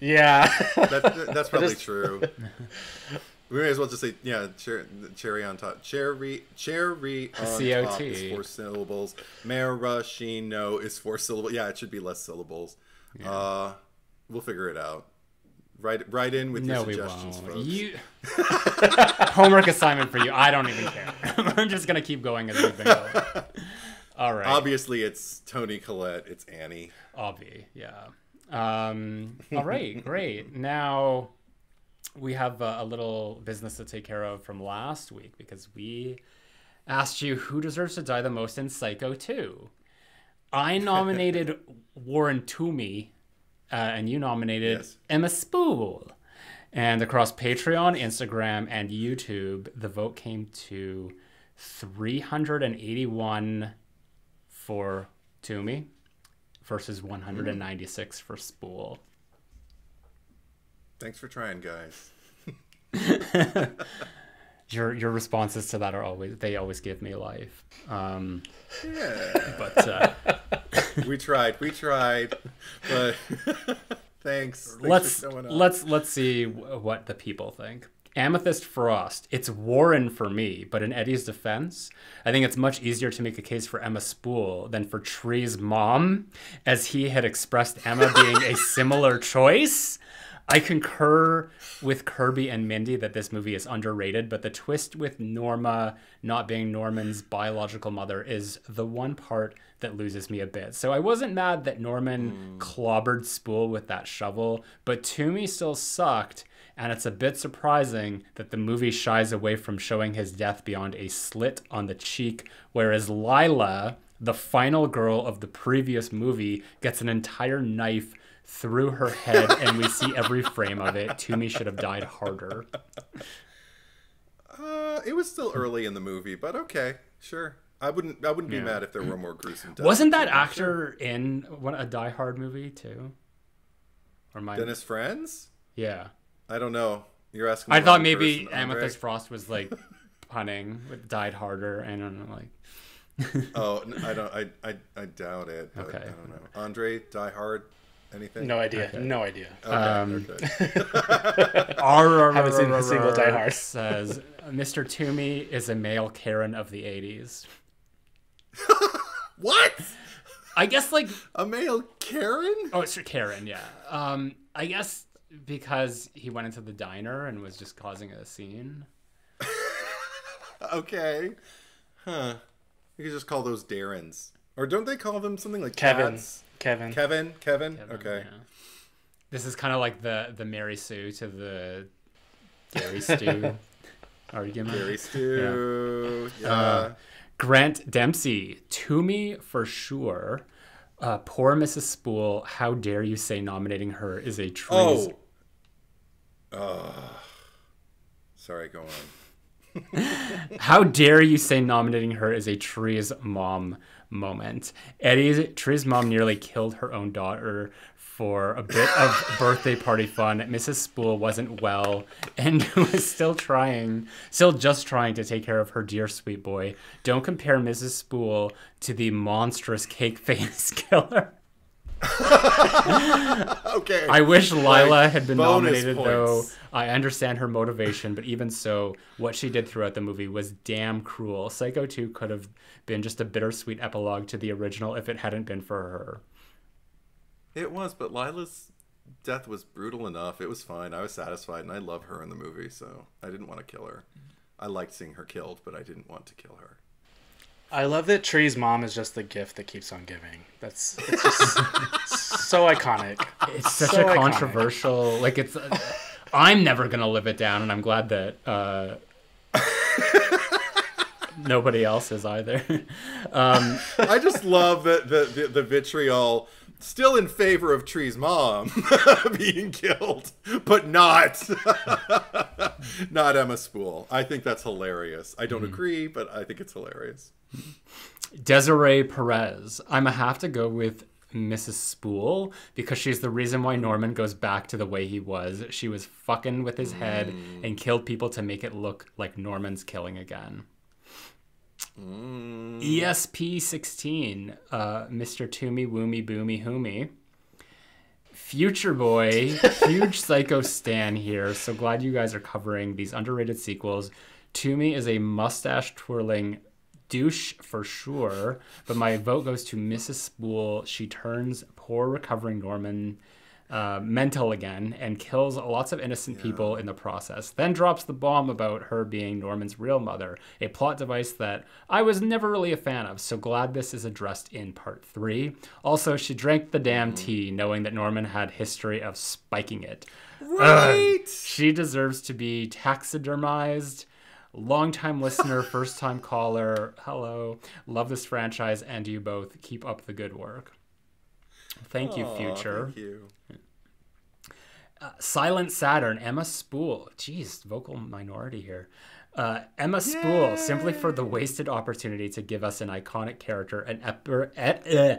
Yeah. That, that's probably Just- true. We may as well just say, yeah, cher- cherry on top. Cherry, cherry on top COT. is four syllables. Maraschino is four syllables. Yeah, it should be less syllables. Uh, we'll figure it out. Write, write in with No, your we suggestions, won't. folks. You homework assignment for you. I don't even care. I'm just gonna keep going as we've been going. All right. Obviously, it's Toni Collette. It's Annie. Obvi, yeah. Um, all right, great. Now we have a, a little business to take care of from last week because we asked you who deserves to die the most in Psycho 2. I nominated Warren Toomey, uh, and you nominated Yes. Emma Spool. And across Patreon, Instagram, and YouTube, the vote came to 381 for Toomey versus 196 for Spool. Thanks for trying, guys. Your your responses to that are always they always give me life. Um, Yeah, but uh, we tried. We tried, but thanks. Thanks let's for showing up. let's let's see wh- what the people think. Amethyst Frost. It's Warren for me, but in Eddie's defense, I think it's much easier to make a case for Emma Spool than for Tree's mom, as he had expressed Emma being a similar choice. I concur with Kirby and Mindy that this movie is underrated, but the twist with Norma not being Norman's biological mother is the one part that loses me a bit. So I wasn't mad that Norman hmm. clobbered Spool with that shovel, but Toomey still sucked, and it's a bit surprising that the movie shies away from showing his death beyond a slit on the cheek, whereas Lila, the final girl of the previous movie, gets an entire knife through her head and we see every frame of it. Toomey should have died harder. Uh, it was still early in the movie, but okay, sure. I wouldn't. I wouldn't be Yeah. mad if there were more gruesome deaths. Wasn't that Sure. actor in one a Die Hard movie too? Or my Dennis Franz? Yeah. I don't know. You're asking. I thought maybe person, Andre. Amethyst Frost was like punning with died harder. I don't know, like Oh, n- I don't. I, I, I doubt it. But Okay. I don't know. Andre, Die Hard, Anything? No idea. No idea. Okay, Um, okay. Haven't seen a single Die Hard. says Mr. Toomey is a male Karen of the 80s. What? I guess like A male Karen? oh it's Karen, yeah. Um I guess because he went into the diner and was just causing a scene. Okay. Huh. You could just call those Darrens. Or don't they call them something like Kevin. cats? Kevin. Kevin? Kevin? Kevin, okay. yeah. This is kind of like the the Mary Sue to the Gary Stew argument. Gary Stew. Yeah. Uh, Grant Dempsey, to me for sure. Uh, poor Mrs. Spool, how dare you say nominating her is a treason? oh. Uh, sorry, go on. How dare you say nominating her is a Tree's mom moment? Eddie's Tree's mom nearly killed her own daughter for a bit of birthday party fun. Mrs. Spool wasn't well and was still trying, still just trying to take care of her dear sweet boy. Don't compare Mrs. Spool to the monstrous cake face killer. Okay. I wish Lila Like, had been nominated, though. I understand her motivation, but even so, what she did throughout the movie was damn cruel. Psycho 2 could have been just a bittersweet epilogue to the original if it hadn't been for her. It was, but Lila's death was brutal enough. It was fine. I was satisfied, and I love her in the movie, so I didn't want to kill her. I liked seeing her killed, but I didn't want to kill her. I love that Tree's mom is just the gift that keeps on giving. That's it's just so iconic. It's such So a iconic. controversial, like it's. Uh, I'm never gonna live it down, and I'm glad that uh, nobody else is either. Um, I just love that the, the the vitriol still in favor of Tree's mom being killed, but not not Emma Spool. I think that's hilarious. I don't mm-hmm. agree, but I think it's hilarious. Desiree Perez. I'm gonna have to go with Mrs. Spool because she's the reason why Norman goes back to the way he was. She was fucking with his head mm. and killed people to make it look like Norman's killing again. ESP 16, uh, Mr. Toomey Woomy Boomy Hoomy. Future Boy, huge psycho stan here. So glad you guys are covering these underrated sequels. Toomey is a mustache twirling douche for sure, but my vote goes to Mrs. Spool. She turns poor recovering Norman uh, mental again and kills lots of innocent people in the process. Then drops the bomb about her being Norman's real mother, a plot device that I was never really a fan of. So glad this is addressed in part three. Also, she drank the damn tea, knowing that Norman had history of spiking it. Right. She deserves to be taxidermized. Longtime listener, first time caller. Hello. Love this franchise and you both. Keep up the good work. Thank you, future. Thank you. Silent Saturn, Emma Spool. Jeez, vocal minority here. Uh, Emma Spool, simply for the wasted opportunity to give us an iconic character, an ep- et- uh,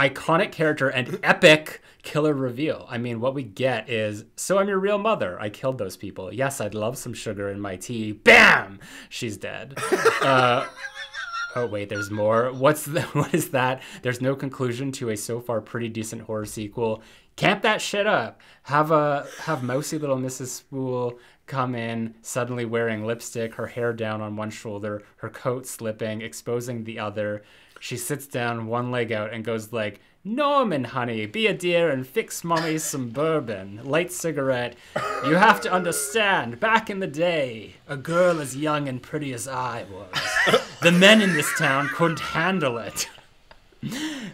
iconic character, and epic killer reveal. I mean, what we get is, so I'm your real mother. I killed those people. Yes, I'd love some sugar in my tea. Bam! She's dead. Oh wait, there's more. What's the what is that? There's no conclusion to a so far pretty decent horror sequel. Camp that shit up. Have a have mousy little Mrs. Spool come in suddenly wearing lipstick, her hair down on one shoulder, her coat slipping, exposing the other. She sits down, one leg out, and goes like, Norman, honey, be a dear and fix mommy some bourbon. Light cigarette. You have to understand, back in the day, a girl as young and pretty as I was, the men in this town couldn't handle it.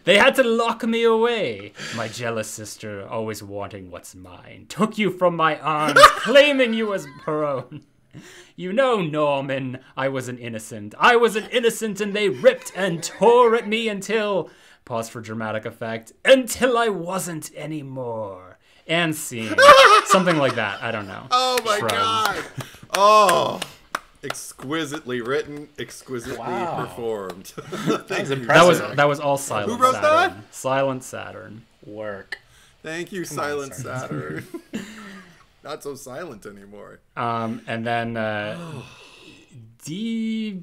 They had to lock me away. My jealous sister, always wanting what's mine, took you from my arms, claiming you as her own. You know, Norman, I was an innocent. I was an innocent, and they ripped and tore at me until. Pause for dramatic effect. Until I wasn't anymore. And scene. Something like that. I don't know. Oh my Shrugs. god. Oh. Exquisitely written, exquisitely Wow. performed. That was That was that was all Silent Who wrote Saturn. that? Silent Saturn. work. Thank you, Silent Saturn. Not so silent anymore. Um, and then uh, De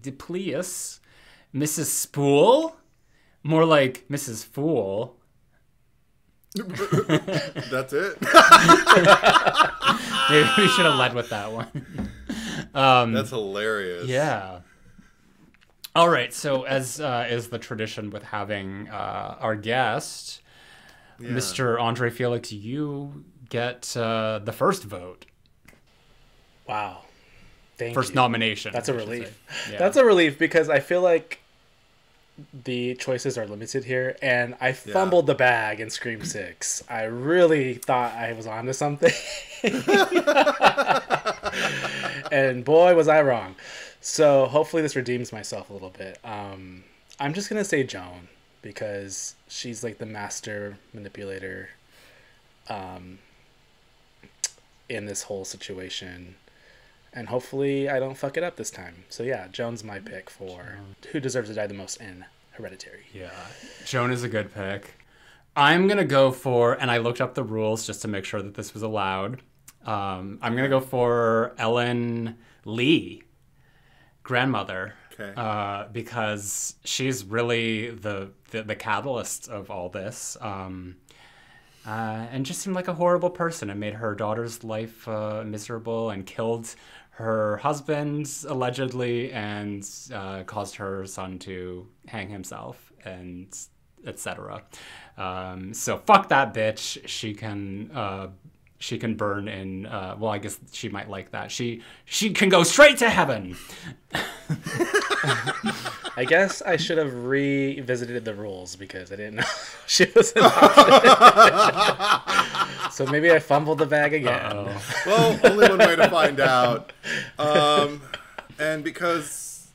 Depleus, Mrs. Spool, more like Mrs. Fool. That's it. Maybe we should have led with that one. Um, That's hilarious. Yeah. All right. So, as uh, is the tradition with having uh, our guest, Yeah. Mr. Andre Felix, you get uh, the first vote, Wow. Thank first you. nomination. That's a relief. Yeah. That's a relief because I feel like the choices are limited here, and I fumbled the bag in Scream Six. I really thought I was onto something, and boy, was I wrong. So hopefully, this redeems myself a little bit. Um, I'm just gonna say Joan because she's like the master manipulator um, in this whole situation and hopefully I don't fuck it up this time. So yeah, Joan's my pick for who deserves to die the most in Hereditary. Yeah, Joan is a good pick. I'm gonna go for, and I looked up the rules just to make sure that this was allowed. Um, I'm gonna go for Ellen Leigh, grandmother, Okay. uh, because she's really the, the the catalyst of all this. Um, uh, and just seemed like a horrible person and made her daughter's life uh, miserable and killed her husband allegedly and uh, caused her son to hang himself and etc. Um, so fuck that bitch. She can uh, she can burn in. Uh, well, I guess she might like that. She she can go straight to heaven. I guess I should have revisited the rules because I didn't know she was an option. so maybe I fumbled the bag again. Well, only one way to find out. Um, and because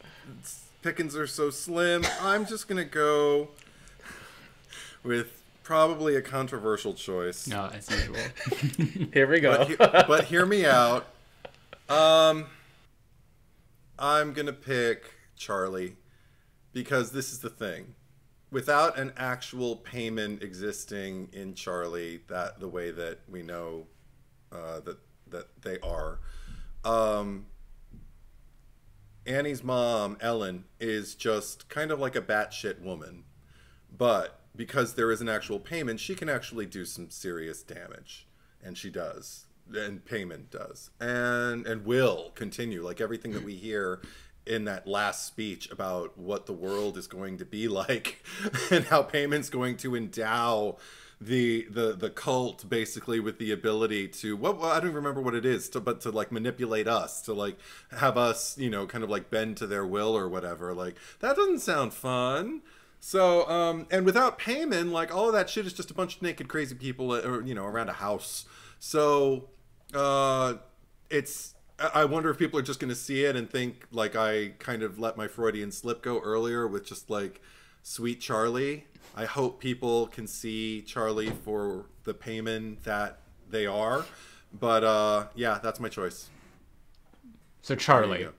pickings are so slim, I'm just gonna go with probably a controversial choice. No, as usual. Here we go. But, but hear me out. Um, I'm gonna pick Charlie because this is the thing. Without an actual Paimon existing in Charlie, that the way that we know uh, that that they are, um, Annie's mom, Ellen, is just kind of like a batshit woman. But because there is an actual Paimon, she can actually do some serious damage. And she does. And Paimon does. And and will continue. Like everything that we hear in that last speech about what the world is going to be like and how Paimon's going to endow the the the cult basically with the ability to what well, I don't remember what it is to but to like manipulate us to like have us you know kind of like bend to their will or whatever like that doesn't sound fun so um and without Paimon like all of that shit is just a bunch of naked crazy people uh, or you know around a house so uh it's I I wonder if people are just going to see it and think like I kind of let my Freudian slip go earlier with just like sweet Charlie. I hope people can see Charlie for the Paimon that they are. But uh yeah, that's my choice. So Charlie.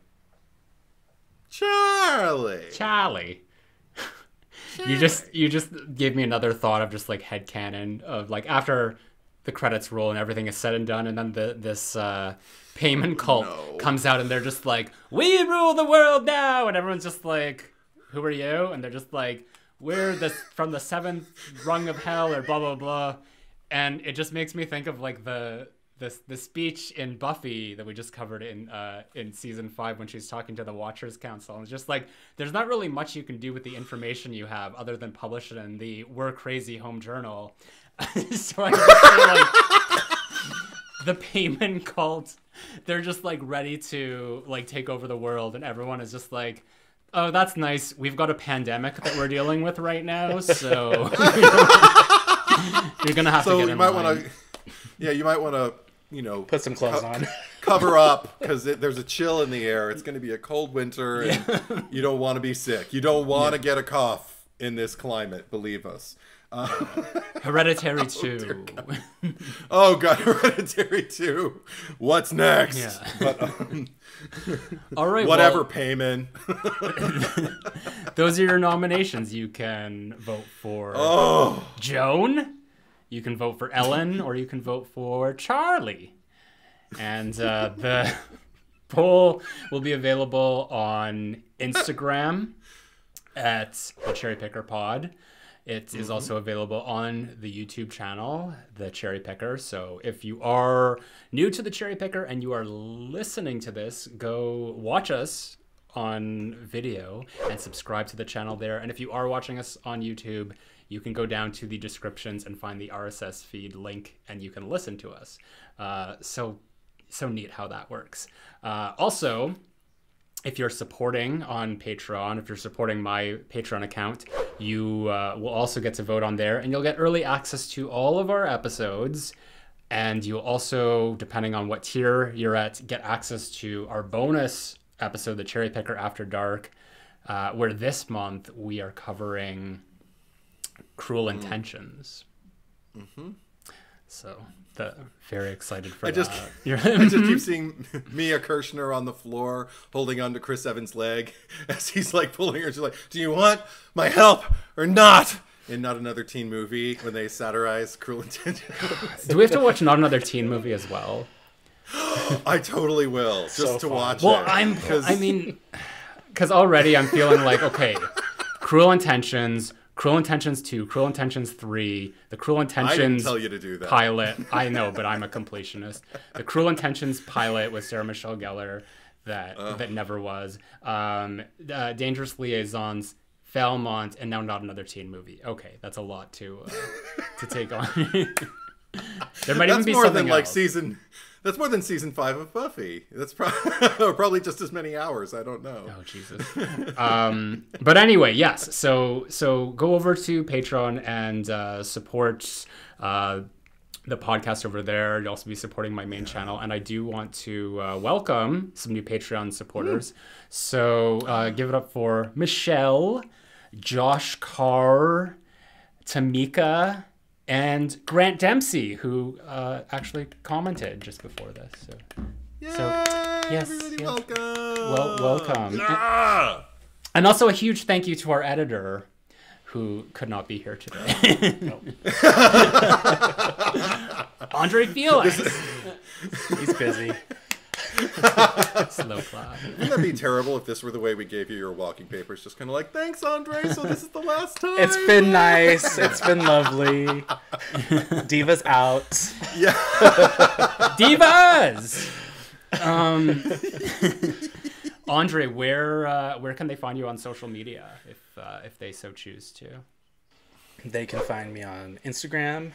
Charlie. Charlie. You just you just gave me another thought of just like head headcanon of like after the credits roll and everything is said and done and then the this uh Paimon cult No. comes out and they're just like we rule the world now! And everyone's just like who are you? And they're just like we're this from the seventh rung of hell or blah blah blah. And it just makes me think of like the the, the speech in Buffy that we just covered in uh, in season five when she's talking to the Watchers Council. And it's just like there's not really much you can do with the information you have other than publish it in the We're Crazy Home Journal. so I just feel like the Paimon cult, they're just like ready to like take over the world, and everyone is just like. Oh, that's nice. We've got a pandemic that we're dealing with right now, so you're gonna have to So get you in might line. want to Yeah, you might want to, you know, Put some clothes co- on. cover up because there's a chill in the air. It's going to be a cold winter, and you don't want to be sick. You don't want to get a cough in this climate. Believe us. Hereditary 2. Oh god, Hereditary two. What's next? Yeah. But um, All right. whatever, well, Paimon. those are your nominations. You can vote for Oh, Joan, you can vote for Ellen, or you can vote for Charlie. And uh, the poll will be available on Instagram at the Cherry Picker Pod. It is also available on the YouTube channel, The Cherry Picker. So if you are new to The Cherry Picker and you are listening to this, go watch us on video and subscribe to the channel there. And if you are watching us on YouTube, you can go down to the descriptions and find the RSS feed link and you can listen to us. Uh, so, so neat how that works. Uh, also, if you're supporting on Patreon, if you're supporting my Patreon account, you uh, will also get to vote on there, and you'll get early access to all of our episodes. And you'll also, depending on what tier you're at, get access to our bonus episode, The Cherry Picker After Dark, uh, where this month we are covering Cruel Intentions. Mm-hmm. So, the, very excited for I that. just, You're- I just keep seeing Mia Kirshner on the floor holding onto Chris Evans' leg as he's like pulling her. She's like, "Do you want my help or not?" In not another teen movie when they satirize cruel intentions. Do we have to watch not another teen movie as well? I totally will just So to fun. watch Well, it. I'm. 'cause- I mean, because already I'm feeling like okay, Cruel Intentions, Cruel Intentions two, Cruel Intentions three, the Cruel I didn't Intentions tell you to do that. pilot. I know, but I'm a completionist. The Cruel Intentions pilot with Sarah Michelle Gellar that that never was. Um, uh, Dangerous Liaisons. Valmont and now not another teen movie. Okay, that's a lot to uh, to take on. there might even That's be more something than like season. That's more than season five of Buffy. That's probably probably just as many hours. I don't know. Oh Jesus. um, but anyway, yes. So so go over to Patreon and uh, support uh, the podcast over there. You'll also be supporting my main channel, and I do want to uh, welcome some new Patreon supporters. So uh, give it up for Michelle, Josh Carr, Tamika. And Grant Dempsey, who uh, actually commented just before this. So, Yay, yes, everybody, yes. welcome. well, welcome. Yeah. And also a huge thank you to our editor who could not be here today. Andre Felix. He's busy. Slow clap. Wouldn't that be terrible if this were the way we gave you your walking papers? Just kind of like, thanks, Andre. So this is the last time. It's been nice. It's been lovely. Diva's out. yeah. Divas! Um, Andre, where uh, where can they find you on social media if uh, if they so choose to? They can find me on Instagram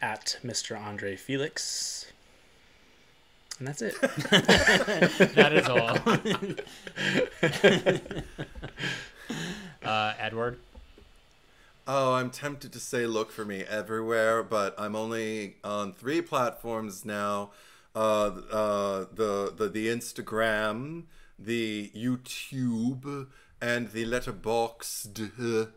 at Mr. Andre Felix. And that's it. That is all. uh, Edward. Oh, I'm tempted to say look for me everywhere, but I'm only on three platforms now. Uh, uh, the, the the Instagram, the YouTube, and the Letterboxd.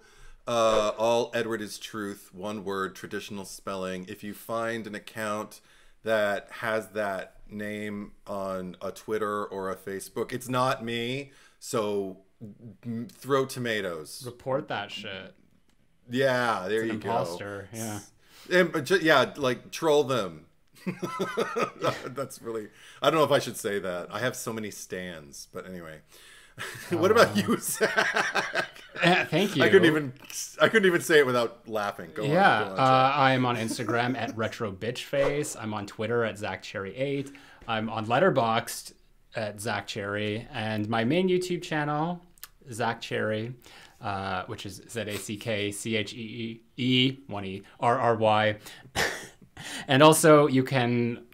Uh, all Edward is truth, one word, traditional spelling. If you find an account that has that name on a Twitter or a Facebook, it's not me. So throw tomatoes. Report that shit. Yeah, there you imposter. Yeah. And, yeah, like troll them. That's really. I don't know if I should say that. I have so many stands, but anyway. what about you, Zack? Thank you. I couldn't even. I couldn't even say it without laughing. Go Yeah, on. Go on, uh, I'm on Instagram at retro bitchface. I'm on Twitter at Zack Cherry Eight. I'm on Letterboxd at Zack Cherry, and my main YouTube channel, Zack Cherry, uh, which is Z A C K C H E E E one E R R Y, and also you can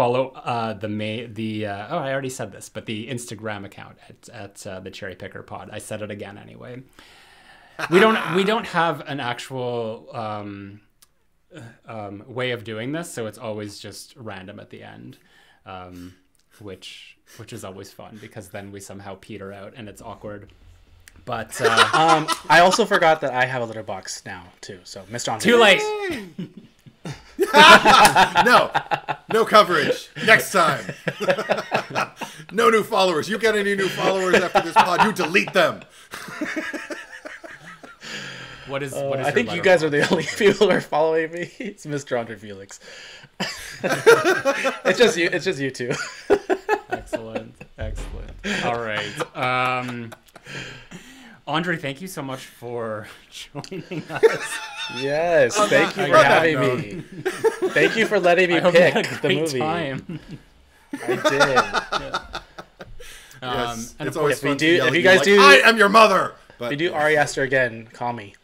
follow uh, the ma- the uh, oh I already said this, but the Instagram account at at uh, the Cherry Picker Pod. I said it again anyway. We don't we don't have an actual um, um, way of doing this, so it's always just random at the end, um, which which is always fun because then we somehow peter out and it's awkward. But uh, Um, I also forgot that I have a Letterboxd now too. So Mr. Andre. too late. no, no coverage. Next time. no new followers. You get any new followers after this pod, you delete them. What is Uh, what is? I think you guys are the only people who are following me. It's Mr. Andre Felix. it's just you. It's just you two. Excellent, excellent. All right. Um, Andre, thank you so much for joining us. Yes, thank you that- for having note. me. Thank you for letting me I hope you pick had a the great movie. time. I Yes, Um, and it's of always if we fun to do- yell if you guys like, do- I am your mother. But. If you do Ari Aster again, call me.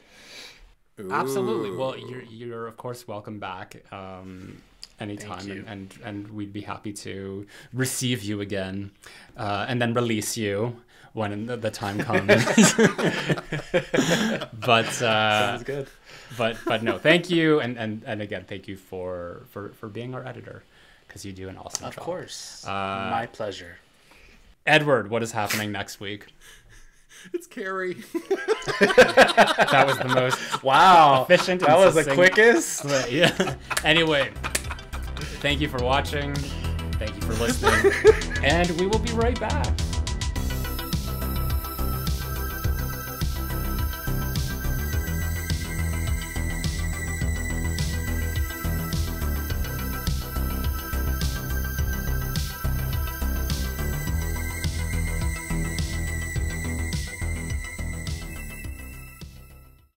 Absolutely. Well, you're you're of course welcome back um, anytime, and, and and we'd be happy to receive you again, uh, and then release you when the, the time comes. but uh, Sounds good. but but no, thank you, and and and again, thank you for for for being our editor because you do an awesome Of job. Of course. Uh, My pleasure. Edward, what is happening next week? it's Carrie. That was the most Wow. efficient and That was the quickest. But, yeah. Anyway, thank you for watching. Thank you for listening. and we will be right back.